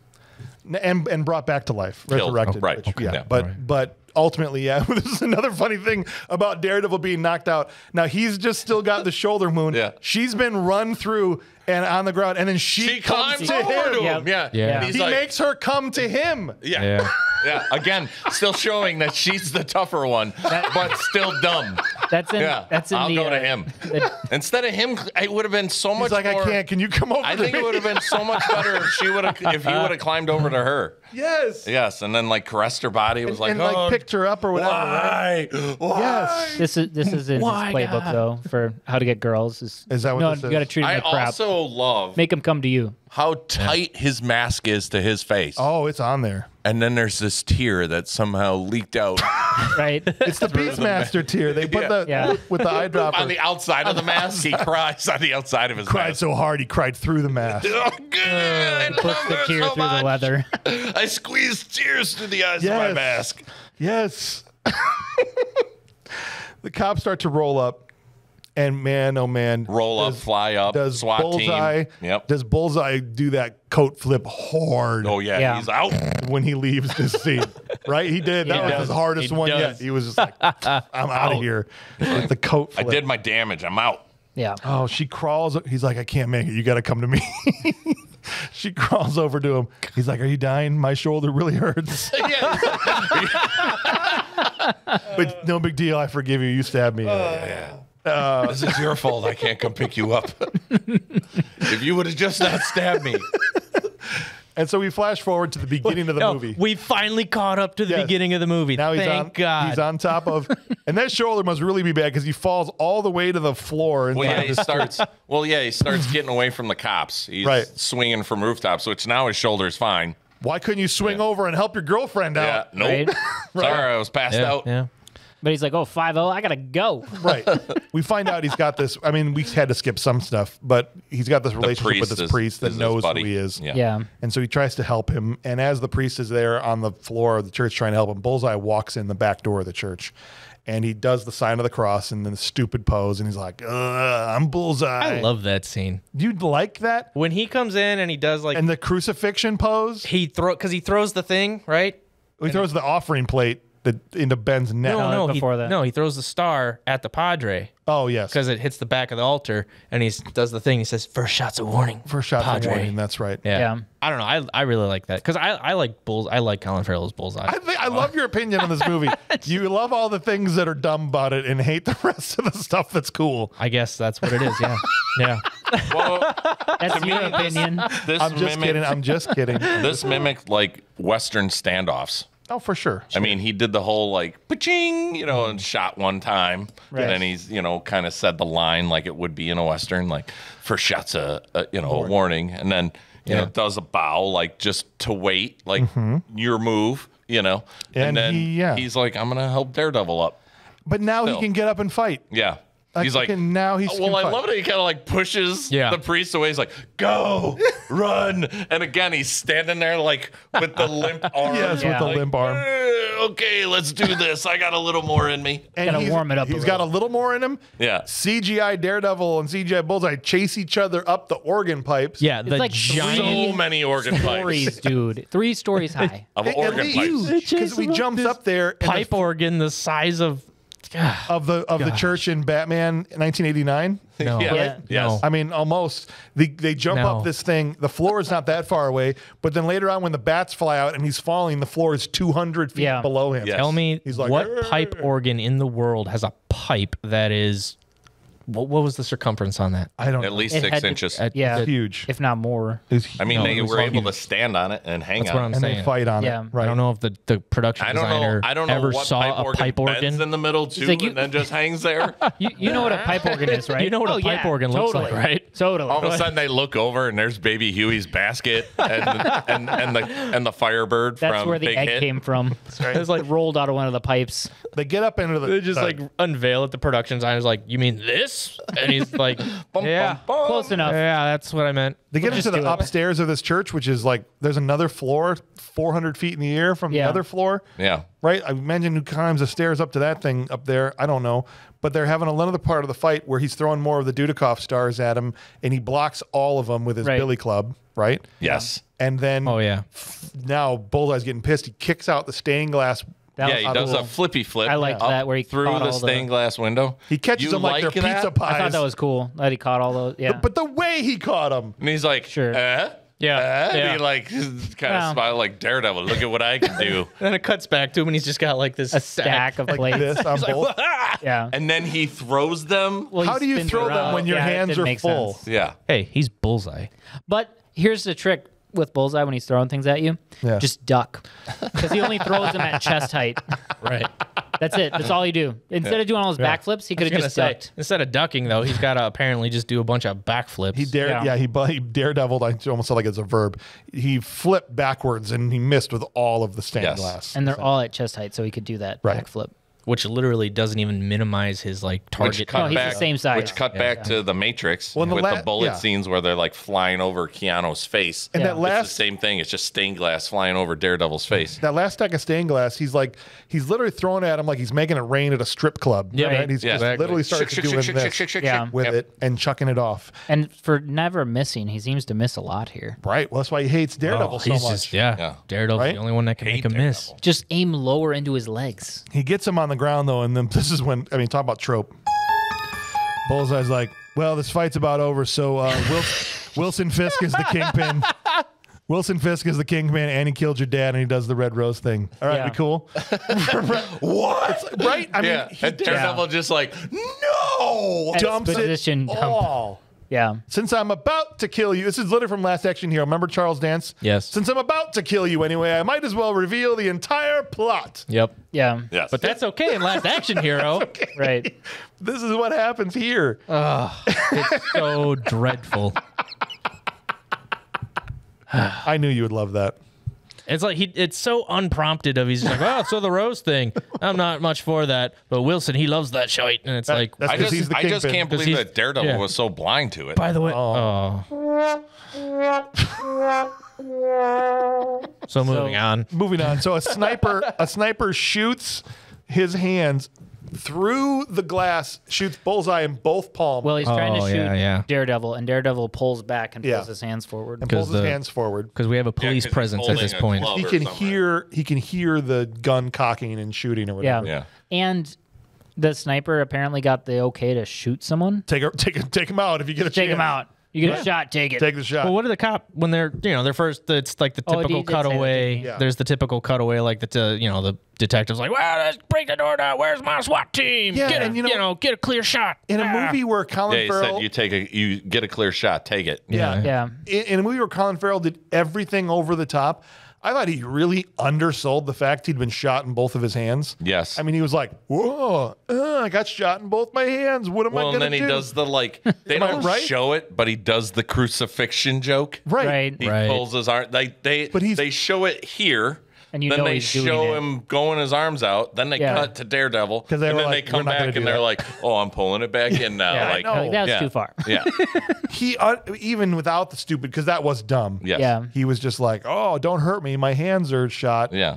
and and brought back to life, Killed. resurrected. Oh, right. which- Okay. yeah, Yeah. but Right. but ultimately, yeah, this is another funny thing about Daredevil being knocked out. Now he's just still got the shoulder wound. Yeah. she's been run through and on the ground, and then she, She comes climbs to over him. to Yeah. him. Yeah. Yeah. And he's He like, makes her come to him. yeah. Yeah. Yeah. Again, still showing that she's the tougher one, but still dumb. That's in Yeah. that's in I'll the go uh, to him. the- Instead of him, it would have been so much He's like, more. I can't. Can you come over? I to think me? it would have been so much better if she would have, if he would have climbed over to her. Yes. Yes, and then like caressed her body. It was like, and like oh, picked her up or whatever. right? why? Why? Yes. this is this is his playbook God? though for how to get girls. Is, Is that what no? this you got to treat them I like crap. also love Make him come to you. how tight his mask is to his face. Oh, it's on there. And then there's this tear that somehow leaked out Right. It's the Beastmaster tear. They put Yeah. the Yeah. with the eyedropper. on the outside of the mask. He cries on the outside of his mask. cried mask. so hard he cried through the mask. Oh, good. I Puts the tear so through the leather. I squeezed tears through the eyes of my mask. Yes. the cops start to roll up, and man, oh man, Roll up, fly up, Does SWAT bullseye? team. Yep. Does bullseye do that coat flip hard oh yeah, Yeah. he's out. when he leaves this scene? right, he did. That He was does. his hardest He one yet. He was just like, "I'm out of here." With the coat I did my damage. I'm out. Yeah. Oh, she crawls. He's like, I can't make it. You got to come to me. she crawls over to him. He's like, Are you dying? My shoulder really hurts. but no big deal. I forgive you. You stabbed me. Uh, Uh, this is your fault. I can't come pick you up. if you would have just not stabbed me. and so we flash forward to the beginning of the No, movie. we finally caught up to the Yes. beginning of the movie. now he's Thank on. God. He's on top of, and that shoulder must really be bad because he falls all the way to the floor. Well, yeah, inside he this- starts. Well, yeah, he starts getting away from the cops. He's Right. swinging from rooftops, which now his shoulder's fine. Why couldn't you swing over and help your girlfriend Yeah, out? nope. Right. Sorry, I was passed yeah, out. yeah. But he's like, oh, 5-0, I gotta go. Right. we find out he's got this. I mean, we had to skip some stuff, but he's got this relationship with this is- priest that knows who he is. Yeah. Yeah. And so he tries to help him. And as the priest is there on the floor of the church trying to help him, Bullseye walks in the back door of the church and he does the sign of the cross and then the stupid pose. And he's like, Ugh, I'm Bullseye. I love that scene you'd like that? when he comes in and he does like And the crucifixion pose? he throw because he throws the thing right. He throws the offering plate that into Ben's neck. No, No, no, before he, that. no, he throws the star at the Padre Oh, yes. because it hits the back of the altar, and he does the thing. He says, first shots of warning." First shot's of Padre." warning. That's right. Yeah. Yeah. I don't know. I, I really like that because I, I like bulls. I like Colin Farrell's bullseye. I think I love your opinion on this movie. you love all the things that are dumb about it and hate the rest of the stuff that's cool. I guess that's what it is. Yeah. yeah. Well, That's your opinion. this I'm just mimicked, kidding. I'm just kidding. this mimicked like Western standoffs. Oh, for sure. I mean, he did the whole like pa-ching, you know, and shot one time, Right. and then he's you know kind of said the line like it would be in a western, like first shot's a, a you know a warning, and then you know does a bow like just to wait, like mm-hmm. your move, you know, And and, then he- yeah. he's like I'm gonna help Daredevil up. but now Still. he can get up and fight. Yeah. Like, he's like, fucking now he's Oh, well, I can love it. He kind of like pushes Yeah. the priest away. He's like, go, run. And again, he's standing there like with the limp arm. Yes, Yeah. with the Like, limp arm. "Eh, okay, let's do this. I got a little more in me. And Gotta warm it up a He's got a little. little more in him. Yeah. CGI Daredevil and CGI Bullseye chase each other up the organ pipes. Yeah, the like giant. So many organ Stories, pipes dude. Three stories high. of At organ least, pipes. because he jumps up there and pipe organ the size of. Of the of the church in Batman 1989. No. Yeah. Yeah. Yes. I mean, almost. They, they jump No. up this thing. The floor is not that far away, but then later on, when the bats fly out and he's falling, the floor is 200 feet Yeah. below him. Yes. Tell me He's like, what "Arr." pipe organ in the world has a pipe that is. What, what was the circumference on that? I don't At know. least It six had to- inches. At- Yeah. huge. If not more. It's I mean, No, they it was were like- able to stand on it and hang That's on what it. I'm and saying. they fight on Yeah. it. Right. I don't know if the, the production I don't designer know. I don't know ever what saw pipe a organ pipe bends organ. in the middle too, like you- and then just hangs there. You, you know what a pipe organ is, right? You know what a Oh, pipe yeah, organ looks like, totally. right? Totally. All of a sudden, they look over and there's Baby Huey's basket and and, and the and the Firebird That's from where the Big egg Hit. came from. It's like rolled out of one of the pipes. They get up into the. they just the- like unveil it. The production designer's like, "You mean this?" And he's like, Bum, "Yeah, bum, bum. Close enough. yeah, that's what I meant." They get Just into the do it. upstairs of this church, which is like there's another floor, 400 feet in the air from the other floor. Yeah. Right? I imagine who climbs the stairs up to that thing up there. I don't know. But they're having another part of the fight where he's throwing more of the Dudikoff stars at him and he blocks all of them with his Right. billy club. Right? Yes. And then Oh yeah, now Bullseye's getting pissed. He kicks out the stained glass. That yeah, was he does of a flippy flip. I liked up that where he through the all the- stained glass window. He catches You them like, like they're that? pizza pies. I thought that was cool that he caught all those. Yeah. But the way he caught them, And he's like, Sure. eh? Yeah, Eh? yeah. He like kind of Well. smiled like Daredevil. Look at what I can do. And then it cuts back to him, and he's just got like this a stack of plates. This on both. yeah. and then he throws them. Well, How do you throw them when your Yeah, hands are full? sense. Yeah. Hey, he's bullseye. But here's the trick with Bullseye when he's throwing things at you. Yeah. Just duck. Because he only throws them at chest height. Right. That's it. That's all you do. Instead of doing all those backflips, he could have just say, ducked. instead of ducking though, he's got to apparently just do a bunch of backflips. He dared, yeah. Yeah. he, bu- he daredeviled. I almost said like it's a verb. He flipped backwards and he missed with all of the stained Yes. glass. And they're all at chest height, so he could do that Right. backflip. Which literally doesn't even minimize his like Which target. cut No, he's the same size. Which cut Yeah. back to the Matrix Well, in the with la- the bullet yeah. scenes where they're like flying over Keanu's face. and Yeah. that It's last the same thing. It's just stained glass flying over Daredevil's face. that last stack of stained glass, he's like he's literally throwing at him like he's making it rain at a strip club. Yeah. right? He's Yeah. just Exactly. literally starts Shick, doing shick, this shick, shick, shick, with Yep. it and chucking it off. And for never missing, he seems to miss a lot here. Right. Well, that's why he hates oh, Daredevil Oh, so he's much. just yeah. Yeah. Daredevil's Right? the only one that can Hate make a miss. Just aim lower into his legs. He gets him on the ground though, and then this is when I mean, talk about trope. Bullseye's like, "Well, this fight's about over, so uh, Wilson, Wilson Fisk is the kingpin. Wilson Fisk is the kingpin, and he killed your dad, and he does the red rose thing. All right, Yeah. we cool? What? right? I mean, yeah. he and Daredevil just like, no. dumps it Exposition dump. All. Yeah. Since I'm about to kill you, this is literally from Last Action Hero. Remember Charles Dance? Yes. Since I'm about to kill you anyway, I might as well reveal the entire plot. Yep. Yeah. Yes. But that's okay in Last Action Hero. Right. This is what happens here. It's so dreadful. I knew you would love that. It's like he. It's so unprompted of. He's like, oh, so the rose thing. I'm not much for that, but Wilson, he loves that shite, and it's like, that's I 'cause just, he's the I just kingpin. can't 'Cause believe he's- that Daredevil yeah. was so blind to it. by the way, oh. So moving on. Moving on. So a sniper, a sniper shoots his hands through the glass, shoots bullseye in both palms, Well, he's trying to Oh, shoot yeah, yeah. Daredevil, and Daredevil pulls back and Yeah. pulls his hands forward. and pulls 'cause his the- hands forward. Because we have a Yeah, police 'cause he's presence at holding this a point. glove He can something. hear he can hear the gun cocking and shooting or whatever. Yeah. And the sniper apparently got the okay to shoot someone. Take a, take a, take him out if you get a Take chance. him out. You get a shot, take it. Take the shot. Well, what do the cop when they're you know they're first? It's like the Oh, typical he did say that, cutaway. Yeah. There's the typical cutaway, like the t- you know the detective's like, well, let's break the door down. Where's my SWAT team? Yeah, get a, and you you know, know- get a clear shot. in a Ah. movie where Colin Yeah, he Farrell said you take a you get a clear shot, take it. yeah, yeah. in, in a movie where Colin Farrell did everything over the top, I thought he really undersold the fact he'd been shot in both of his hands. Yes. I mean, he was like, "Whoa, uh, I got shot in both my hands. What am well, I gonna do? And then he do?" does the like they Am don't right? show it, but he does the crucifixion joke. right. Right. He Right. pulls his arm. They they But he's- they show it here, And you then know they he's doing show it. him going his arms out. Then they Yeah. cut to Daredevil. 'Cause they and were then like, they come "We're not gonna back do and they're that." like, "Oh, I'm pulling it back in now." Yeah, like, know. like, that's yeah. too far. yeah, he uh, even without the stupid because that was dumb. yes. Yeah. He was just like, "Oh, don't hurt me. My hands are shot." yeah.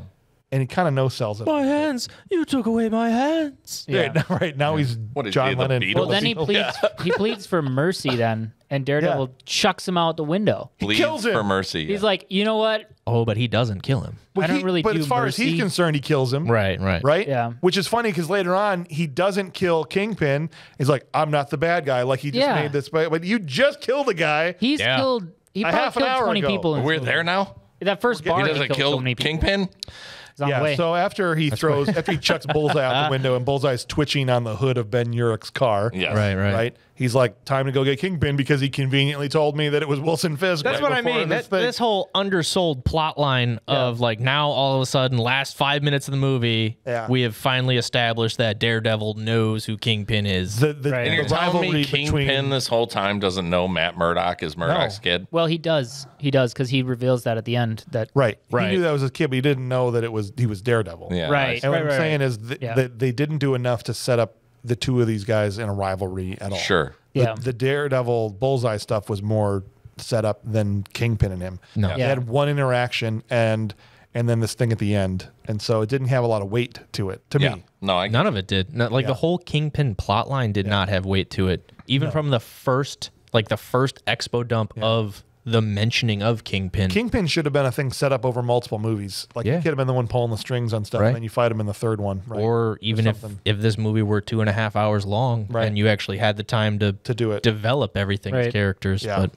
And he kind of no sells it. My hands, you took away my hands. Yeah. Yeah. right now he's What is John he, the Lennon. Beatles? Well, then he pleads. He pleads for mercy then, and Daredevil Yeah. chucks him out the window. Bleeds kills him. for mercy. He's yeah. like, you know what? Oh, but he doesn't kill him. But I don't he- really But do as far as he's concerned, he kills him. Right, right. Right. Yeah. Which is funny because later on he doesn't kill Kingpin. He's like, "I'm not the bad guy." Like he just Yeah. made this, but but you just killed a guy. He's Yeah. killed. He A probably half an killed hour twenty ago. people. In We're movie. there now. That first bar, He he, doesn't killed kill so many people. Kingpin. He's on the Yeah. So after he throws, after he chucks Bullseye out the window and Bullseye's twitching on the hood of Ben Urich's car. Yes. Right, right. Right. He's like, time to go get Kingpin because he conveniently told me that it was Wilson Fisk. That's right what I mean. This, That, this whole undersold plot line of like now all of a sudden, last five minutes of the movie, Yeah. we have finally established that Daredevil knows who Kingpin is. the, the, Right. the And you're telling rivalry me Kingpin between this whole time doesn't know Matt Murdock is Murdock's No. kid? well, he does. He does because he reveals that at the end. That right. Right. He knew that was his kid, but he didn't know that it was he was Daredevil. Yeah. Right. And what I'm right, saying is th- Yeah. that they didn't do enough to set up the two of these guys in a rivalry at all. Sure. The, Yeah. the Daredevil Bullseye stuff was more set up than Kingpin and him. No. They had one interaction and and then this thing at the end, and so it didn't have a lot of weight to it. To Yeah. me, No, I None of it did. Not, like Yeah. the whole Kingpin plot line did not have weight to it. Even from the first, like the first expo dump of the mentioning of Kingpin. Kingpin should have been a thing set up over multiple movies. Like Yeah. he could have been the one pulling the strings on stuff, Right. and then you fight him in the third one, right? Or even if, if this movie were two and a half hours long Right. and you actually had the time to, to do it. develop everything's Right. characters. Yeah. But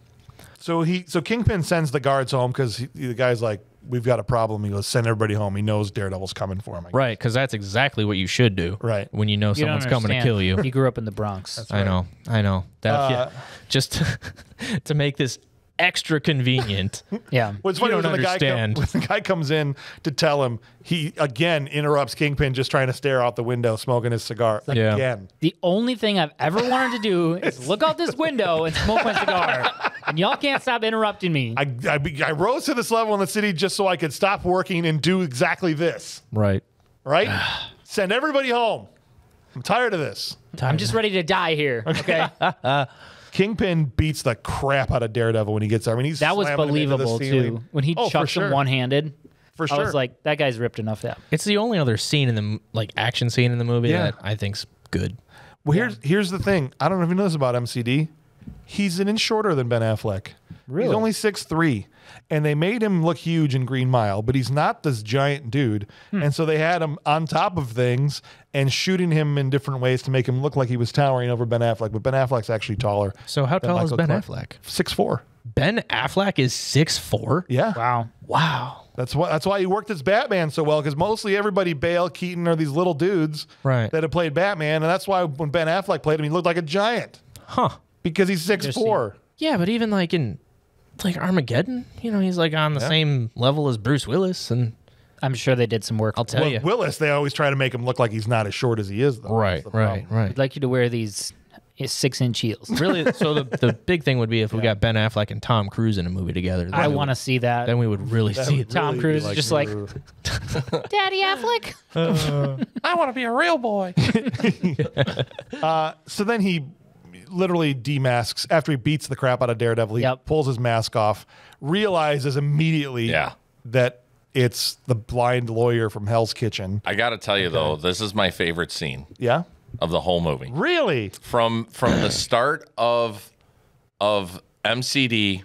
So he, so Kingpin sends the guards home because the guy's like, "We've got a problem." He goes, "Send everybody home." He knows Daredevil's coming for him. Right, because that's exactly what you should do. Right. When you know You someone's coming to kill you. He grew up in the Bronx. I know. I know. That Uh, yeah, just to make this extra convenient. yeah. What's You funny was when the, guy come, when the guy comes in to tell him, he again interrupts Kingpin just trying to stare out the window, smoking his cigar. Yeah. Again. The only thing I've ever wanted to do is look out this window and smoke my cigar, and y'all can't stop interrupting me. I, I, I rose to this level in the city just so I could stop working and do exactly this. right. Right? Send everybody home. I'm tired of this. I'm just ready to die here. Okay, Kingpin beats the crap out of Daredevil when he gets there. I mean, he's that was slamming him into the believable too. When he Oh, chucks sure. him one-handed, For sure, I was like, that guy's ripped enough. That It's the only other scene in the like action scene in the movie Yeah. that I think's good. well, here's here's the thing. I don't know if you know this about MCD. He's an inch shorter than Ben Affleck. Really? He's only six three, and they made him look huge in Green Mile, but he's not this giant dude. Hmm. And so they had him on top of things and shooting him in different ways to make him look like he was towering over Ben Affleck. But Ben Affleck's actually taller. So how than tall is Ben Clark. Affleck? Six four. Ben Affleck is six four. Yeah. wow. Wow. That's why that's why he worked as Batman so well because mostly everybody Bale Keaton are these little dudes Right. that have played Batman, and that's why when Ben Affleck played him, he looked like a giant Huh. because he's six four. Yeah, but even like in like Armageddon, you know, he's like on the same level as Bruce Willis, and I'm sure they did some work. I'll tell Well, you. Willis, they always try to make him look like he's not as short as he is, though. Right, That's the right, problem. right. I'd like you to wear these eh, six-inch heels. really, so the, the big thing would be if we got Ben Affleck and Tom Cruise in a movie together. Then I we want to would- see that. Then we would really see it. Tom Really Cruise be is just like, "Ugh." Daddy Affleck. I want to be a real boy. So then he literally demasks after he beats the crap out of Daredevil. He Yep. pulls his mask off, realizes immediately Yeah. that it's the blind lawyer from Hell's Kitchen. I got to tell you though, this is my favorite scene Yeah, of the whole movie. really? From from the start of of MCD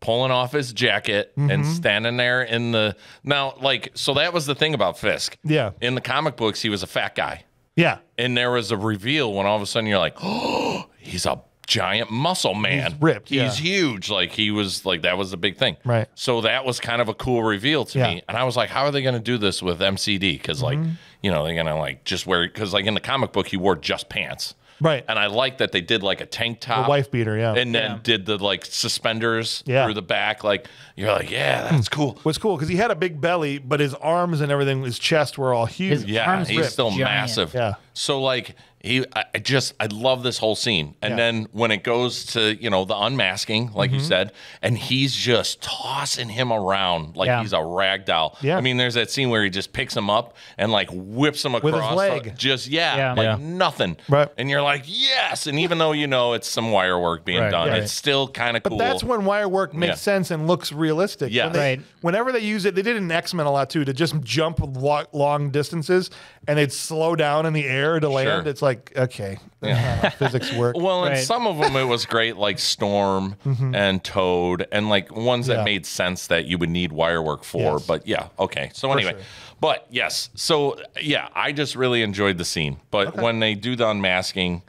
pulling off his jacket Mm-hmm. and standing there in the now like so that was the thing about Fisk. Yeah. In the comic books, he was a fat guy. Yeah, And there was a reveal when all of a sudden you're like, oh, he's a giant muscle man. He's ripped, He's yeah. huge. Like he was like that was the big thing. Right. So that was kind of a cool reveal to Yeah. me. And I was like, how are they going to do this with MCD? Because like, Mm-hmm. you know, they're going to like just wear because like in the comic book he wore just pants. right. And I like that they did like a tank top, the wife beater. Yeah, and then did the like suspenders Yeah. through the back. Like you're like, yeah, that's cool. was cool because he had a big belly, but his arms and everything, his chest were all huge. His- Yeah, Arms he's ripped, still giant. massive. Yeah. So like he, I I just I love this whole scene, and Yeah. then when it goes to you know the unmasking, like Mm-hmm. you said, and he's just tossing him around like Yeah. he's a rag doll. Yeah. I mean, there's that scene where he just picks him up and like whips him across With his leg. just yeah, Yeah. like Yeah. nothing. Right. And you're like yes, and even though you know it's some wire work being Right, done, right. it's still kind of cool. But cool. that's when wire work makes Yeah. sense and looks realistic. Yeah. When they- Right. Whenever they use it, they did it in X Men a lot too, to just jump lo- long distances and they'd slow down in the air to land. Sure. It's like, okay, that's not how physics work. Well, and Right. some of them it was great, like Storm and Toad, and like ones that Mm-hmm. Yeah. made sense that you would need wire work for. Yes. But yeah, okay. So anyway, sure. but yes, so yeah, I just really enjoyed the scene. But when they do the unmasking,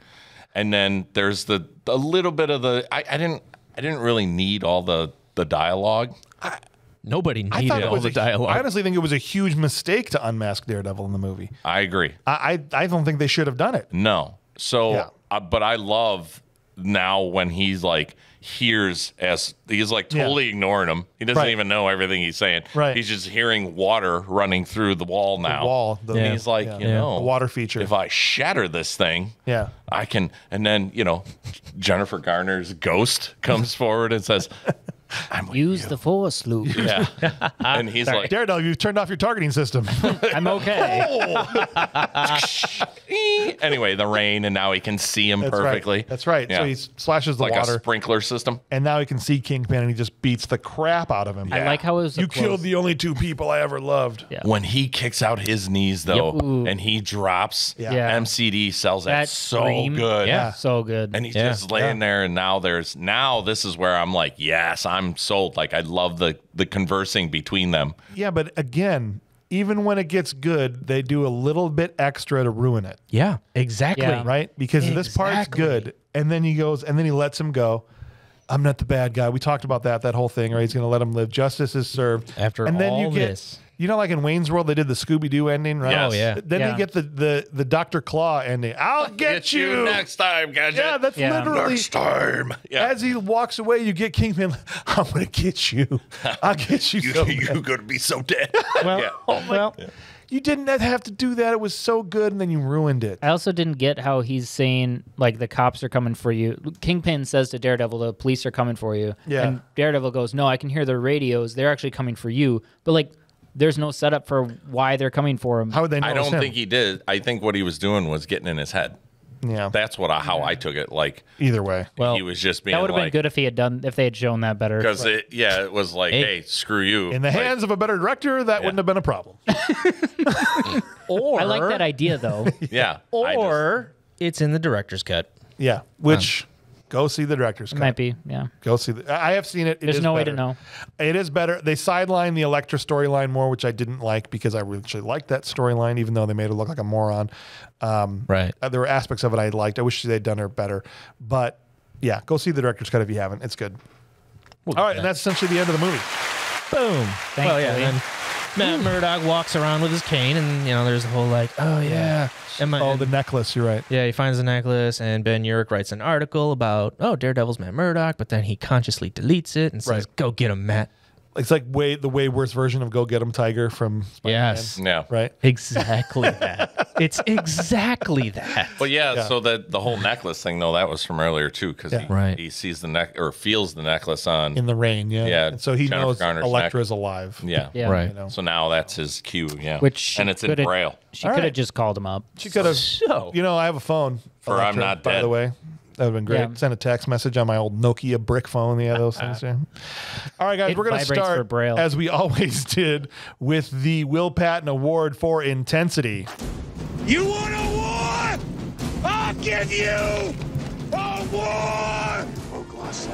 and then there's the a little bit of the I, I didn't I didn't really need all the the dialogue. Nobody I needed thought it all was the a, dialogue. I honestly think it was a huge mistake to unmask Daredevil in the movie. I agree. I I, I don't think they should have done it. No. So, Yeah. uh, but I love now when he's like hears as he's like Yeah. totally ignoring him. He doesn't Right. even know everything he's saying. Right. He's just hearing water running through the wall now. wall, the- and Yeah. he's like, Yeah. you Yeah. know, The water feature. If I shatter this thing, Yeah. I can. And then you know, Jennifer Garner's ghost comes forward and says, "I'm with Use you." the force, Luke. yeah. and he's like, Daredevil, you've turned off your targeting system. I'm okay. Oh. anyway, the rain, and now he can see him That's perfectly. right. That's right. So Yeah. he slashes the like a water, sprinkler system. and now he can see Kingpin, and he just beats the crap out of him. I like how it was. a You close- killed the only two people I ever loved. Yeah. when he kicks out his knees though Yep. Ooh. and he drops Yeah. Yeah. mcd sells that, That so scream. good Yeah. So good. and he's Yeah. just laying there and now there's now this is where i'm like yes i'm sold like i love the the conversing between them Yeah, but again, even when it gets good, they do a little bit extra to ruin it, yeah, exactly. Yeah. right? Because this part's good, and then he goes, and then he lets him go. I'm not the bad guy. We talked about that that whole thing, right? He's going to let him live. Justice is served. After and then you all get, this. You know, like in Wayne's World, they did the Scooby Doo ending, right? Yes. Oh, yeah. Then Yeah. you get the the the Doctor Claw ending. I'll get, you. next time gadget Yeah, that's Yeah. literally. next time yeah As he walks away, you get Kingpin. I'm gonna get you. I'll get you. you, so you're bad. gonna be so dead well, yeah. Oh, well, You didn't have to do that. It was so good, and then you ruined it. I also didn't get how he's saying like the cops are coming for you. Kingpin says to Daredevil, "The police are coming for you." Yeah. And Daredevil goes, "No, I can hear their radios. They're actually coming for you." But like, there's no setup for why they're coming for him. How would they know? i don't him? think he did i think what he was doing was getting in his head Yeah. that's what I, how i took it like Either way. Well, he was just being that would have like, been good if he had done if they had shown that better. because it yeah it was like Hey. hey, screw you In the Like, hands of a better director, that wouldn't have been a problem. or I like that idea though. yeah I just- Or it's in the director's cut. Yeah. Which, go see the director's It cut. might be, yeah. Go see. The, I have seen it. It There's is no way to know. It is better. They sidelined the Elektra storyline more, which I didn't like because I really liked that storyline, even though they made her look like a moron. Um, Right. uh, there were aspects of it I liked. I wish they'd done her better. But yeah, go see the director's cut if you haven't. It's good. All right, and that's essentially the end of the movie. Boom. Well, yeah. Matt Murdock walks around with his cane, and you know, there's the whole like, oh yeah, and my, Oh, the necklace. You're right. yeah, he finds the necklace, and Ben Urich writes an article about oh Daredevil's Matt Murdock, but then he consciously deletes it and says, Right. "Go get him, Matt." It's like way the way worse version of "Go Get 'Em, Tiger" from Spider-Man, Yes, yeah right. exactly that. It's exactly that. But yeah, Yeah. so that the whole necklace thing though, that was from earlier too, because Yeah. he, Right. he sees the neck or feels the necklace on. In the rain, yeah. Yeah, And so he Jennifer knows Garner's Elektra neck. is alive. yeah. Yeah. Right. You know. So now that's his cue. Yeah. Which and it's in coulda- braille. She All could have right. just called him up. She could have. So- You know, I have a phone. For I'm not By dead. the way, that would have been great. Yeah. Send a text message on my old Nokia brick phone. Yeah, those things. Yeah. All right, guys, It we're going to start as we always did with the Will Patton Award for Intensity. You want a war? I'll give you a war!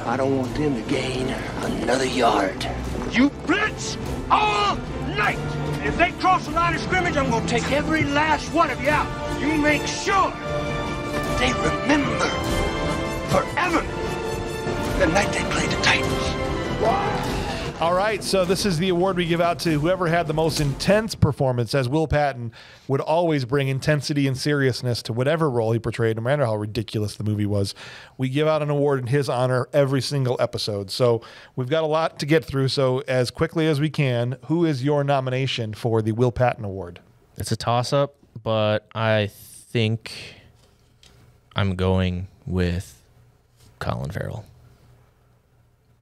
I don't want them to gain another yard. You blitz all night! If they cross the line of scrimmage, I'm gonna take every last one of you out. You make sure They remember forever the night they played the Titans. All right, so this is the award we give out to whoever had the most intense performance, as Will Patton would always bring intensity and seriousness to whatever role he portrayed, no matter how ridiculous the movie was. We give out an award in his honor every single episode. So we've got a lot to get through. So, as quickly as we can, who is your nomination for the Will Patton Award? It's a toss up, but I think I'm going with Colin Farrell.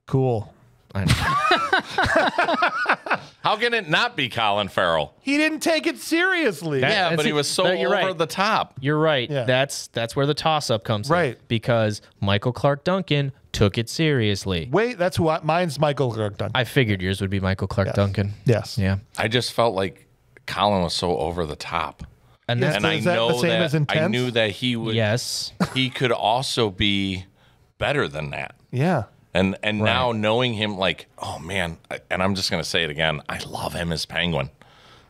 Cool. I know. How can it not be Colin Farrell? He didn't take it seriously. That- Yeah, but he was so But you're over right. the top. You're right. Yeah. That's that's where the toss up comes Right. in. Because Michael Clarke Duncan took it seriously. Wait, that's who I, mine's Michael Clarke Duncan. I figured yours would be Michael Clarke Duncan. yes. Yeah. I just felt like Colin was so over the top. And Yes, that's and I is that the know same that as I knew that he would yes. he could also be better than that. Yeah. And and now knowing him like, oh man, and I'm just gonna say it again, I love him as Penguin.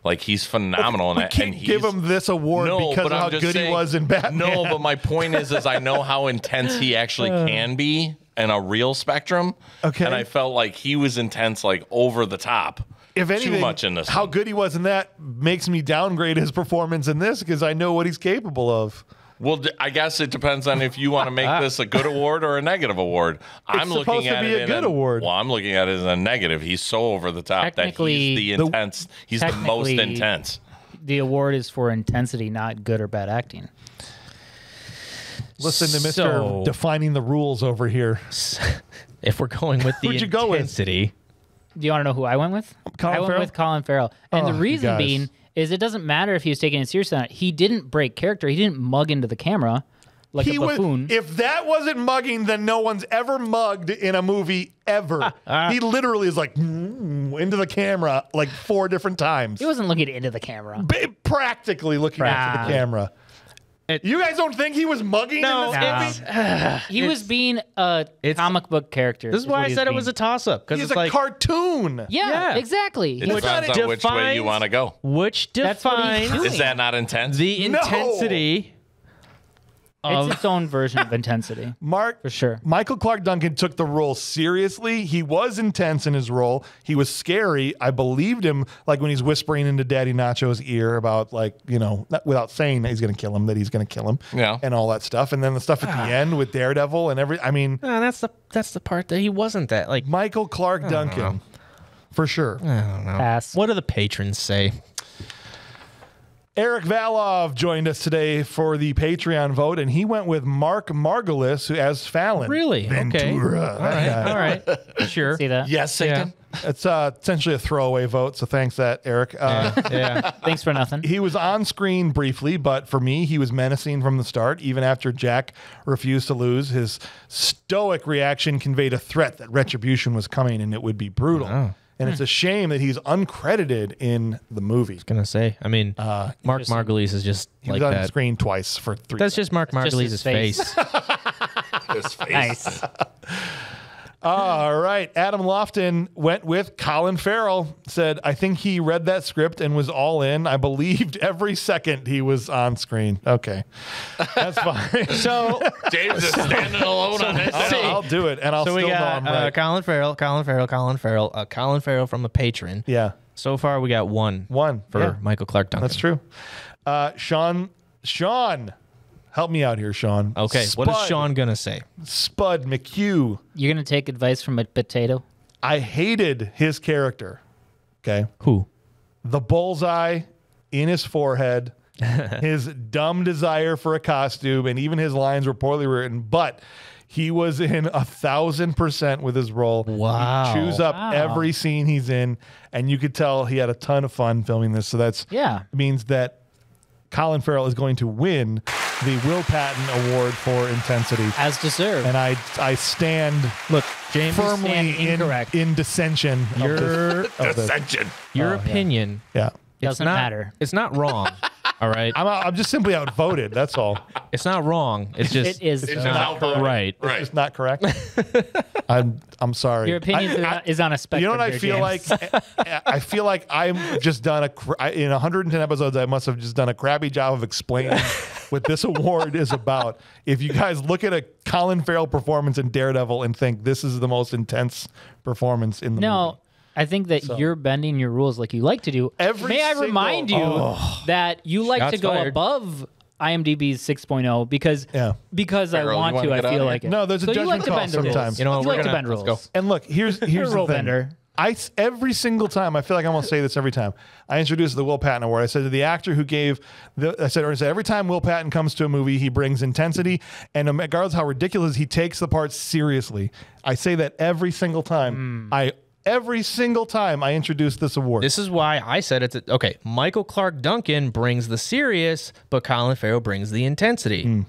Like he's phenomenal in We that. can't and give him this award no, because of how good he was in Batman. No, but my point is, is I know how intense he actually can be in a real spectrum. Uh. Okay. And I felt like he was intense, like over the top. if anything, too much in this. how one. good he was in that makes me downgrade his performance in this because I know what he's capable of. Well, I guess it depends on if you want to make this a good award or a negative award. I'm supposed looking to at be it a in good award. Well, I'm looking at it as a negative. He's so over the top that he's the The- intense. he's the most intense. The award is for intensity, not good or bad acting. Listen to Mr. So- defining the rules over here. If we're going with the Who'd go with? intensity, Do you want to know who I went with? Colin I went Farrell? with Colin Farrell. And Oh, the reason being is it doesn't matter if he was taking it seriously or not. He didn't break character. He didn't mug into the camera like he a was, buffoon. if that wasn't mugging, then no one's ever mugged in a movie ever. he literally is like "Mm," into the camera like four different times. he wasn't looking into the camera. Ba- practically looking into the camera. It- you guys don't think he was mugging No, in this Nah. movie? he was being a comic book character. this is why what I he said it was a toss up because He's it's a like cartoon. Yeah, Yeah. exactly. It He was- depends on which way you want to go. which That's what he's defines doing. Is that not intense? the No. intensity of it's its own version of intensity. Mark, For sure. Michael Clarke Duncan took the role seriously. He was intense in his role. He was scary. I believed him, like when he's whispering into Daddy Nacho's ear about, like, you know, not, without saying that he's going to kill him, that he's going to kill him, Yeah. and all that stuff. And then the stuff at the end with Daredevil and every, I mean, Uh, that's the that's the part that he wasn't that like Michael Clarke Duncan, for sure. Pass. what do the patrons say Eric Valov joined us today for the Patreon vote, and he went with Mark Margolis who as Fallon. Really? Okay. Ventura. all right all right sure See that? yes, Satan. It's uh, essentially a throwaway vote, so thanks that Eric. Uh, yeah Thanks for nothing. He was on screen briefly, but for me, he was menacing from the start. Even after Jack refused to lose, his stoic reaction conveyed a threat that retribution was coming and it would be brutal. And it's a shame that he's uncredited in the movie. I was gonna say I mean uh, Mark Margolis is just He like was on that screen twice for three. that's just Mark just Margolis' face, face. His face. Nice. All right. Adam Lofton went with Colin Farrell. Said, I think he read that script and was all in. I believed every second he was on screen. Okay. That's fine. so James is standing alone on this. I'll, I'll do it, and I'll so still we know I'm uh, right. Colin Farrell Colin Farrell Colin Farrell uh, Colin Farrell from a patron yeah. so far we got one One. for Yeah. Michael Clarke Duncan That's true. Uh, Sean, Sean, help me out here, Sean. okay what is Sean gonna say Spud McHugh. You're gonna take advice from a potato? I hated his character. Okay. who The bullseye in his forehead, his dumb desire for a costume, and even his lines were poorly written, but he was in a thousand percent with his role. Wow. He chews up every scene he's in, and you could tell he had a ton of fun filming this. So that's Yeah. means that Colin Farrell is going to win the Will Patton Award for intensity. As deserved. And I I stand look James firmly stand in, incorrect. in dissension of your this. Of this. Your Oh, yeah. opinion Yeah. It's Doesn't not, matter. it's not wrong all right I'm, I'm just simply outvoted. That's all. it's not wrong it's just it is. It's though. just outvoted. right Right. It's not correct. I'm I'm sorry. Your opinion is, I- I- is on a spectrum. you know what I here, feel James. like? I- I feel like I've just done a cr- I- in 110 episodes. I must have just done a crappy job of explaining what this award is about. If you guys look at a Colin Farrell performance in Daredevil and think this is the most intense performance in the movie, No, I think that you're bending your rules like you like to do. Every May I single- remind you oh. that you like to go fired. above IMDb's 6.0 because Yeah. because Farrell, I you want wanna. I feel like it. No, there's a so you like judgment to call bend the rules. sometimes. You know you we're like to gonna- bend let's rules. go. and look, here's here's the rule thing. bender. I s- every single time I feel like I'm gonna say this every time I introduce the Will Patton Award. I said to the actor who gave the I said, or I said every time Will Patton comes to a movie, he brings intensity, and regardless how ridiculous, he takes the part seriously. I say that every single time. Hmm. I every single time I introduce this award. This is why I said it's a, okay. Michael Clarke Duncan brings the serious, but Colin Farrell brings the intensity. Hmm.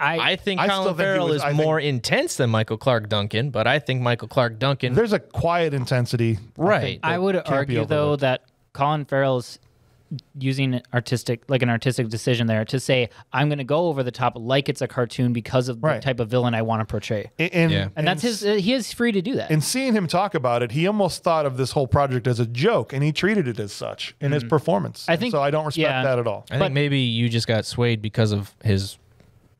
I, I think I still Colin think Farrell was- is I think- more intense than Michael Clarke Duncan, but I think Michael Clarke Duncan. There's a quiet intensity. Right. I would argue though that Colin Farrell's using artistic like an artistic decision there to say I'm going to go over the top like it's a cartoon because of Right. the type of villain I want to portray. And, Yeah. And that's his uh, he is free to do that. And seeing him talk about it, he almost thought of this whole project as a joke, and he treated it as such in his performance. Mm-hmm. I And think- so. I don't respect yeah. that at all. I think maybe you just got swayed because of his.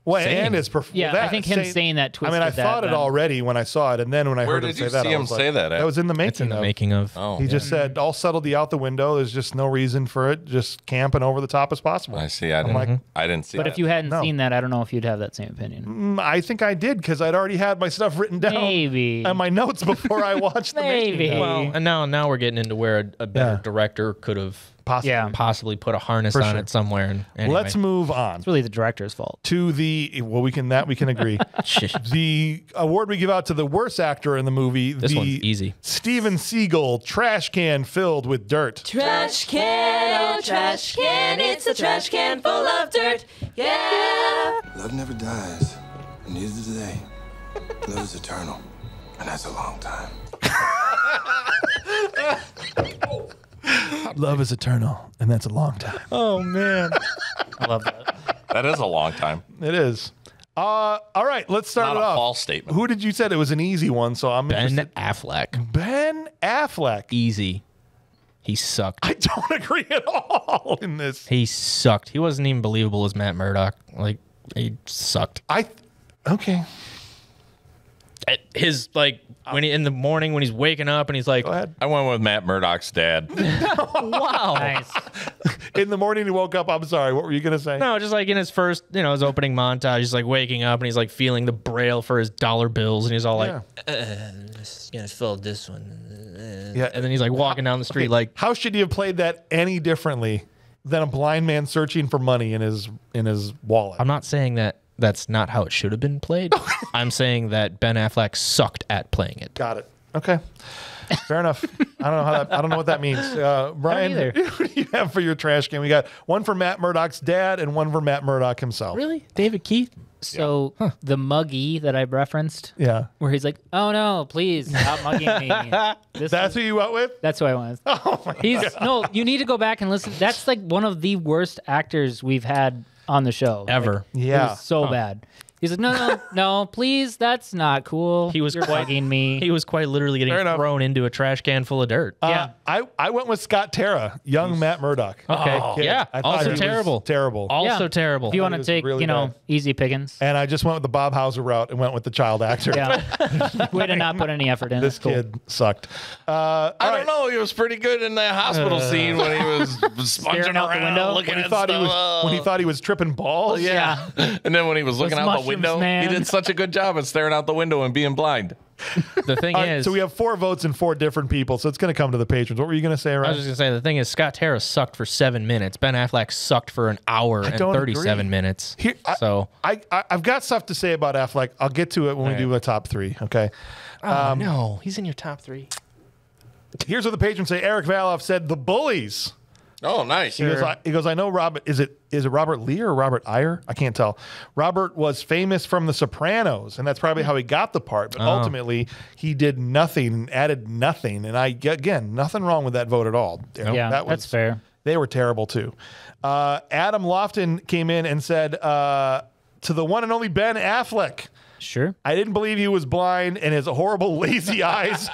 Well, saying and it. his perf- Yeah, well, I think him saying that I mean, I twisted that thought it then. already when I saw it, and then when I Where heard him say you that, see I him was like- say that at? That was in the making. Of. It's in the of. making of. Oh, He just said, "I'll settle the out the window. There's just no reason for it. Just camp and over the top as possible." I see. I I'm didn't. like, I didn't see. That. But that. if you hadn't No. seen that, I don't know if you'd have that same opinion. "Mm, I think I did because I'd already had my stuff written down Maybe. and my notes before I watched the Maybe. Well, and now now we're getting into where a, a better Yeah. director could have Possibly. Yeah. possibly put a harness For on sure. it somewhere. And anyway. Let's move on It's really the director's fault. to the well. We can that we can agree. the award we give out to the worst actor in the movie. This the one's easy. Steven Seagal trash can filled with dirt. Trash can, oh trash can, it's a trash can full of dirt. Yeah. Love never dies, and neither do they. Love is eternal, and that's a long time. Love is eternal, and that's a long time. oh man. I love that. that is a long time. It is. Uh, all right, let's start Not it a off. false statement. Who did you said it was an easy one? So I'm Ben interested. Affleck. Ben Affleck. Easy. He sucked. I don't agree at all in this. He sucked. He wasn't even believable as Matt Murdock. Like he sucked. I okay. At His like when he in the morning when he's waking up and he's like, Go ahead. I went with Matt Murdock's dad. "Wow." Nice. In the morning he woke up. I'm sorry. What were you gonna say? No, just like in his first, you know, his opening montage, he's like waking up and he's like feeling the braille for his dollar bills and he's all like, Yeah. Uh, "Just gonna fill this one," uh, Yeah. and then he's like walking down the street like, How should you have played that any differently than a blind man searching for money in his in his wallet? I'm not saying that that's not how it should have been played. I'm saying that Ben Affleck sucked at playing it. Got it. Okay. Fair enough. I don't know how that. I don't know what that means. Uh, Brian, what do you have for your trash can? We got one for Matt Murdock's dad and one for Matt Murdock himself. Really, David Keith? So the muggy that I referenced, Yeah. where he's like, "Oh no, please stop mugging me." This That's is- who you went with? that's who I went. Oh my He's no. You need to go back and listen. That's like one of the worst actors we've had on the show Ever. Like, it Yeah. was so bad. He's like, no, no, no, please, that's not cool. He was You're quite- bugging me. He was quite literally getting Fair enough. thrown into a trash can full of dirt. Uh, Yeah. I, I went with Scott Terra, young Matt Murdock. Okay. Kid. yeah. I thought Also was terrible. Terrible. Also Yeah. terrible. if you want to take, really you know, bad. easy pickings. and I just went with the Bob Hauser route and went with the child actor. Yeah. Way to not put any effort in. This cool. kid sucked. Uh, I all don't know. He was pretty good in that hospital scene when he was sponging Staring out the window? looking When he at thought he was when he thought he was tripping balls. Yeah. and then when he was looking out the mushrooms, window, man. he did such a good job at staring out the window and being blind. the thing All right, is, so we have four votes and four different people, so it's going to come to the patrons. What were you going to say, I was just gonna say the thing is Scott Terra sucked for seven minutes. Ben Affleck sucked for an hour and thirty-seven agree. minutes. Here, I, so I, I I've got stuff to say about Affleck. I'll get to it when we right. do a top three. Okay. oh no, um, he's in your top three. Here's what the patrons say. Eric Valoff said the bullies. Oh, nice. He goes, I, he goes, I know Robert. Is it is it Robert Lee or Robert Iyer? I can't tell. Robert was famous from The Sopranos, and that's probably how he got the part. But ultimately, he did nothing and added nothing. And I again, nothing wrong with that vote at all. Yeah, That that's fair. They were terrible too. Uh, Adam Lofton came in and said uh, to the one and only Ben Affleck. Sure. I didn't believe he was blind, and his horrible, lazy eyes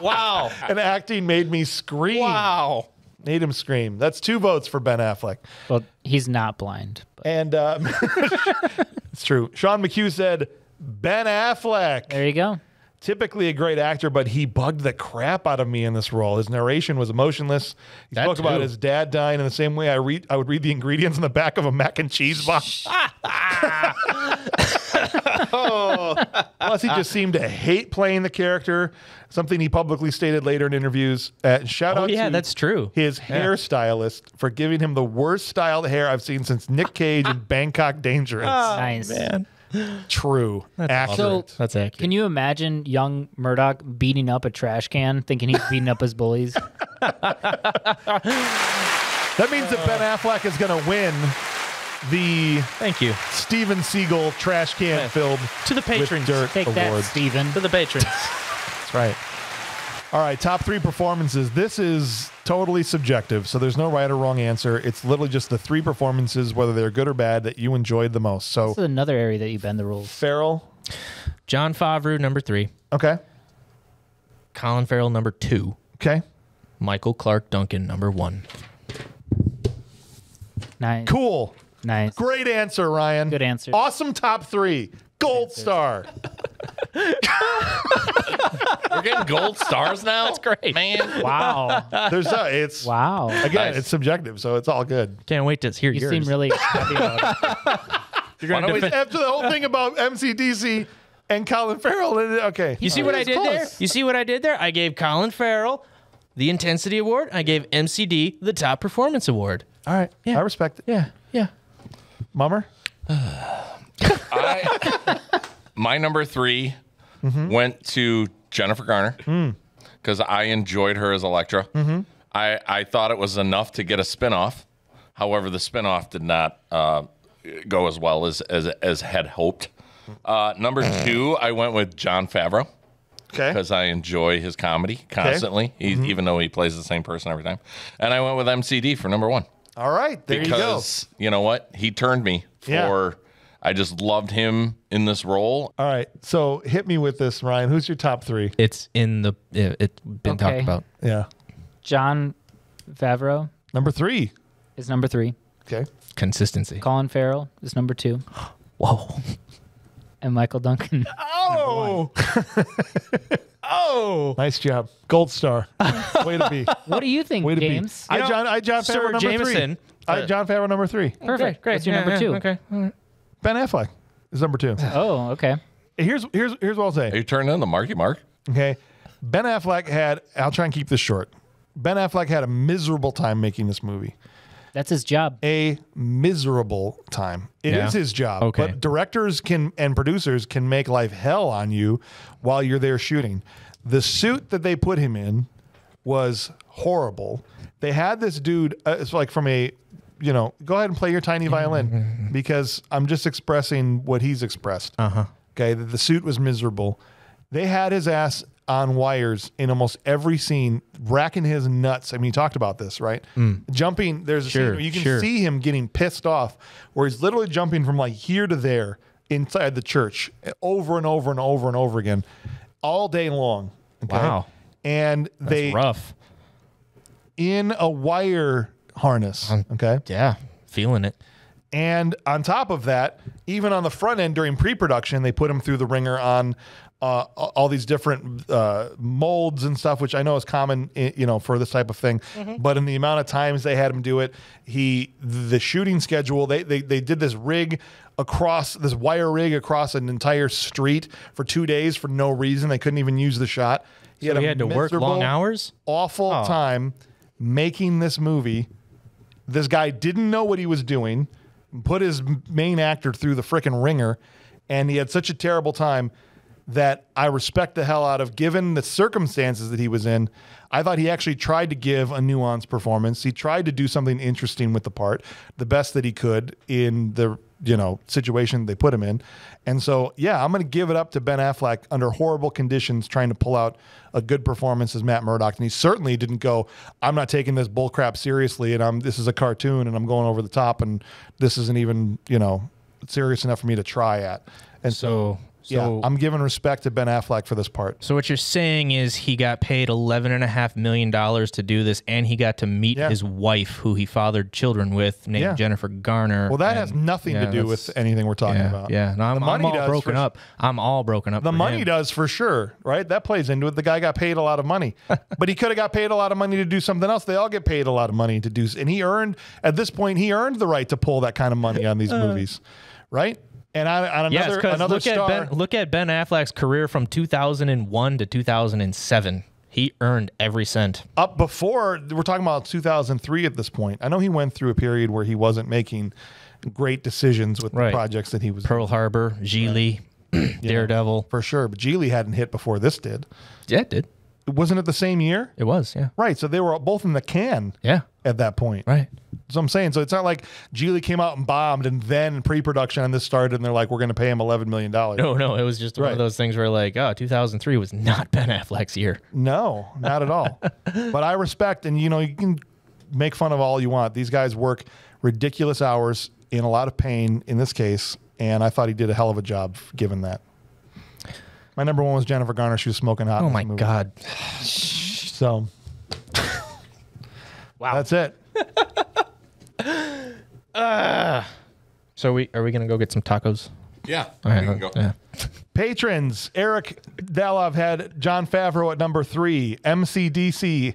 Wow. and acting made me scream. wow. Made him scream. That's two votes for Ben Affleck. Well, he's not blind. But And uh, it's true. Sean McHugh said, Ben Affleck, there you go. typically a great actor, but he bugged the crap out of me in this role. His narration was emotionless. He That spoke about his dad dying in the same way I read. I would read the ingredients in the back of a mac and cheese box. Plus, he just seemed to hate playing the character. Something he publicly stated later in interviews. Uh, shout Oh, out yeah, to that's true. His hairstylist for giving him the worst styled hair I've seen since Nick Cage in Bangkok Dangerous. nice. Man, True, accurate. So, that's accurate. can you imagine young Murdock beating up a trash can, thinking he's beating up his bullies? that means that Ben Affleck is going to win the Thank you Steven Seagal trash can filled to the patrons. with dirt Take award. that, Steven. To the patrons. That's right. All right, top three performances. This is totally subjective, so there's no right or wrong answer. It's literally just the three performances, whether they're good or bad, that you enjoyed the most. So, This is another area that you bend the rules. Farrell, Jon Favreau, number three. okay, Colin Farrell, number two. okay, Michael Clarke Duncan, number one. Nice. cool, Nice. great answer, Ryan. Good answer. Awesome top three, gold star. We're getting gold stars now. That's great. man. Wow. There's uh, it's Wow. again, Nice. it's subjective, so it's all good. Can't wait to hear You yours. seem really happy about it. You're gonna don't we- defend- After the whole thing about MCDC and Colin Farrell, then- okay, You see what I It's did there? You see what I did there? I gave Colin Farrell the Intensity Award. I gave MCD the Top Performance Award. All right, Yeah. I respect it. Yeah, yeah. Mummer, I, my number 3 went to Jennifer Garner because I enjoyed her as Elektra. I, I thought it was enough to get a spinoff. However, the spinoff did not uh, go as well as, as, as had hoped. Uh, number two, I went with Jon Favreau okay, because I enjoy his comedy constantly, he, even though he plays the same person every time. And I went with MCD for number one all right, there you go. because you, know what? He turned me for. Yeah. I just loved him in this role. All right, so hit me with this, Ryan. Who's your top three? It's in the. It, it's been Okay. talked about. Yeah, Jon Favreau number three. is number three. Okay, Consistency. Colin Farrell is number two. Whoa. And Michael Duncan. Oh, oh, nice job, gold star. Way to be. What do you think, Way to James? be. I know, John. I John Sir Favreau number Jameson, three. I uh, Jon Favreau number three. Perfect. Great. What's your Yeah, number yeah, two? Okay. All right. Ben Affleck is number two. Oh, okay. Here's here's here's what I'll say. Are you turning in the Marky Mark? Okay, Ben Affleck had. I'll try and keep this short. Ben Affleck had a miserable time making this movie. That's his job. a miserable time. It is Yeah. his job. Okay. But directors can and producers can make life hell on you while you're there shooting. The suit that they put him in was horrible. They had this dude, uh, it's like from a, you know, go ahead and play your tiny violin because I'm just expressing what he's expressed. Uh huh. Okay. The, the suit was miserable. They had his ass on wires in almost every scene, racking his nuts. I mean, he talked about this, right? Mm. Jumping, there's a scene Sure, where you can sure. see him getting pissed off, where he's literally jumping from like here to there inside the church over and over and over and over again, all day long. Okay? Wow. And they Rough. in a wire harness. Okay. Yeah. Feeling it. And on top of that, even on the front end during pre-production, they put him through the ringer on uh, all these different uh, molds and stuff, which I know is common, you know, for this type of thing. But in the amount of times they had him do it, he the shooting schedule they they they did this rig across this wire rig across an entire street for two days for no reason. They couldn't even use the shot. He So a he had to work long hours? Awful Oh. time making this movie. This guy didn't know what he was doing, put his main actor through the frickin' ringer, and he had such a terrible time that I respect the hell out of given the circumstances that he was in. I thought he actually tried to give a nuanced performance. He tried to do something interesting with the part, the best that he could in the you know situation they put him in. And so, yeah, I'm going to give it up to Ben Affleck under horrible conditions trying to pull out a good performance as Matt Murdock. And he certainly didn't go, I'm not taking this bullcrap seriously and I'm this is a cartoon and I'm going over the top and this isn't even, you know, serious enough for me to try at. And so, So, yeah, I'm giving respect to Ben Affleck for this part. So what you're saying is he got paid eleven and a half million dollars to do this, and he got to meet Yeah. his wife, who he fathered children with, named Yeah. Jennifer Garner. Well, that and- has nothing to do with anything we're talking about. Yeah, no, I'm, I'm all broken up. I'm all broken up. The money him. does for sure, right? That plays into it. The guy got paid a lot of money, but he could have got paid a lot of money to do something else. They all get paid a lot of money to do, and he earned at this point he earned the right to pull that kind of money on these uh. movies, right? And on, on Yes, another because another look star, at Ben. Look at Ben Affleck's career from 2001 to 2007. He earned every cent. up before we're talking about 2003 at this point. I know he went through a period where he wasn't making great decisions with Right. the projects that he was Pearl Harbor, Gigli, Daredevil. for sure. But Gigli hadn't hit before this did. Yeah, it did. Wasn't it the same year? It was. Yeah. Right. So they were both in the can Yeah. at that point. Right. So I'm saying, so it's not like Gigli came out and bombed and then pre-production on this started and they're like, we're going to pay him 11 million dollars. No, no, it was just one of those things where like, oh, 2003 was not Ben Affleck's year. No, not at all. but I respect, and you know, you can make fun of all you want. These guys work ridiculous hours in a lot of pain in this case, and I thought he did a hell of a job given that. My number one was Jennifer Garner. She was smoking hot. Oh in my movie. god. So Wow. that's it. So we are we gonna go get some tacos? Yeah. All right, we can go. yeah. Patrons Eric Dalov had Jon Favreau at number three, MCDC,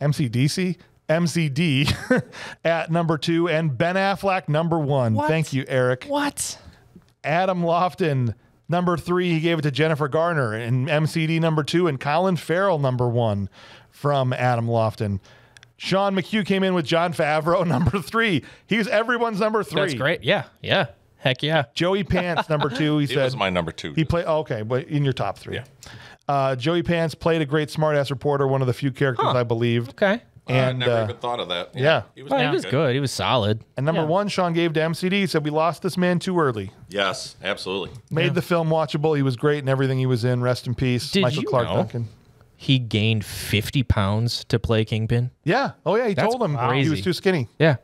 MCDC, MCD at number two, and Ben Affleck number one. Thank you, Eric. What? Adam Lofton, number three, he gave it to Jennifer Garner, and MCD number two, and Colin Farrell number one from Adam Lofton. Sean McHugh came in with Jon Favreau number three. He's everyone's number three. That's great. Yeah, yeah. Heck yeah. Joey Pants number two. He It said was my number two. he played. Oh, okay, but in your top three. Yeah. Uh, Joey Pants played a great smartass reporter, one of the few characters I believed. Okay. I And never uh, even thought of that. yeah. He was, Well, he was good. He was solid. and number Yeah. one, Sean gave to MCD. He said we lost this man too early. Yes, absolutely. Made the film watchable. He was great in everything he was in. Rest in peace, Did Michael you Clark know? Duncan. He gained 50 pounds to play Kingpin. Yeah. Oh yeah. He That's told him he was too skinny. Yeah.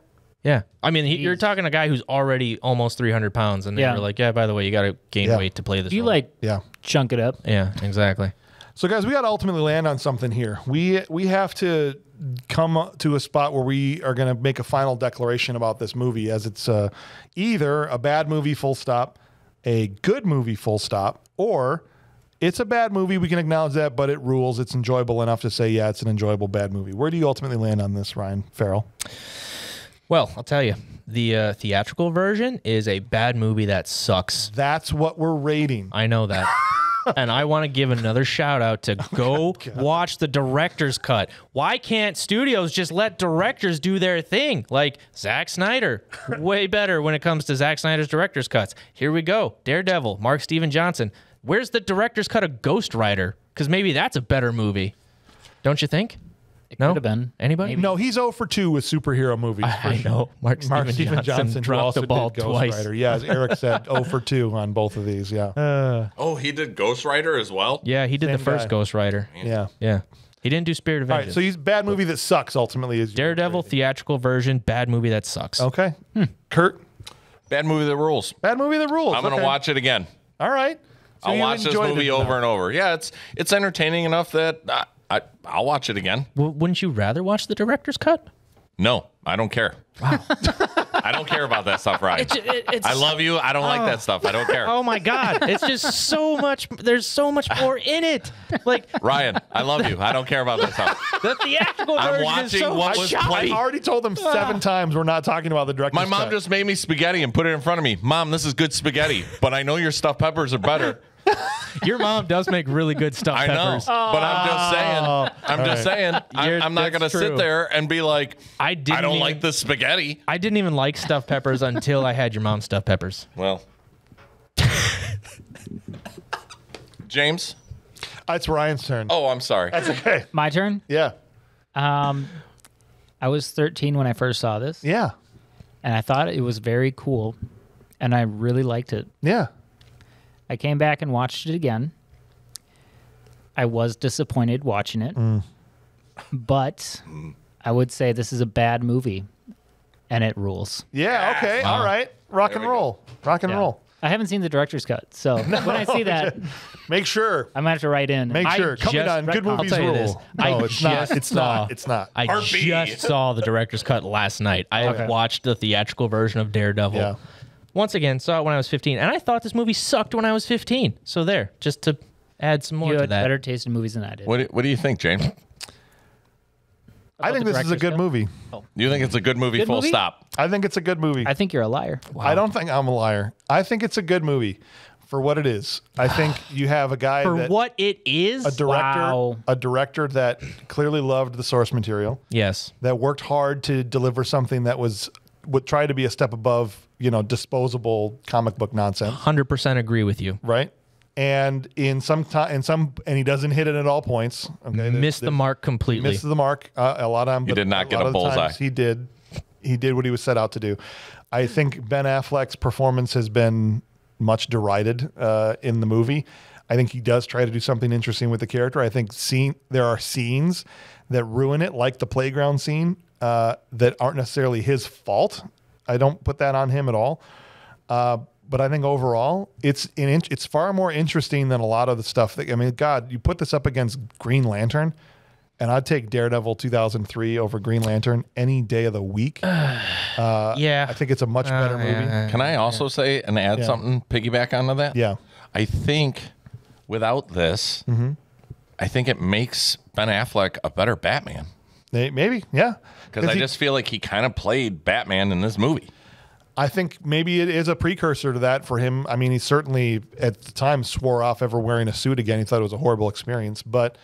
Yeah. I mean, he, you're talking a guy who's already almost 300 pounds, and they Yeah. were like, yeah, by the way, you got to gain Yeah. weight to play this. If you role." like Yeah. chunk it up. Yeah, exactly. So guys, we got to ultimately land on something here. We we have to come to a spot where we are going to make a final declaration about this movie, as it's uh, either a bad movie, full stop, a good movie, full stop, or it's a bad movie. We can acknowledge that, but it rules. It's enjoyable enough to say, yeah, it's an enjoyable bad movie. Where do you ultimately land on this, Ryan Farrell? Well, I'll tell you, the uh, theatrical version is a bad movie that sucks. That's what we're rating. I know that. and I want to give another shout out to oh go watch the director's cut. Why can't studios just let directors do their thing? Like Zack Snyder, way better when it comes to Zack Snyder's director's cuts. Here we go Daredevil, Mark Steven Johnson. Where's the director's cut of Ghost Rider? Because maybe that's a better movie. Don't you think? It No? could have been. Anybody? No, he's 0 for 2 with superhero movies. for I sure. know. Mark, Mark Steven Steven Johnson, Johnson, dropped the ball twice. Rider. Yeah, as Eric said, 0 for 2 on both of these. Yeah. Oh, he did Ghost Rider as well. Yeah, he did the first guy. Ghost Rider. yeah. Yeah. He didn't do Spirit of All Vengeance. right, so he's bad movie that sucks. Ultimately, is Daredevil theatrical version, bad movie that sucks. Okay, Hmm. Kurt, Bad movie that rules. bad movie that rules. I'm gonna Okay. watch it again. All right, So I'll watch this it movie enough. over and over. Yeah, it's it's entertaining enough that I, I I'll watch it again. W- wouldn't you rather watch the director's cut? No, I don't care. Wow. I don't care about that stuff, Ryan. I love you. I don't like that stuff. I don't care. Oh my god, it's just so much. There's so much more in it. Like Ryan, I love you. I don't care about that stuff. the theatrical I'm version is so what was shocking. played. I already told them seven ah. times we're not talking about the director's My mom cut. just made me spaghetti and put it in front of me. Mom, this is good spaghetti, but I know your stuffed peppers are better. Your mom does make really good stuff. I know, peppers. but I'm just saying. I'm just saying. I'm, You're- I'm not that's going to sit there and be like, I didn't I don't even- like the spaghetti. I didn't even like stuffed peppers until I had your mom's stuffed peppers. Well, James. It's Ryan's turn. Oh, I'm sorry. That's okay. My turn. Yeah, Um, I was 13 when I first saw this, yeah, and I thought it was very cool, and I really liked it. yeah. I came back and watched it again. I was disappointed watching it, mm. but I would say this is a bad movie, and it rules. Yeah, okay, all right. Rock and There we roll. Rock and Yeah. roll. I haven't seen the director's cut, so when I see that, Make sure. I'm gonna have to write in. Make I sure. Coming just- on Good I'll Movies tell you Rule. this. No, I it's not. It's saw- not. It's not. I Part just saw the director's cut last night. I Okay. watched the theatrical version of Daredevil. Yeah. Once again, saw it when I was 15, and I thought this movie sucked when I was 15. So there, just to add some more you to had that. better taste in movies than I did. What do, what do you think, James? I think this is a good cut? movie. You think it's a good movie? Good full movie? stop. I think it's a good movie. I think you're a liar. I don't think I'm a liar. I think it's a good movie for what it is. I think you have a guy For that, what it is, a director, Wow. a director that clearly loved the source material, yes, that worked hard to deliver something that was would try to be a step above, you know, disposable comic book nonsense, hundred percent agree with you. right? And in some time, in some, and he doesn't hit it at all points. Okay, Missed the mark completely. Missed the mark uh, a lot of times. He did not get a bullseye. He did. He did what he was set out to do. I think Ben Affleck's performance has been much derided uh, in the movie. I think he does try to do something interesting with the character. I think scene there are scenes that ruin it, like the playground scene, uh, that aren't necessarily his fault. I don't put that on him at all. Uh, but I think overall, it's an in, it's far more interesting than a lot of the stuff that I mean. God, you put this up against Green Lantern, and I'd take Daredevil 2003 over Green Lantern any day of the week. yeah, I think it's a much better movie. Yeah. Can I also say and add Yeah. something, piggyback onto that? Yeah, I think without this, Mm-hmm. I think it makes Ben Affleck a better Batman. Maybe, yeah. Because I he- just feel like he kind of played Batman in this movie. I think maybe it is a precursor to that for him. I mean, he certainly at the time swore off ever wearing a suit again. He thought it was a horrible experience, but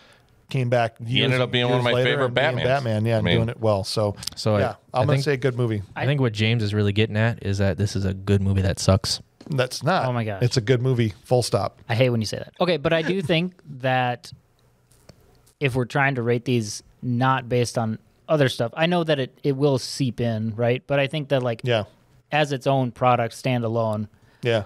came back. Years, ended up being one of my favorite Batman. Batman, yeah, I and mean- doing it well. So, So yeah, I I'm gonna think- say good movie. I think what James is really getting at is that this is a good movie that sucks. That's not. Oh my god, it's a good movie. Full stop. I hate when you say that. Okay, but I do think that if we're trying to rate these not based on other stuff, I know that it, it will seep in, right? But I think that like Yeah, as its own product, standalone, yeah.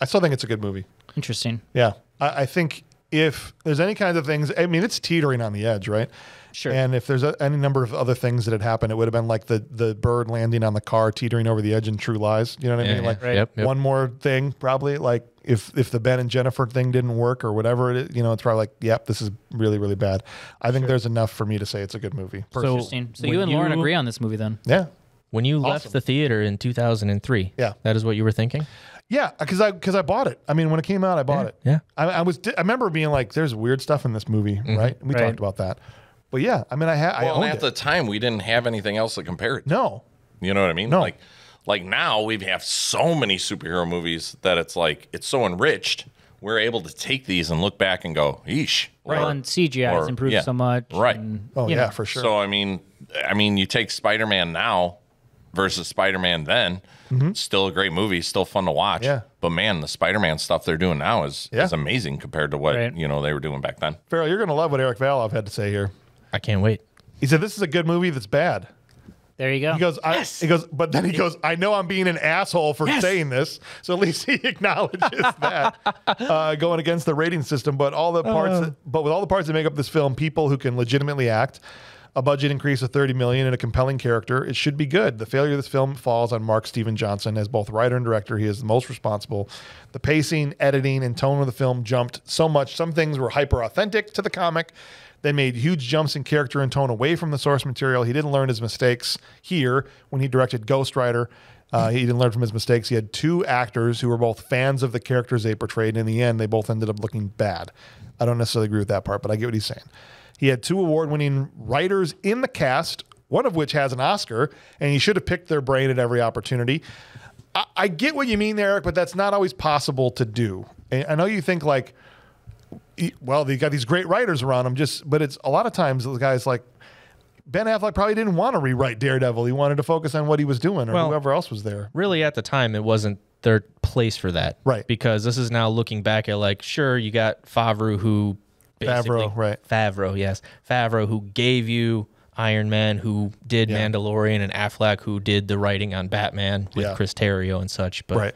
I still think it's a good movie. interesting. Yeah, I, I think if there's any kinds of things, I mean, it's teetering on the edge, right? Sure. And if there's a, any number of other things that had happened, it would have been like the the bird landing on the car, teetering over the edge in True Lies. You know what I Yeah, mean? yeah. Like Right. Yep, yep. one more thing, probably. Like if if the Ben and Jennifer thing didn't work or whatever it is, you know, it's probably like, yep, this is really really bad. I think there's enough for me to say it's a good movie. So Interesting. So you and Lauren agree on this movie then? Yeah. When you Awesome. left the theater in 2003, Yeah. that is what you were thinking. Yeah, because I because I bought it. I mean, when it came out, I bought it. yeah. I, I was. I remember being like, "There's weird stuff in this movie," mm-hmm. right? We Right. talked about that. But yeah, I mean, I had. I Well, owned at it. the time, we didn't have anything else to compare it. to. no, You know what I mean? No. Like, like now we have so many superhero movies that it's like it's so enriched. We're able to take these and look back and go, "Eesh!" Well, Or- and CGI has improved yeah. so much. Right. and, oh yeah, know, for sure. So I mean, I mean, you take Spider-Man now versus Spider-Man then. Still a great movie, still fun to watch. Mm-hmm. Yeah. But man, the Spider-Man stuff they're doing now is Yeah. is amazing compared to what Right. you know they were doing back then. Farrell, you're gonna love what Eric Valov had to say here. I can't wait. He said, "This is a good movie that's bad." There you go. He goes, I, he goes, but then he goes, I know I'm being an asshole for saying this. So at least he acknowledges that uh, going against the rating system. But all the parts, that, but with all the parts that make up this film, people who can legitimately act, a budget increase of 30 million and a compelling character, it should be good. The failure of this film falls on Mark Steven Johnson as both writer and director. He is the most responsible. The pacing, editing, and tone of the film jumped so much. Some things were hyper authentic to the comic. They made huge jumps in character and tone away from the source material. He didn't learn his mistakes here when he directed Ghost Rider. Uh, he didn't learn from his mistakes. He had two actors who were both fans of the characters they portrayed. And In the end, they both ended up looking bad. I don't necessarily agree with that part, but I get what he's saying. He had two award winning writers in the cast, one of which has an Oscar, and he should have picked their brain at every opportunity. I, I get what you mean there, Eric, but that's not always possible to do. And I know you think like, well, they got these great writers around him, just but it's a lot of times the guys like Ben Affleck probably didn't want to rewrite Daredevil. He wanted to focus on what he was doing or Well- whoever else was there. Really, at the time, it wasn't their place for that. Right. Because this is now looking back at like, sure, you got Favreau who basically Favreau, right. Favreau, yes, Favreau who gave you Iron Man, who did Yeah. Mandalorian, and Affleck who did the writing on Batman with Yeah. Chris Terrio and such. But Right.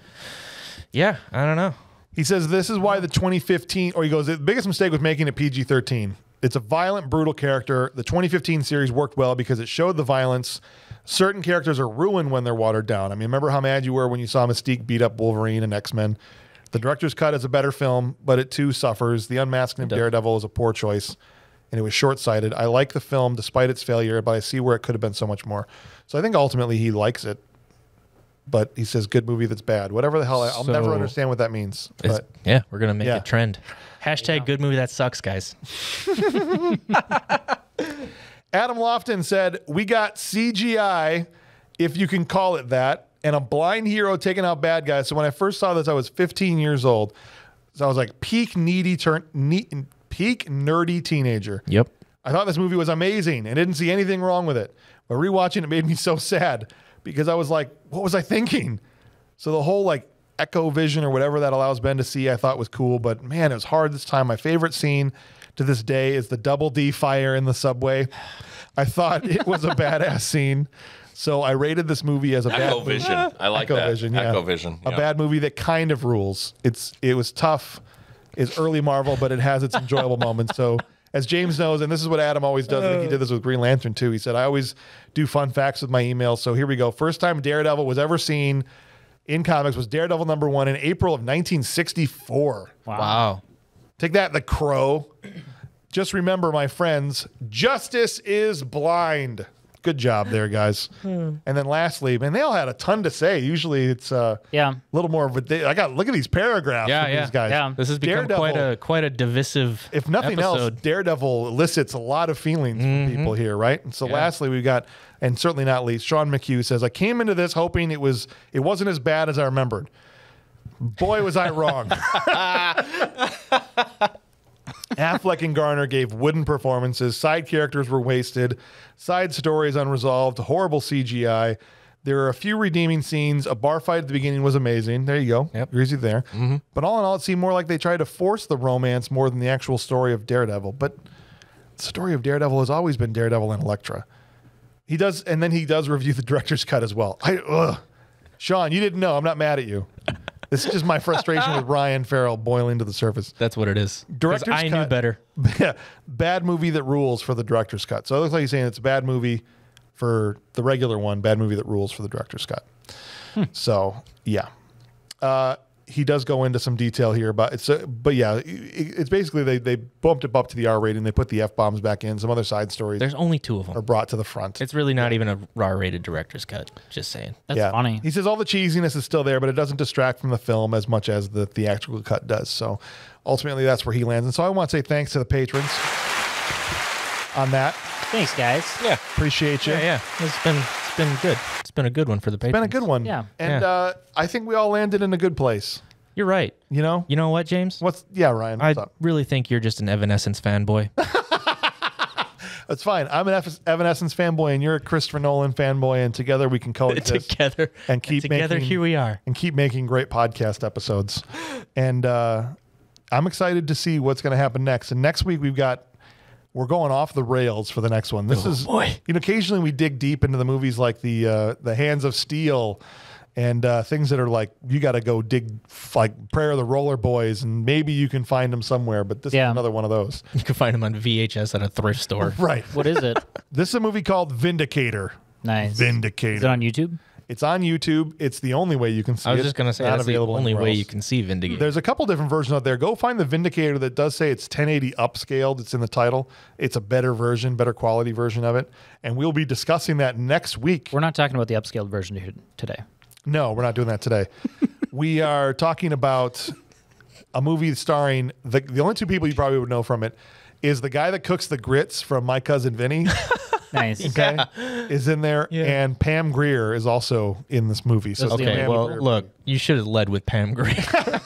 yeah, I don't know. He says this is why the 2015, or he goes, the biggest mistake was making it PG 13. It's a violent, brutal character. The 2015 series worked well because it showed the violence. Certain characters are ruined when they're watered down. I mean, remember how mad you were when you saw Mystique beat up Wolverine and X Men? The director's cut is a better film, but it too suffers. The unmasking of Daredevil is a poor choice, and it was short sighted. I like the film despite its failure, but I see where it could have been so much more. So I think ultimately he likes it, but he says good movie that's bad. Whatever the hell, I'll never understand what that means. But yeah, we're gonna make Yeah. a trend. Hashtag good movie that sucks, guys. Adam Lofton said, We got CGI, if you can call it that, and a blind hero taking out bad guys. So when I first saw this, I was 15 years old. So I was like peak needy turn ne- peak nerdy teenager. Yep. I thought this movie was amazing and didn't see anything wrong with it. But rewatching it made me so sad because I was like, what was I thinking? So the whole like echo vision or whatever that allows Ben to see, I thought was cool. But man, it was hard this time. My favorite scene to this day is the double D fire in the subway. I thought it was a badass scene. So I rated this movie as a bad Echo movie. Vision. I like Echo that. Vision, yeah. Echo Vision. A bad movie that kind of rules. It's it was tough. It's early Marvel, but it has its enjoyable moments. So as James knows, and this is what Adam always does. I think he oh. did this with Green Lantern too. He said, I always do fun facts with my emails. So here we go. First time Daredevil was ever seen in comics was Daredevil number one in April of 1964. Wow. Take that, The Crow. Just remember, my friends, justice is blind. Good job there, guys. Hmm. And then lastly, man, they all had a ton to say. Usually it's uh, Yeah. a little more of a. They, I got look at these paragraphs. Yeah, from yeah. these guys. Yeah. This has become Daredevil, quite a quite a divisive. If nothing else. Daredevil elicits a lot of feelings from people here, right? And so, lastly, we've got, and certainly not least, Sean McHugh says, "I came into this hoping it was, it wasn't as bad as I remembered. Boy, was I wrong." Affleck and Garner gave wooden performances. Side characters were wasted. Side stories unresolved. Horrible CGI. There are a few redeeming scenes. A bar fight at the beginning was amazing. There you go. Yep. Greasy there. Mm-hmm. But all in all, it seemed more like they tried to force the romance more than the actual story of Daredevil. But the story of Daredevil has always been Daredevil and Elektra. He does, and then he does review the director's cut as well. I, ugh. Sean, you didn't know. I'm not mad at you. This is just my frustration with Ryan Farrell boiling to the surface. That's what it is. Director's I knew cut. better. bad movie that rules for the director's cut. So it looks like he's saying it's a bad movie for the regular one, bad movie that rules for the director's cut. So yeah, uh, he does go into some detail here about it's. Uh, but yeah, it, it's basically they they bumped it up to the R rating. They put the f bombs back in. Some other side stories There's only two of them are brought to the front. It's really not even a R-rated director's cut. Just saying. That's yeah. funny. He says all the cheesiness is still there, but it doesn't distract from the film as much as the theatrical cut does. So ultimately, that's where he lands. And so I want to say thanks to the patrons on that. Thanks, guys. Yeah. Appreciate you. Yeah, yeah. It's been it's been good. It's been a good one for the patrons. Been a good one. Yeah. And Yeah. Uh, I think we all landed in a good place. You're right. You know? You know what, James? What's yeah, Ryan? I What's up? really think you're just an Evanescence fanboy. That's fine. I'm an Ev- Evanescence fanboy and you're a Christopher Nolan fanboy, and together we can coexist together and keep together. making, here we are. and keep making great podcast episodes. And uh, I'm excited to see what's going to happen next. And next week we've got we're going off the rails for the next one. This is boy. you know occasionally we dig deep into the movies like the uh, the Hands of Steel and uh, things that are like you got to go dig like Prayer of the Roller Boys and maybe you can find them somewhere. But this Yeah. is another one of those. You can find them on VHS at a thrift store. Right. What is it? This is a movie called Vindicator. nice. Vindicator. Is it on YouTube? It's on YouTube. It's the only way you can see. I was just gonna say Not that's the only way else. you can see Vindicator. There's a couple different versions out there. Go find the Vindicator that does say it's 1080 upscaled. It's in the title. It's a better version, better quality version of it. And we'll be discussing that next week. We're not talking about the upscaled version today. No, we're not doing that today. we are talking about a movie starring the, the only two people you probably would know from it is the guy that cooks the grits from My Cousin Vinny. Nice. Okay, is in there, and Pam Grier is also in this movie. So Those are the okay, Pam well, Grier- look, you should have led with Pam Grier.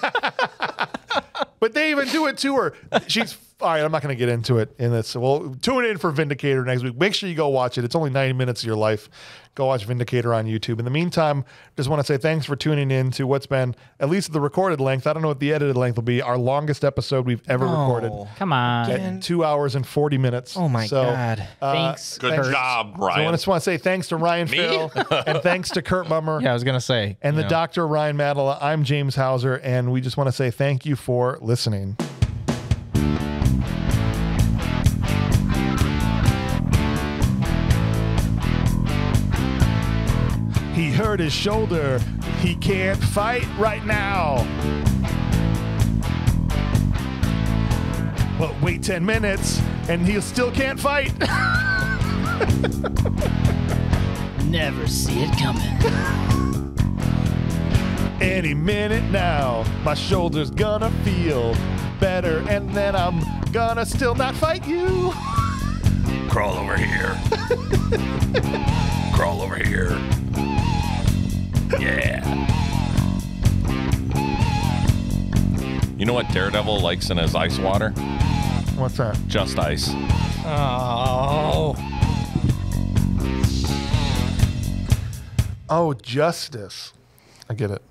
But they even do it to her. She's all right. I'm not going to get into it in this. Well, tune in for Vindicator next week. Make sure you go watch it. It's only 90 minutes of your life. Go watch Vindicator on YouTube. In the meantime, just want to say thanks for tuning in to what's been at least the recorded length. I don't know what the edited length will be. Our longest episode we've ever recorded. Come on. At two hours and 40 minutes. Oh my So, God. uh, Thanks. Good Kurt. job, So I just want to say thanks to Ryan Phil and thanks to Kurt Bummer. yeah, I was gonna say. And the know, doctor, Ryan Madela. I'm James Hauser, and we just want to say thank you for listening. He hurt his shoulder. He can't fight right now. But wait 10 minutes, and he still can't fight. Never see it coming. Any minute now, my shoulder's gonna feel better, and then I'm gonna still not fight you. Crawl over here. Crawl over here. Yeah. You know what Daredevil likes in his ice water? What's that? Just ice. Oh. Oh, justice. I get it.